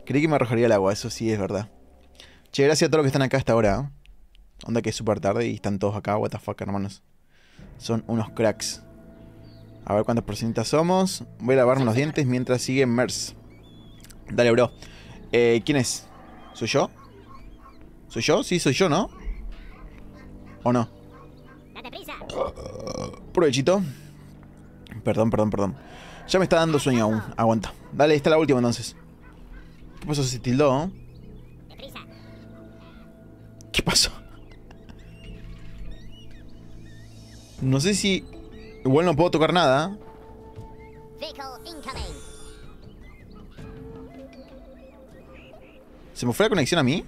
Creí que me arrojaría el agua, eso sí es verdad. Che, gracias a todos los que están acá hasta ahora. ¿eh? Onda que es súper tarde y están todos acá, what the fuck, hermanos. Son unos cracks. A ver cuántas personitas somos. Voy a lavarme los dientes mientras sigue Mers. Dale, bro. Eh, ¿Quién es? ¿Soy yo? ¿Soy yo? Sí, soy yo, ¿no? ¿O no? Date prisa. Provechito. Perdón, perdón, perdón. Ya me está dando sueño aún. Aguanta. Dale, esta es la última entonces. ¿Qué pasó? Se tildó. ¿Qué pasó? No sé si... Igual no puedo tocar nada. ¿Se me fue la conexión a mí?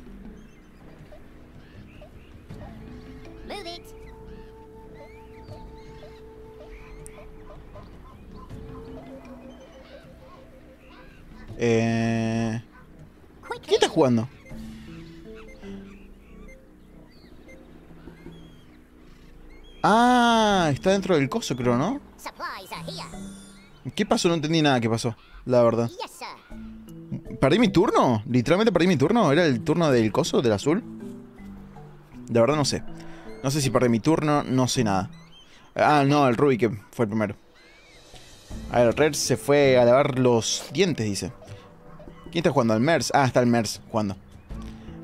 Eh... Quickly. ¿Quién está jugando? Ah, está dentro del coso, creo, ¿no? ¿Qué pasó? No entendí nada qué pasó, la verdad. ¿Perdí mi turno? ¿Literalmente perdí mi turno? ¿Era el turno del coso, del azul? De verdad no sé. No sé si perdí mi turno, no sé nada. Ah, no, el Ruby que fue el primero. A ver, Red se fue a lavar los dientes, dice. ¿Quién está jugando? ¿El Mers? Ah, está el Mers jugando.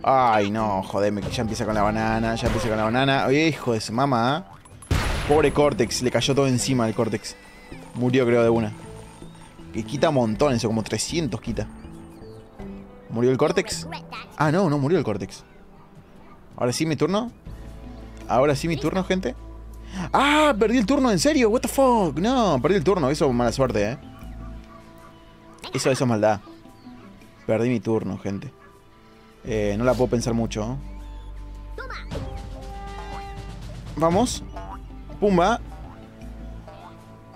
Ay, no, jodeme, que ya empieza con la banana, ya empieza con la banana. Oye, hijo de su mamá. ¿ah? Pobre Cortex, le cayó todo encima al Cortex. Murió, creo, de una. Que quita un montón, eso, como 300 quita. ¿Murió el Cortex? Ah, no, no murió el Cortex. Ahora sí mi turno. Ahora sí mi turno, gente. Ah, perdí el turno, en serio, what the fuck. No, perdí el turno, eso es mala suerte, eh. Eso, eso es maldad. Perdí mi turno, gente. Eh, no la puedo pensar mucho. ¿eh? Vamos. Pumba.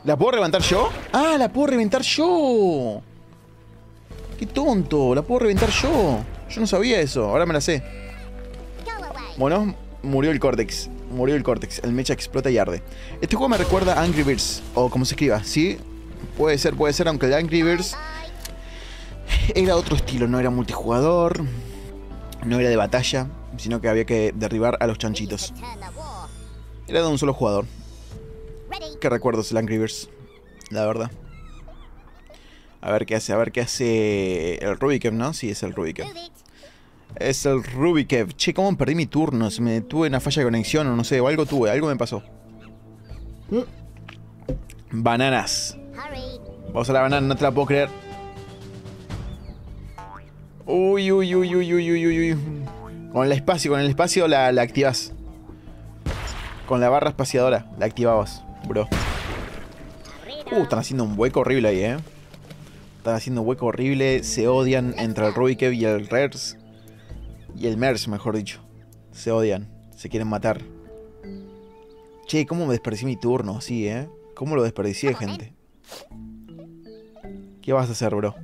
¿La puedo reventar yo? Ah, la puedo reventar yo. Qué tonto, la puedo reventar yo. Yo no sabía eso, ahora me la sé. Bueno, murió el Cortex. Murió el Cortex. El mecha explota y arde. Este juego me recuerda a Angry Birds. O como se escriba. Sí, puede ser, puede ser. Aunque el Angry Birds. Era otro estilo. No era multijugador. No era de batalla. Sino que había que derribar a los chanchitos. Era de un solo jugador. Qué recuerdos el Angry Birds. La verdad. A ver qué hace. A ver qué hace el Rubikev, ¿no? Sí, es el Rubikev. Es el Rubikev. Che, ¿cómo perdí mi turno? Se me tuve una falla de conexión o no sé, o algo tuve, algo me pasó. Bananas. Hurry. Vamos a la banana, no te la puedo creer. Uy, uy, uy, uy, uy, uy, uy, uy. Con el espacio, con el espacio la, activas. Con la barra espaciadora la activabas, bro. Uh, están haciendo un hueco horrible ahí, eh. Están haciendo un hueco horrible. Se odian entre el Rubikev y el Rers. Y el Mers, mejor dicho. Se odian. Se quieren matar. Che, ¿cómo me desperdicié mi turno? Sí, ¿eh? ¿Cómo lo desperdicié, gente? ¿Qué vas a hacer, bro?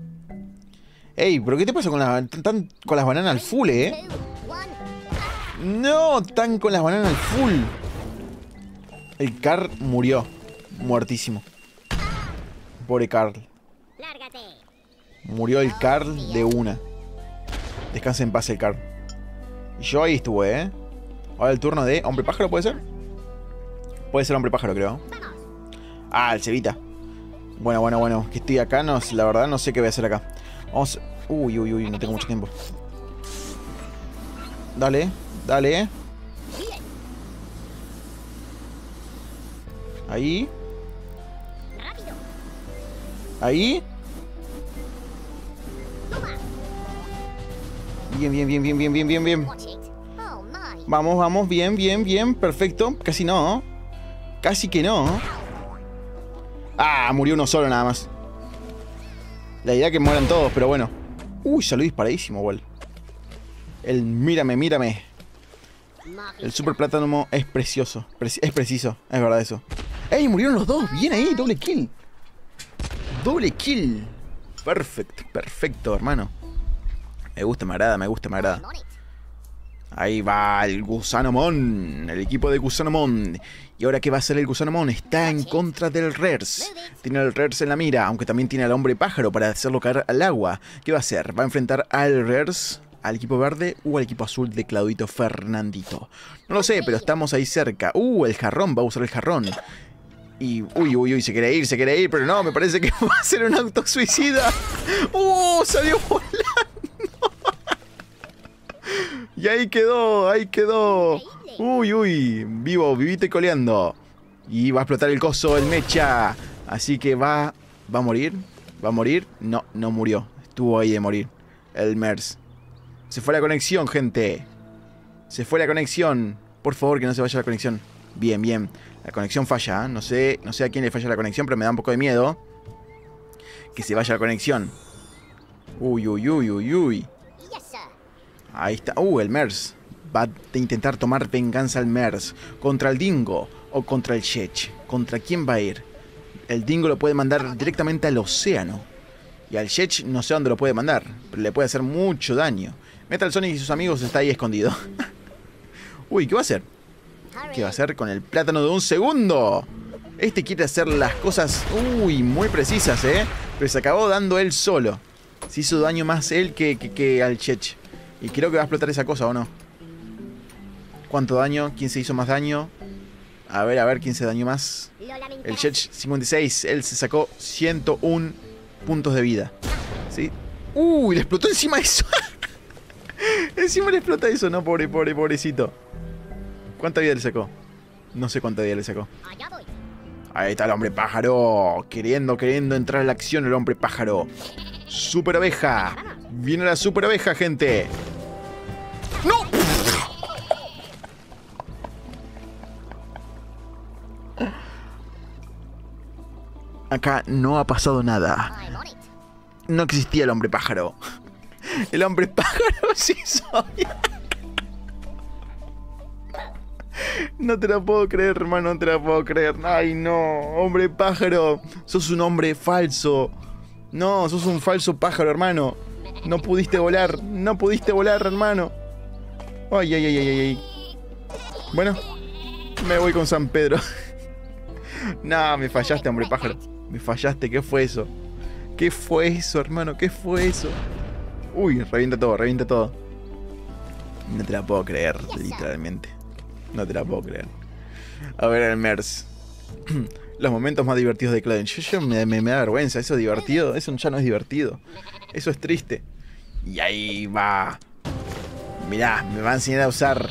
Ey, ¿pero qué te pasa con tan- con las bananas al full, eh? No, están con las bananas al full. El Carl murió. Muertísimo. Pobre Carl. Murió el Carl de una. Descansa en paz el Carl. Y yo ahí estuve, ¿eh? Ahora el turno de hombre pájaro, ¿puede ser? Puede ser hombre pájaro, creo. Ah, el Cevita. Bueno, bueno, bueno. Que estoy acá, no, la verdad no sé qué voy a hacer acá. Vamos. Uy, uy, uy, no tengo mucho tiempo. Dale, dale. Ahí, ahí. Bien, bien, bien, bien, bien, bien, bien, bien. Vamos, vamos, bien, bien, bien. Perfecto. Casi no. Casi que no. Ah, murió uno solo nada más. La idea es que mueran todos, pero bueno. Uy, salió disparadísimo, igual. El mírame, mírame. El super plátano es precioso. Preci- es preciso, es verdad eso. ¡Ey! Murieron los dos. Bien ahí, doble kill. Doble kill. Perfecto, perfecto, hermano. Me gusta, me agrada, me gusta, me agrada. Ahí va el Gusanomon, el equipo de Gusanomon. ¿Y ahora qué va a hacer el Gusanomon? Está en contra del Rers. Tiene al Rers en la mira, aunque también tiene al hombre pájaro para hacerlo caer al agua. ¿Qué va a hacer? ¿Va a enfrentar al Rers, al equipo verde o al equipo azul de Claudito Fernandito? No lo sé, pero estamos ahí cerca. Uh, el jarrón, va a usar el jarrón. Y, uy, uy, uy, se quiere ir, se quiere ir, pero no, me parece que *laughs* va a ser un auto suicida. ¡Uh! Salió volando. *laughs* Y ahí quedó, ahí quedó. Uy, uy, vivo, vivite coleando. Y va a explotar el coso, el mecha. Así que va, va a morir. ¿Va a morir? No, no murió. Estuvo ahí de morir. El MERS. Se fue la conexión, gente. Se fue la conexión. Por favor, que no se vaya la conexión. Bien, bien. La conexión falla. ¿eh? No sé, no sé a quién le falla la conexión, pero me da un poco de miedo. Que se vaya la conexión. Uy, uy, uy, uy, uy. Ahí está. Uh, el MERS. Va a intentar tomar venganza al MERS. ¿Contra el Dingo o contra el Shech? ¿Contra quién va a ir? El Dingo lo puede mandar directamente al océano. Y al Shech no sé dónde lo puede mandar. Pero le puede hacer mucho daño. Metal Sonic y sus amigos está ahí escondido. *laughs* Uy, ¿qué va a hacer? ¿Qué va a hacer con el plátano de un segundo? Este quiere hacer las cosas, uy, muy precisas, ¿eh? Pero se acabó dando él solo. Se hizo daño más él que, que, al Chech. Y creo que va a explotar esa cosa, ¿o no? ¿Cuánto daño? ¿Quién se hizo más daño? A ver, a ver, ¿quién se dañó más? El Chech 56, él se sacó 101 puntos de vida. ¿Sí? ¡Uy! Le explotó encima eso. *laughs* encima le explota eso, ¿no? Pobre, pobre, pobrecito. ¿Cuánta vida le sacó? No sé cuánta vida le sacó. Ahí está el hombre pájaro. Queriendo, queriendo entrar a la acción el hombre pájaro. Super oveja. Viene la super oveja, gente. ¡No! Acá no ha pasado nada. No existía el hombre pájaro. El hombre *laughs* pájaro sí soy. No te la puedo creer, hermano, no te la puedo creer. Ay, no, hombre pájaro. Sos un hombre falso. No, sos un falso pájaro, hermano. No pudiste volar, no pudiste volar, hermano. Ay, ay, ay, ay, ay. Bueno, me voy con San Pedro. *laughs* No, me fallaste, hombre pájaro. Me fallaste, ¿qué fue eso? ¿Qué fue eso, hermano? ¿Qué fue eso? Uy, revienta todo, revienta todo. No te la puedo creer, literalmente. No te la puedo creer. A ver, el MERS. *clears throat* Los momentos más divertidos de Claudio. Yo, yo me, me- me da vergüenza. Eso es divertido. Eso ya no es divertido. Eso es triste. Y ahí va. Mirá, me va a enseñar a usar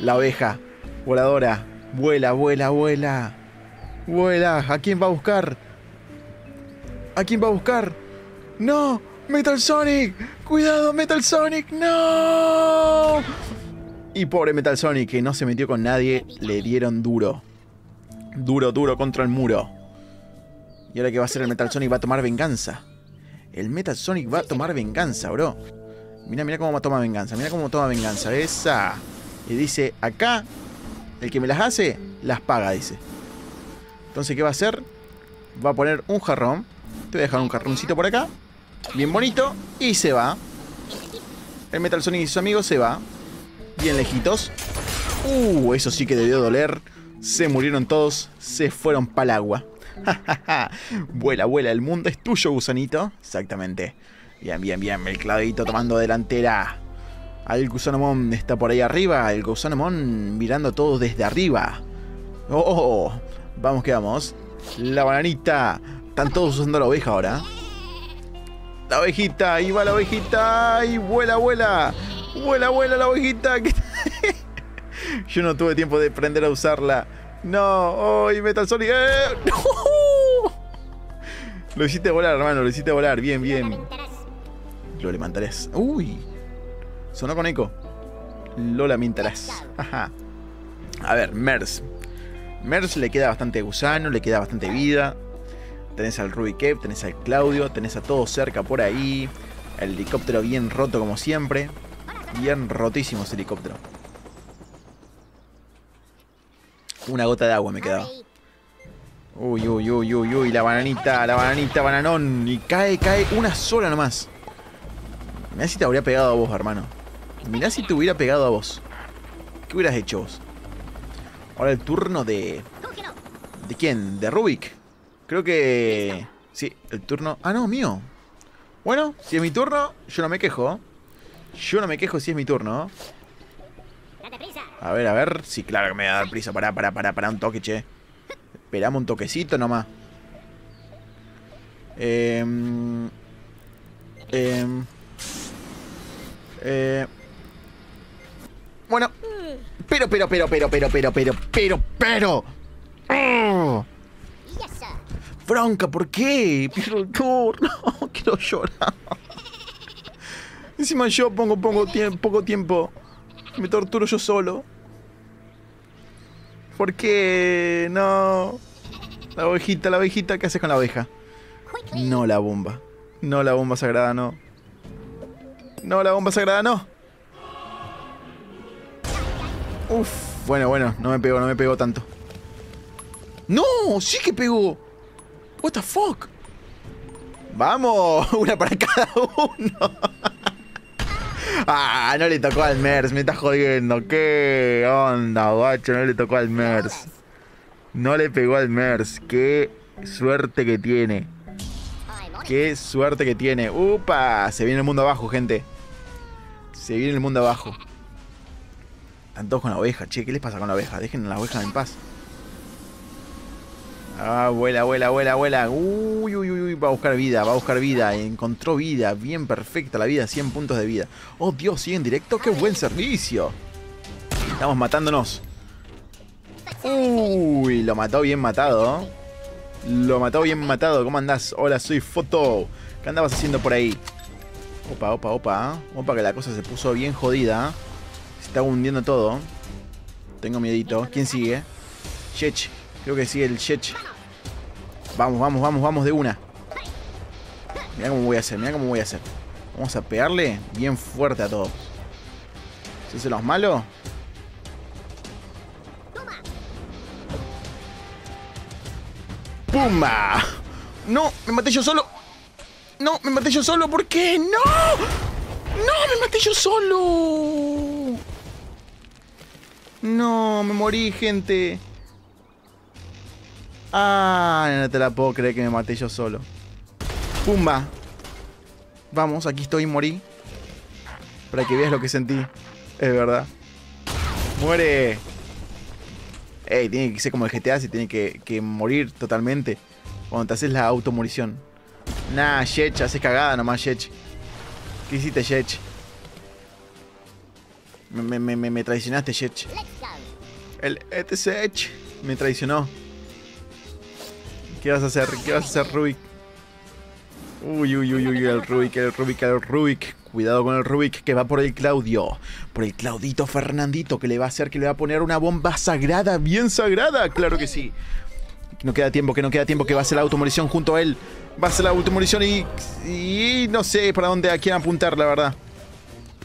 la oveja voladora. Vuela, vuela, vuela. Vuela. ¿A quién va a buscar? ¿A quién va a buscar? ¡No! ¡Metal Sonic! ¡Cuidado, Metal Sonic! ¡No! Y pobre Metal Sonic, que no se metió con nadie, le dieron duro. Duro, duro contra el muro. ¿Y ahora qué va a hacer el Metal Sonic? Va a tomar venganza. El Metal Sonic va a tomar venganza, bro. Mira, mira cómo toma venganza. Mira cómo toma venganza. Esa. Y dice, acá, el que me las hace, las paga, dice. Entonces, ¿qué va a hacer? Va a poner un jarrón. Te voy a dejar un jarroncito por acá. Bien bonito. Y se va. El Metal Sonic y sus amigos se va. Bien lejitos. Uh, eso sí que debió doler. Se murieron todos. Se fueron para el agua. *laughs* vuela, vuela. El mundo es tuyo, gusanito. Exactamente. Bien, bien, bien. El clavito tomando delantera. Al Gusanomon está por ahí arriba. El Gusanomon mirando a todos desde arriba. Oh, oh, oh. Vamos que vamos. La bananita. Están todos usando la oveja ahora. La ovejita. Ahí va la ovejita. Y vuela, vuela. Vuela, vuela la ovejita. Yo no tuve tiempo de aprender a usarla. No. ¡Ay, Metal Sonic! ¡Eh! Lo hiciste volar, hermano. Lo hiciste volar. Bien, bien. Lo lamentarás. Uy. Sonó con eco. Lo lamentarás. Ajá. A ver, Mers. Mers le queda bastante gusano, le queda bastante vida. Tenés al Ruby tenés al Claudio, tenés a todos cerca por ahí. El helicóptero bien roto como siempre. Bien rotísimo ese helicóptero. Una gota de agua me quedaba. Uy, uy, uy, uy, uy, la bananita, la bananita, bananón. Y cae, cae una sola nomás. Mirá si te habría pegado a vos, hermano. Mirá si te hubiera pegado a vos. ¿Qué hubieras hecho vos? Ahora el turno de... ¿De quién? ¿De Rubik? Creo que... Sí, el turno... Ah, no, mío. Bueno, si es mi turno, yo no me quejo. Yo no me quejo si es mi turno. Date prisa. A ver, a ver. Sí, claro que me voy a dar prisa. Pará, pará, pará, pará un toque, che. Esperamos un toquecito nomás. Em, em, eh, bueno. Pero, pero, pero, pero, pero, pero, pero, pero, pero. ¡Oh! Bronca, ¿por qué? Pierdo el turno. Quiero llorar. Encima yo pongo, pongo poco tiempo. Me torturo yo solo. ¿Por qué? No. La ovejita, la ovejita. ¿Qué haces con la oveja? No la bomba. No la bomba sagrada, no. No la bomba sagrada, no. Uf. Bueno, bueno. No me pegó, no me pegó tanto. ¡No! ¡Sí que pegó! What the fuck? Vamos, *laughs* una para cada uno. ah, no le tocó al Mers, me estás jodiendo. ¿Qué onda, guacho? No le tocó al Mers. No le pegó al Mers. Qué suerte que tiene. Qué suerte que tiene. ¡Upa! Se viene el mundo abajo, gente. Se viene el mundo abajo. Están todos con la oveja. Che, ¿qué les pasa con la oveja? Dejen a la oveja en paz. Ah, vuela, vuela, vuela, vuela. Uy, uy, uy, uy, va a buscar vida, va a buscar vida. Encontró vida, bien perfecta la vida, 100 puntos de vida. Oh, Dios, sigue en directo, qué buen servicio. Estamos matándonos. Uy, lo mató bien matado. Lo mató bien matado. ¿Cómo andás? Hola, soy Foto. ¿Qué andabas haciendo por ahí? Opa, opa, opa. Opa, que la cosa se puso bien jodida. Se está hundiendo todo. Tengo miedito. ¿Quién sigue? Shech. Creo que sigue el Shech. Vamos, vamos, vamos, vamos de una. Mira cómo voy a hacer, mira cómo voy a hacer. Vamos a pegarle bien fuerte a todos. ¿Se los malos? ¡Pumba! ¡No! ¡Me maté yo solo! ¡No! ¡Me maté yo solo! ¿Por qué? ¡No! ¡No! ¡Me maté yo solo! No, me morí, gente. Ah, no te la puedo creer que me maté yo solo. ¡Pumba! Vamos, aquí estoy, morí. Para que veas lo que sentí. Es verdad. ¡Muere! Ey, tiene que ser como el GTA, se tiene que, que morir totalmente. Cuando te haces la automorición. Nah, Shech, haces cagada nomás, Shech. ¿Qué hiciste, Shech? Me, me, me, me- traicionaste, Shech. El este Shech me traicionó. ¿Qué vas a hacer? ¿Qué vas a hacer, Rubik? Uy, uy, uy, uy, el Rubik, el Rubik, el Rubik. Cuidado con el Rubik que va por el Claudio. Por el Claudito Fernandito que le va a hacer que le va a poner una bomba sagrada, bien sagrada. Claro que sí. No queda tiempo, que no queda tiempo, que va a ser la automorición junto a él. Va a ser la automorición y, y no sé para dónde quieren apuntar, la verdad.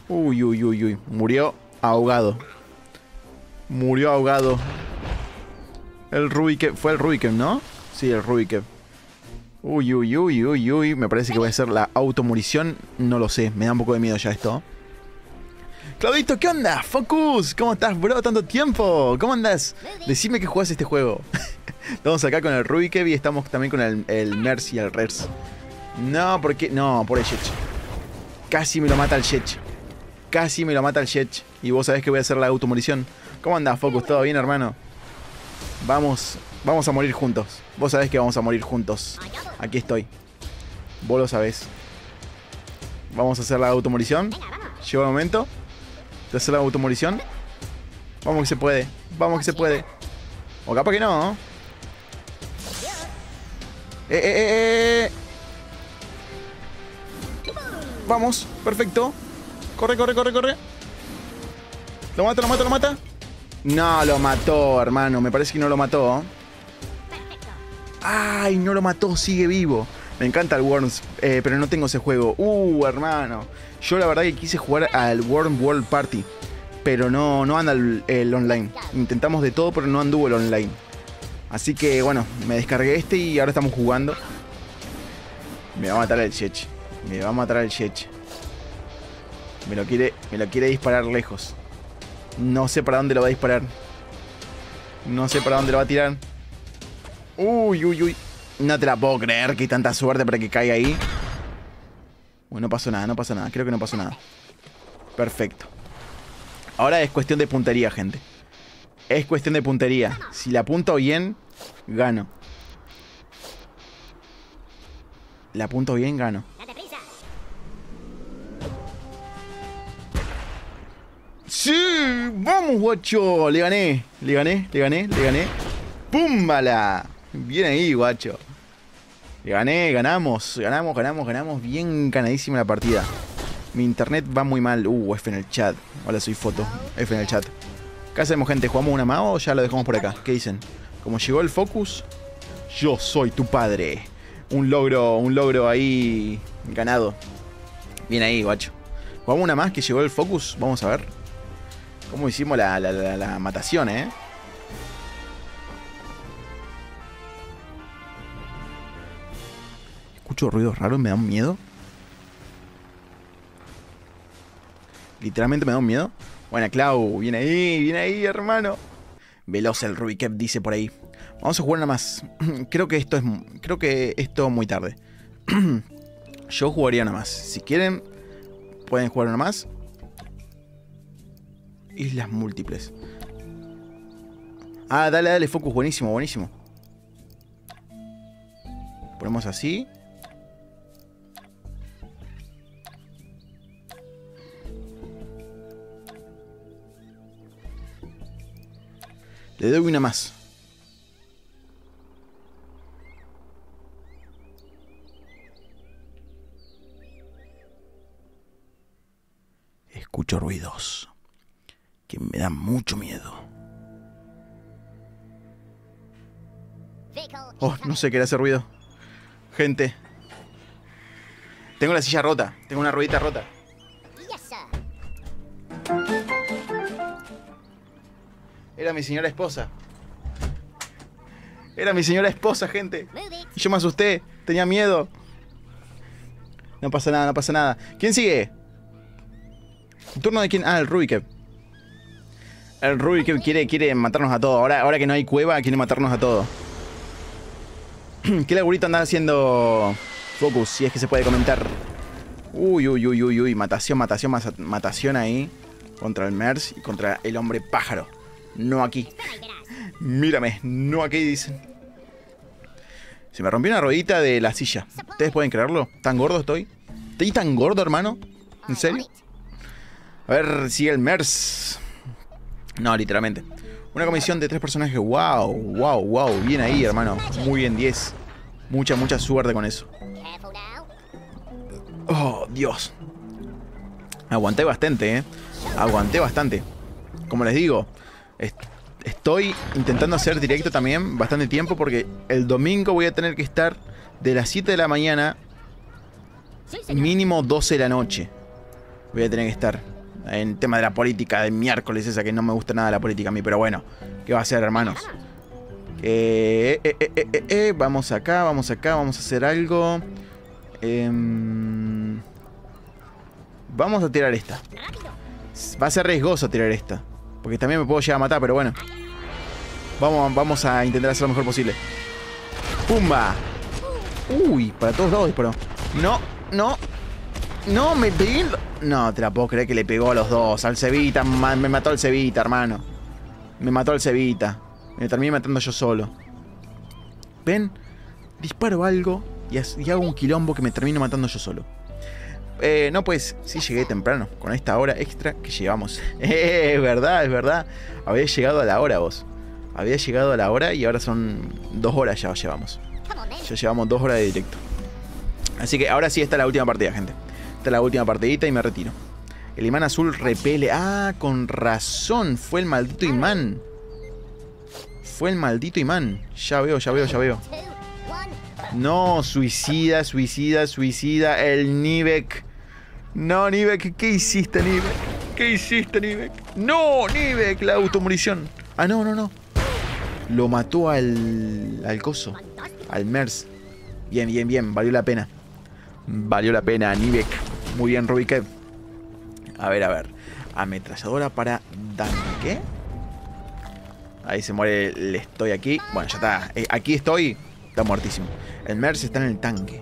Uy, uy, uy, uy. Murió ahogado. Murió ahogado. El Rubik, fue el Rubik, ¿no? Sí, el Rubik. Uy, uy, uy, uy, uy. Me parece que va a ser la automorición. No lo sé, me da un poco de miedo ya esto. Claudito, ¿qué onda? Focus, ¿cómo estás, bro? Tanto tiempo. ¿Cómo andas? Decime que jugás este juego. *laughs* estamos acá con el Rubik y estamos también con el, el Mercy y el Rers. No, ¿por qué? No, por el Shech. Casi me lo mata el Shech. Casi me lo mata el Shech. Y vos sabés que voy a hacer la automorición. ¿Cómo andás, Focus? ¿Todo bien, hermano? Vamos, vamos a morir juntos. Vos sabés que vamos a morir juntos. Aquí estoy. Vos lo sabés. Vamos a hacer la vamos. Llegó el momento de hacer la automorición. Vamos que se puede. Vamos que se puede. O capaz que no. Eh, eh, eh, eh. Vamos, perfecto. Corre, corre, corre, corre. ¿Lo mata, lo mata, lo mata? No, lo mató, hermano. Me parece que no lo mató. Ay, no lo mató, sigue vivo. Me encanta el Worms, eh, pero no tengo ese juego. Uh, hermano. Yo la verdad que quise jugar al Worm World Party, pero no, no anda el, el online. Intentamos de todo, pero no anduvo el online. Así que bueno, me descargué este y ahora estamos jugando. Me va a matar el Shech. Me va a matar el Shech. Me lo quiere, me lo quiere disparar lejos. No sé para dónde lo va a disparar. No sé para dónde lo va a tirar. Uy, uy, uy. No te la puedo creer que hay tanta suerte para que caiga ahí. Bueno, no pasó nada, no pasó nada. Creo que no pasó nada. Perfecto. Ahora es cuestión de puntería, gente. Es cuestión de puntería. Si la apunto bien, gano. La apunto bien, gano. ¡Sí! ¡Vamos, guacho! Le gané, le gané, le gané, le gané. ¡Púmbala! Bien ahí, guacho. Le gané, ganamos, ganamos, ganamos, ganamos. Bien ganadísima la partida. Mi internet va muy mal. Uh, F en el chat. Hola, soy foto. F en el chat. ¿Qué hacemos, gente? ¿Jugamos una más o ya lo dejamos por acá? ¿Qué dicen? Como llegó el focus, yo soy tu padre. Un logro, un logro ahí ganado. Bien ahí, guacho. ¿Jugamos una más que llegó el focus? Vamos a ver. ¿Cómo hicimos la, la, matación, eh? Escucho ruidos raros, me dan miedo. Literalmente me da un miedo. Buena, Clau, viene ahí, viene ahí, hermano. Veloz el Rubikep dice por ahí. Vamos a jugar una más. *clears throat* creo que esto es. Creo que esto es muy tarde. *clears throat* Yo jugaría una más. Si quieren, pueden jugar una más. Islas múltiples. Ah, dale, dale, focus. Buenísimo, buenísimo. Ponemos así. Le doy una más. Escucho ruidos que me dan mucho miedo. Oh, no sé qué era ese ruido. Gente. Tengo la silla rota. Tengo una ruedita rota. Era mi señora esposa. Era mi señora esposa, gente. Y yo me asusté. Tenía miedo. No pasa nada, no pasa nada. ¿Quién sigue? ¿El turno de quién? Ah, el Rubikep. El Rubikep quiere, quiere matarnos a todos. Ahora, ahora que no hay cueva, quiere matarnos a todos. *clears throat* ¿Qué laburito anda haciendo Focus? Si es que se puede comentar. Uy, uy, uy, uy, uy. Matación, matación, matación ahí. Contra el Mers y contra el hombre pájaro. No aquí. Mírame, no aquí dicen. Se me rompió una ruedita de la silla. ¿Ustedes pueden creerlo? ¿Tan gordo estoy? ¿Estoy tan gordo, hermano? ¿En serio? A ver, sigue el MERS. No, literalmente. Una comisión de tres personajes. Wow, wow, wow. Bien ahí, hermano. Muy bien, 10. Mucha, mucha suerte con eso. Oh, Dios. Aguanté bastante, ¿eh? Aguanté bastante. Como les digo, est- estoy intentando hacer directo también bastante tiempo porque el domingo voy a tener que estar de las 7 de la mañana mínimo 12 de la noche. Voy a tener que estar en tema de la política de miércoles, esa que no me gusta nada la política a mí, pero bueno, ¿qué va a hacer, hermanos? Eh, eh, eh, eh, eh, eh, vamos acá, vamos acá, vamos a hacer algo. Em, vamos a tirar esta. Va a ser riesgoso tirar esta. Porque también me puedo llegar a matar, pero bueno. Vamos, vamos a intentar hacer lo mejor posible. ¡Pumba! Uy, para todos lados disparó. No, no. No, me pegué. No, te la puedo creer que le pegó a los dos. Al Cevita, me mató al Cevita, hermano. Me mató al Cevita. Me terminé matando yo solo. ¿Ven? Disparo algo y, y hago un quilombo que me termino matando yo solo. Eh, no, pues sí llegué temprano, con esta hora extra que llevamos. *laughs* Eh, es verdad, es verdad. Había llegado a la hora vos. Había llegado a la hora y ahora son dos horas ya llevamos. Ya llevamos dos horas de directo. Así que ahora sí está la última partida, gente. La última partidita y me retiro. El imán azul repele. Ah, con razón. Fue el maldito imán. Fue el maldito imán. Ya veo, ya veo, ya veo. No, suicida, suicida, suicida. El Nivek. No, Nivek, ¿qué hiciste, Nivek? ¿Qué hiciste, Nivek? No, Nivek, la automurición. Ah, no, no, no. Lo mató al. al coso. Al MERS. Bien, bien, bien. Valió la pena. Valió la pena, Nivek. Muy bien, Rubikev. A ver, a ver. Ametralladora para tanque. Ahí se muere el estoy aquí. Bueno, ya está. Eh, aquí estoy. Está muertísimo. El Merce está en el tanque.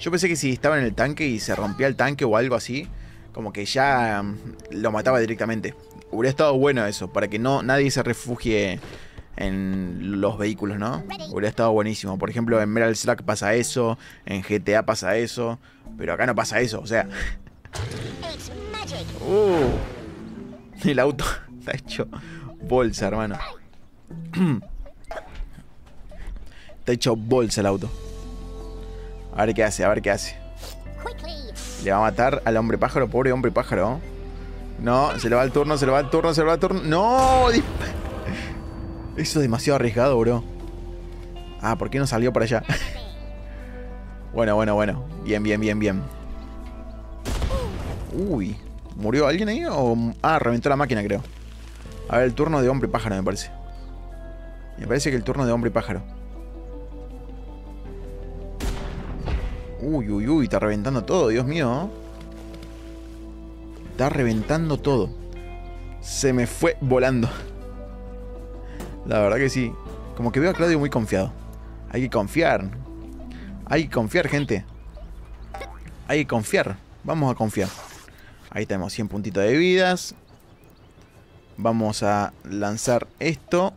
Yo pensé que si estaba en el tanque y se rompía el tanque o algo así, como que ya mm, lo mataba directamente. Hubiera estado bueno eso, para que no nadie se refugie en los vehículos, ¿no? Hubiera estado buenísimo. Por ejemplo, en Metal Slack pasa eso, en GTA pasa eso, pero acá no pasa eso, o sea... Uh, el auto *laughs* está hecho bolsa, hermano. *clears throat* Está hecho bolsa el auto. A ver qué hace, a ver qué hace. Le va a matar al hombre pájaro, pobre hombre pájaro. No, se le va el turno, se le va el turno, se le va el turno. ¡No! *laughs* Eso es demasiado arriesgado, bro. Ah, ¿por qué no salió para allá? *laughs* bueno, bueno, bueno. Bien, bien, bien, bien. Uy. ¿Murió alguien ahí? O... Ah, reventó la máquina, creo. A ver, el turno de hombre pájaro, me parece. Me parece que el turno de hombre pájaro. Uy, uy, uy, está reventando todo, Dios mío. Está reventando todo. Se me fue volando. La verdad que sí. Como que veo a Claudio muy confiado. Hay que confiar. Hay que confiar, gente. Hay que confiar. Vamos a confiar. Ahí tenemos 100 puntitos de vidas. Vamos a lanzar esto.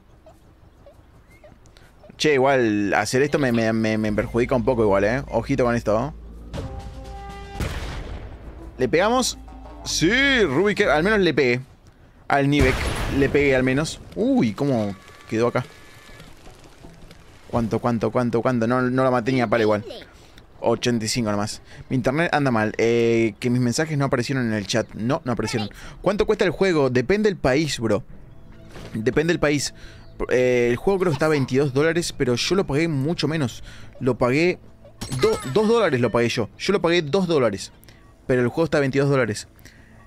Che, igual hacer esto me, me- me- perjudica un poco igual, ¿eh? Ojito con esto. ¿Le pegamos? Sí, Rubik, al menos le pegué. Al Nivek le pegué al menos. Uy, ¿cómo quedó acá? ¿Cuánto, cuánto, cuánto, cuánto? No, no la maté ni a palo igual. 85 nomás. Mi internet anda mal. Eh, que mis mensajes no aparecieron en el chat. No, no aparecieron. ¿Cuánto cuesta el juego? Depende del país, bro. Depende del país. Eh, el juego creo que está a 22 dólares, pero yo lo pagué mucho menos. Lo pagué... 2 dólares lo pagué yo. Yo lo pagué 2 dólares. Pero el juego está a 22 dólares.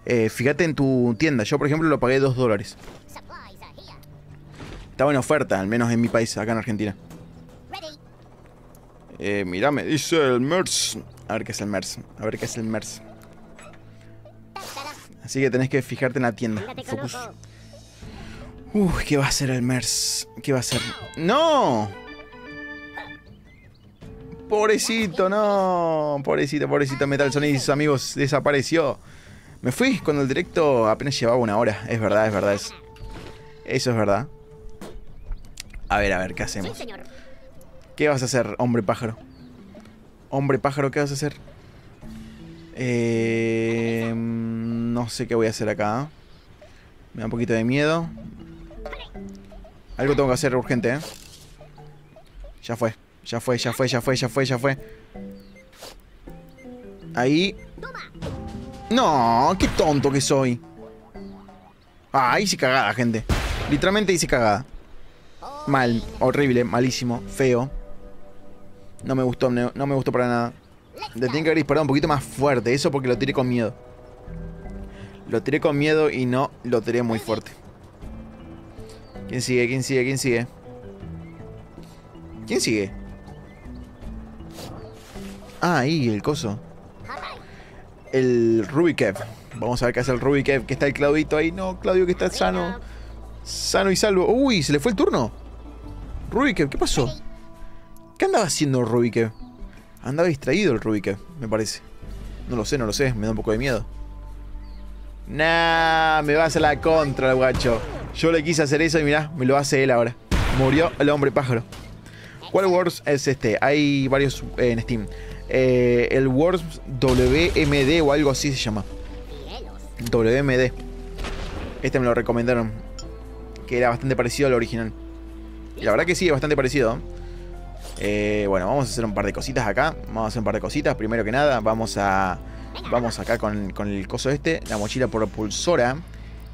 Eh, fíjate en tu tienda. Yo, por ejemplo, lo pagué 2 dólares. Estaba en oferta, al menos en mi país, acá en Argentina. Eh, mira, me dice el MERS. A ver qué es el MERS. A ver qué es el MERS. Así que tenés que fijarte en la tienda. Focus. Uy, ¿qué va a hacer el MERS? ¿Qué va a hacer? ¡No! Pobrecito, no. Pobrecito, pobrecito Metal Sonic y sus amigos desapareció. Me fui cuando el directo apenas llevaba una hora. Es verdad, es verdad. es- Eso es verdad. A ver, a ver, ¿qué hacemos? ¿Qué vas a hacer, hombre pájaro? Hombre pájaro, ¿qué vas a hacer? Eh, no sé qué voy a hacer acá. Me da un poquito de miedo. Algo tengo que hacer urgente, ¿eh? Ya fue, ya fue, ya fue, ya fue, ya fue, ya fue. Ahí. No, qué tonto que soy. Ah, hice cagada, gente. Literalmente hice cagada. Mal, horrible, malísimo, feo. No me gustó, no, me gustó para nada. Le tienen que haber disparado un poquito más fuerte, eso porque lo tiré con miedo. Lo tiré con miedo y no lo tiré muy fuerte. ¿Quién sigue? ¿Quién sigue? ¿Quién sigue? ¿Quién sigue? Ah, ahí, el coso. El Rubikev. Vamos a ver qué hace el Rubikev. Que está el Claudito ahí. No, Claudio que está sano. Sano y salvo. Uy, se le fue el turno. Rubikev, ¿qué pasó? ¿Qué andaba haciendo el Rubikev? Andaba distraído el Rubikev, me parece. No lo sé, no lo sé. Me da un poco de miedo. Nah, me va a hacer la contra el guacho. Yo le quise hacer eso y mirá, me lo hace él ahora. Murió el hombre pájaro. ¿Cuál Wars es este? Hay varios eh, en Steam. Eh, el Wars WMD o algo así se llama. WMD. Este me lo recomendaron. Que era bastante parecido al original. Y la verdad que sí, es bastante parecido. Eh, bueno, vamos a hacer un par de cositas acá. Vamos a hacer un par de cositas. Primero que nada, vamos a. Vamos acá con, con el coso este. La mochila propulsora.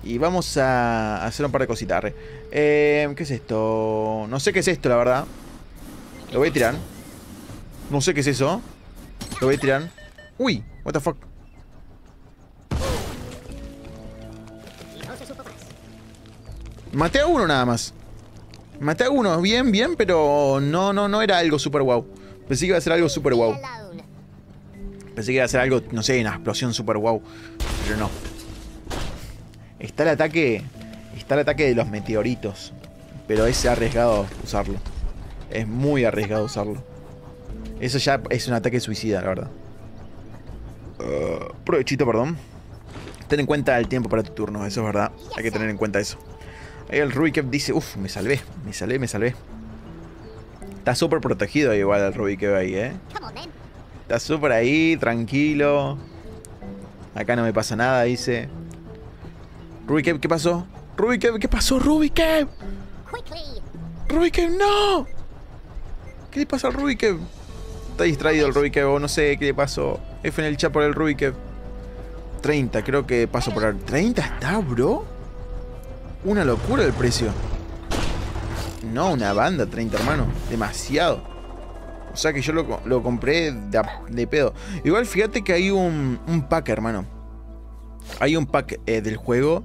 Y vamos a hacer un par de cositas. Eh, ¿Qué es esto? No sé qué es esto, la verdad. Lo voy a tirar. No sé qué es eso. Lo voy a tirar. Uy, what the fuck. Maté a uno nada más. Maté a uno, bien, bien, pero no, no, no era algo super wow. Pensé que iba a ser algo super wow. Pensé que iba a ser algo, no sé, una explosión super wow. Pero no. Está el ataque. Está el ataque de los meteoritos. Pero es arriesgado usarlo. Es muy arriesgado usarlo. Eso ya es un ataque suicida, la verdad. Uh, provechito, perdón. Ten en cuenta el tiempo para tu turno, eso es verdad. Hay que tener en cuenta eso. Ahí el Rubikev dice, uff, me salvé, me salvé, me salvé. Está súper protegido igual el Rubikev ahí, ¿eh? Está súper ahí, tranquilo. Acá no me pasa nada, dice. Rubikev, ¿qué pasó? Rubikev, ¿qué pasó? Rubikev. Rubikev, no. ¿Qué le pasa al Rubikev? Está distraído el Rubikev o no sé qué le pasó. F en el chat por el Rubikev. 30, creo que paso por el... ¿30 está, bro? Una locura el precio. No, una banda, 30, hermano. Demasiado. O sea que yo lo, lo compré de, de pedo. Igual fíjate que hay un, un pack, hermano. Hay un pack eh, del juego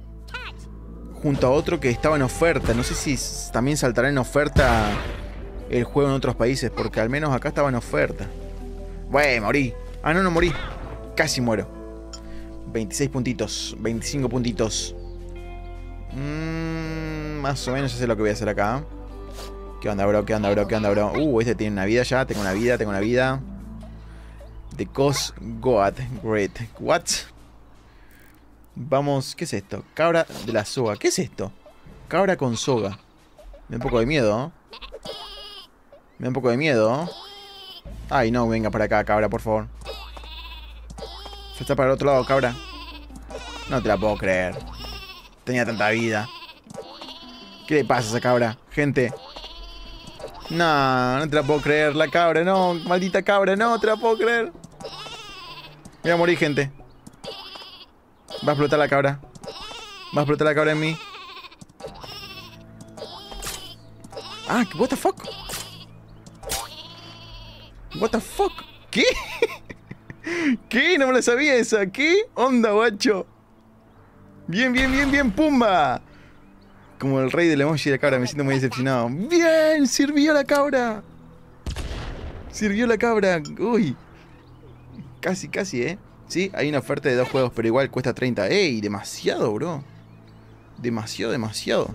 junto a otro que estaba en oferta. No sé si también saltará en oferta el juego en otros países, porque al menos acá estaba en oferta. Bueno, morí. Ah, no, no morí. Casi muero. 26 puntitos, 25 puntitos. Mm, más o menos ya sé lo que voy a hacer acá. ¿Qué onda, bro? ¿Qué onda, bro? ¿Qué onda, bro? Uh, este tiene una vida ya. Tengo una vida, tengo una vida. The Cos God. Great. What? Vamos, ¿qué es esto? Cabra de la soga. ¿Qué es esto? Cabra con soga. Me da un poco de miedo. Me da un poco de miedo. Ay, no, venga para acá, cabra, por favor. Se está para el otro lado, cabra. No te la puedo creer. Tenía tanta vida. ¿Qué le pasa a esa cabra? Gente. No, no te la puedo creer. La cabra, no. Maldita cabra, no te la puedo creer. Voy a morir, gente. Va a explotar la cabra. Va a explotar la cabra en mí. Ah, what the fuck? What the fuck? ¿Qué? *laughs* ¿Qué? No me lo sabía esa. ¿Qué? Onda, guacho. Bien, bien, bien, bien, Pumba. Como el rey del emoji de la cabra, me siento muy decepcionado. ¡Bien! ¡Sirvió la cabra! Sirvió la cabra. Uy. Casi, casi, ¿eh? Sí, hay una oferta de dos juegos, pero igual cuesta 30. ¡Ey! Demasiado, bro. Demasiado, demasiado.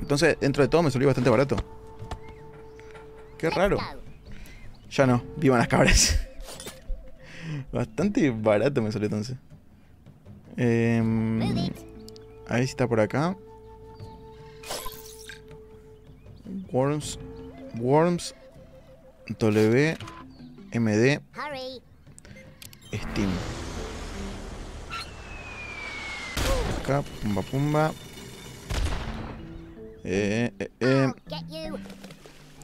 Entonces, dentro de todo me salió bastante barato. Qué raro. Ya no, vivan las cabras. *laughs* Bastante barato me salió entonces. Em, Move it. a ver si está por acá. Worms. Worms. W. MD. Steam. Acá, pumba pumba. Eh, eh, eh.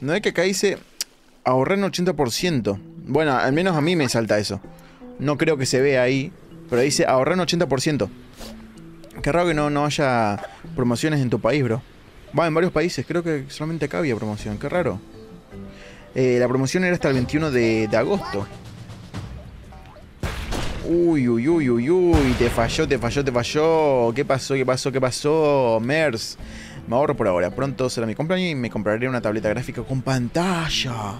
No es que acá dice ahorrar en 80%. Bueno, al menos a mí me salta eso. No creo que se vea ahí, pero dice ahorrar en 80%. Qué raro que no, no haya promociones en tu país, bro. Va, en varios países, creo que solamente acá había promoción, qué raro. Eh, la promoción era hasta el 21 de, de agosto. Uy, uy, uy, uy, uy, te falló, te falló, te falló. ¿Qué pasó, qué pasó, qué pasó? Mers. Me ahorro por ahora. Pronto será mi cumpleaños y me compraré una tableta gráfica con pantalla.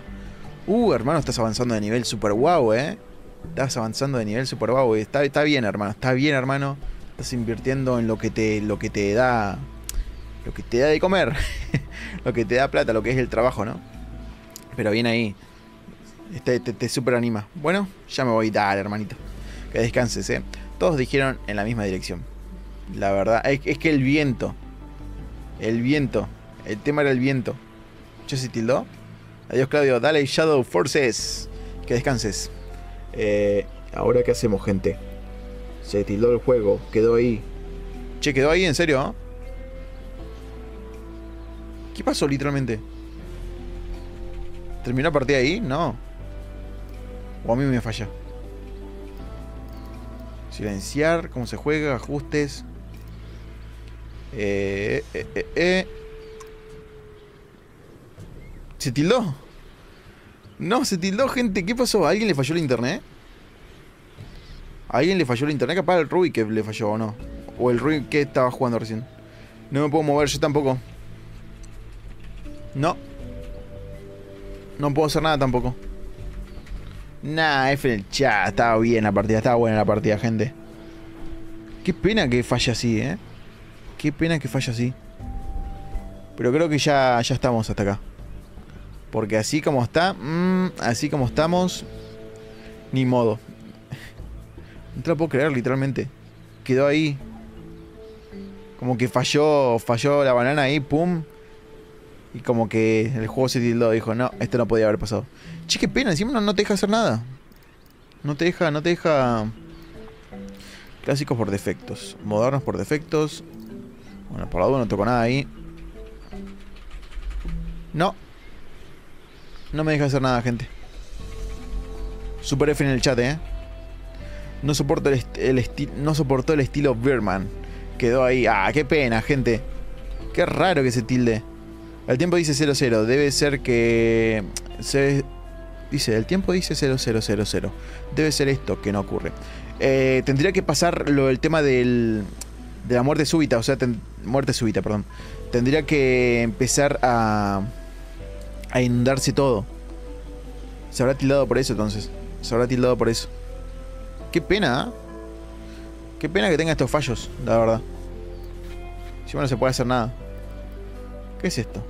Uh, hermano, estás avanzando de nivel super guau, eh. Estás avanzando de nivel super guau. Está, está bien, hermano. Está bien, hermano. Estás invirtiendo en lo que te, lo que te da. Lo que te da de comer. *laughs* lo que te da plata, lo que es el trabajo, ¿no? Pero bien ahí. Este, te, te super anima. Bueno, ya me voy. Dale, hermanito. Que descanses, eh. Todos dijeron en la misma dirección. La verdad, es, es que el viento. El viento. El tema era el viento. ¿Yo se tildó? Adiós, Claudio. Dale, Shadow Forces. Que descanses. Eh, Ahora, ¿qué hacemos, gente? Se tildó el juego. Quedó ahí. Che, quedó ahí, en serio. ¿Qué pasó literalmente? ¿Terminó la partida ahí? No. O a mí me falla. Silenciar, cómo se juega, ajustes. Eh, eh, eh, eh. ¿Se tildó? No, se tildó, gente. ¿Qué pasó? ¿A alguien le falló el internet? ¿A alguien le falló el internet? Capaz el Rubik que le falló o no. O el Rubik que estaba jugando recién. No me puedo mover, yo tampoco. No. No puedo hacer nada tampoco. Nah, F en el chat. Estaba bien la partida, estaba buena la partida, gente. Qué pena que falle así, ¿eh? Qué pena que falla así. Pero creo que ya, ya estamos hasta acá. Porque así como está, mm, así como estamos, ni modo. No te lo puedo creer, literalmente. Quedó ahí. Como que falló, falló la banana ahí, pum. Y como que el juego se tildó, dijo, no, esto no podía haber pasado. Che, qué pena, encima no, no te deja hacer nada. No te deja, no te deja... Clásicos por defectos. Modernos por defectos. Bueno, por la duda no tocó nada ahí. No. No me deja hacer nada, gente. Super F en el chat, eh. No soporto el, el no soportó el estilo Birman. Quedó ahí. Ah, qué pena, gente. Qué raro que se tilde. El tiempo dice 00. Debe ser que. Se, dice, el tiempo dice 0000. Debe ser esto que no ocurre. Eh, tendría que pasar lo del tema del. De la muerte súbita. O sea, muerte súbita, perdón. Tendría que empezar a. A inundarse todo. Se habrá tildado por eso entonces. Se habrá tildado por eso. Qué pena, ¿ah? Qué pena que tenga estos fallos, la verdad. Si no se puede hacer nada. ¿Qué es esto?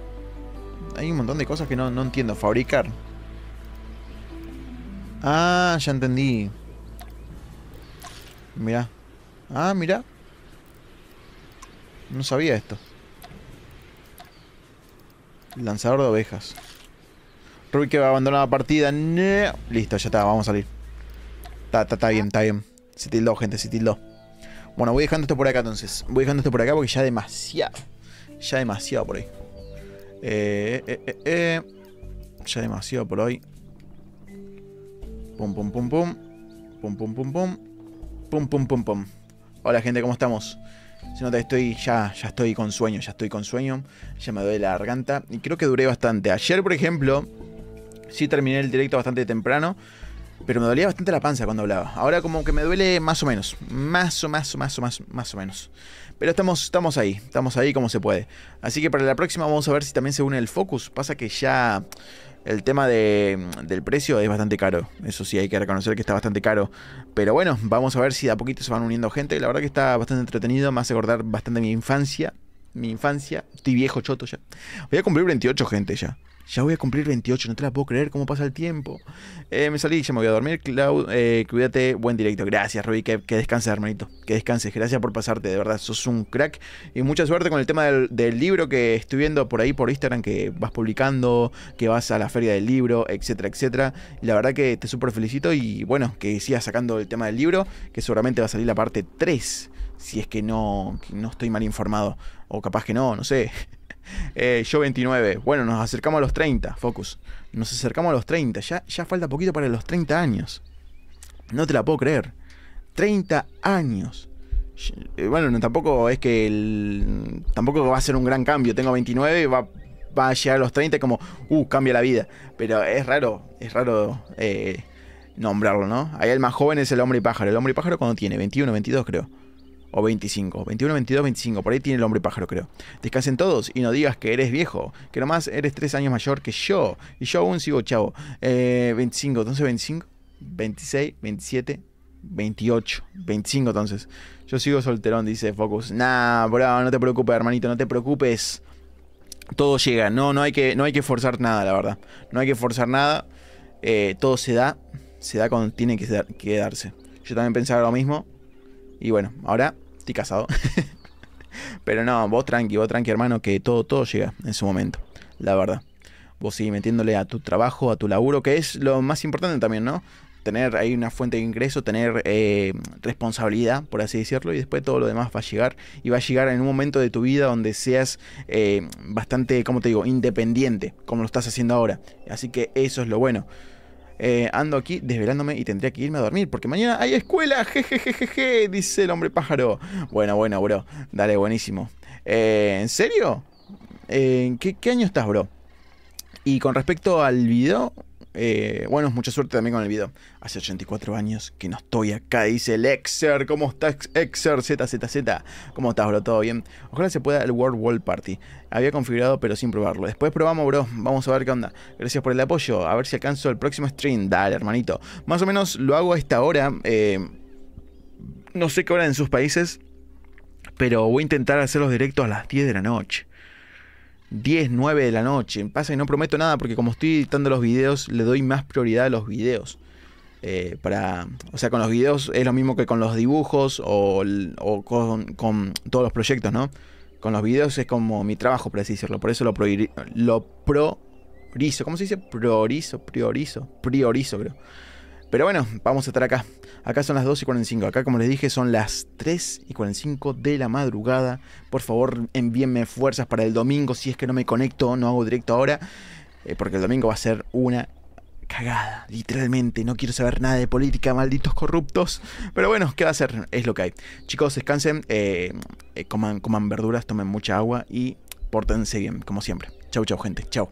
Hay un montón de cosas que no, no entiendo. Fabricar. Ah, ya entendí. Mirá. Ah, mirá. No sabía esto. Lanzador de ovejas. Rubik que va a abandonar la partida. No. Listo, ya está, vamos a salir. Está, bien, está bien. Se tildó, gente, se. Bueno, voy dejando esto por acá entonces. Voy dejando esto por acá porque ya demasiado. Ya demasiado por ahí. Eh, eh, eh, eh. Ya demasiado por hoy. Pum, pum, pum, pum. Pum, pum, pum, pum. Pum, pum, pum, pum. Hola, gente, ¿cómo estamos? Se nota que estoy ya, ya estoy con sueño, ya estoy con sueño. Ya me duele la garganta. Y creo que duré bastante. Ayer, por ejemplo, sí terminé el directo bastante temprano. Pero me dolía bastante la panza cuando hablaba. Ahora como que me duele más o menos. Más o más o más o más, más o menos. Pero estamos, estamos ahí. Estamos ahí como se puede. Así que para la próxima vamos a ver si también se une el Focus. Pasa que ya el tema de, del precio es bastante caro. Eso sí, hay que reconocer que está bastante caro. Pero bueno, vamos a ver si de a poquito se van uniendo gente. La verdad que está bastante entretenido. Me hace acordar bastante mi infancia. Mi infancia. Estoy viejo, choto ya. Voy a cumplir 28, gente, ya. Ya voy a cumplir 28, no te la puedo creer cómo pasa el tiempo. Eh, me salí, ya me voy a dormir. Clau, eh, cuídate, buen directo. Gracias, Roby, que, descanses, hermanito. Que descanses, gracias por pasarte, de verdad, sos un crack. Y mucha suerte con el tema del, libro que estoy viendo por ahí por Instagram, que vas publicando, que vas a la feria del libro, etcétera, etcétera. La verdad que te súper felicito y bueno, que sigas sacando el tema del libro, que seguramente va a salir la parte 3, si es que no, no estoy mal informado. O capaz que no, no sé. Eh, yo 29. Bueno, nos acercamos a los 30, Focus. Nos acercamos a los 30. Ya, ya falta poquito para los 30 años. No te la puedo creer. 30 años. Eh, Bueno, no, tampoco es que el, tampoco va a ser un gran cambio. Tengo 29 y va, va a llegar a los 30 como, uh, cambia la vida. Pero es raro, es raro eh, nombrarlo, ¿no? Ahí el más joven es el hombre y pájaro. El hombre y pájaro cuando tiene 21, 22 creo. O 25. 21, 22, 25. Por ahí tiene el hombre pájaro, creo. Descansen todos y no digas que eres viejo. Que nomás eres 3 años mayor que yo. Y yo aún sigo chavo. Eh, 25. Entonces 25. 26, 27, 28. 25 entonces. Yo sigo solterón, dice Focus. Nah, bro, no te preocupes, hermanito. No te preocupes. Todo llega. No, no hay que, no hay que forzar nada, la verdad. No hay que forzar nada. Eh, todo se da. Se da cuando tiene que, dar- que darse. Yo también pensaba lo mismo. Y bueno, ahora estoy casado. Pero no, vos tranqui, vos tranqui, hermano, que todo, todo llega en su momento. La verdad. Vos sigue metiéndole a tu trabajo, a tu laburo, que es lo más importante también, ¿no? Tener ahí una fuente de ingreso, tener eh, responsabilidad, por así decirlo, y después todo lo demás va a llegar. Y va a llegar en un momento de tu vida donde seas eh, bastante, como te digo, independiente, como lo estás haciendo ahora. Así que eso es lo bueno. Eh, ando aquí desvelándome y tendría que irme a dormir porque mañana hay escuela. Jejejeje, dice el hombre pájaro. Bueno, bueno, bro. Dale, buenísimo. Eh, ¿En serio? Eh, ¿en qué, qué año estás, bro? Y con respecto al video, eh, bueno, mucha suerte también con el video. Hace 84 años que no estoy acá, dice el Exer. ¿Cómo estás, Exer? ZZZ. ¿Cómo estás, bro? ¿Todo bien? Ojalá se pueda el World Wall Party. Había configurado, pero sin probarlo. Después probamos, bro. Vamos a ver qué onda. Gracias por el apoyo. A ver si alcanzo el próximo stream. Dale, hermanito. Más o menos lo hago a esta hora. eh, no sé qué hora en sus países. Pero voy a intentar hacer los directos a las 10 de la noche. 10, 9 de la noche. Pasa que no prometo nada porque como estoy editando los videos, le doy más prioridad a los videos. Eh, para, o sea, con los videos es lo mismo que con los dibujos o, con todos los proyectos, ¿no? Con los videos es como mi trabajo, por así decirlo. Por eso lo, proiri- lo priorizo. ¿Cómo se dice? Priorizo, priorizo, priorizo, creo. Pero bueno, vamos a estar acá. Acá son las 2 y 45. Acá, como les dije, son las 3 y 45 de la madrugada. Por favor, envíenme fuerzas para el domingo. Si es que no me conecto, no hago directo ahora. eh, porque el domingo va a ser una cagada, literalmente. No quiero saber nada de política, malditos corruptos. Pero bueno, ¿qué va a hacer? Es lo que hay. Chicos, descansen, eh, eh, coman, coman verduras, tomen mucha agua y pórtense bien, como siempre. Chau, chau, gente. Chau.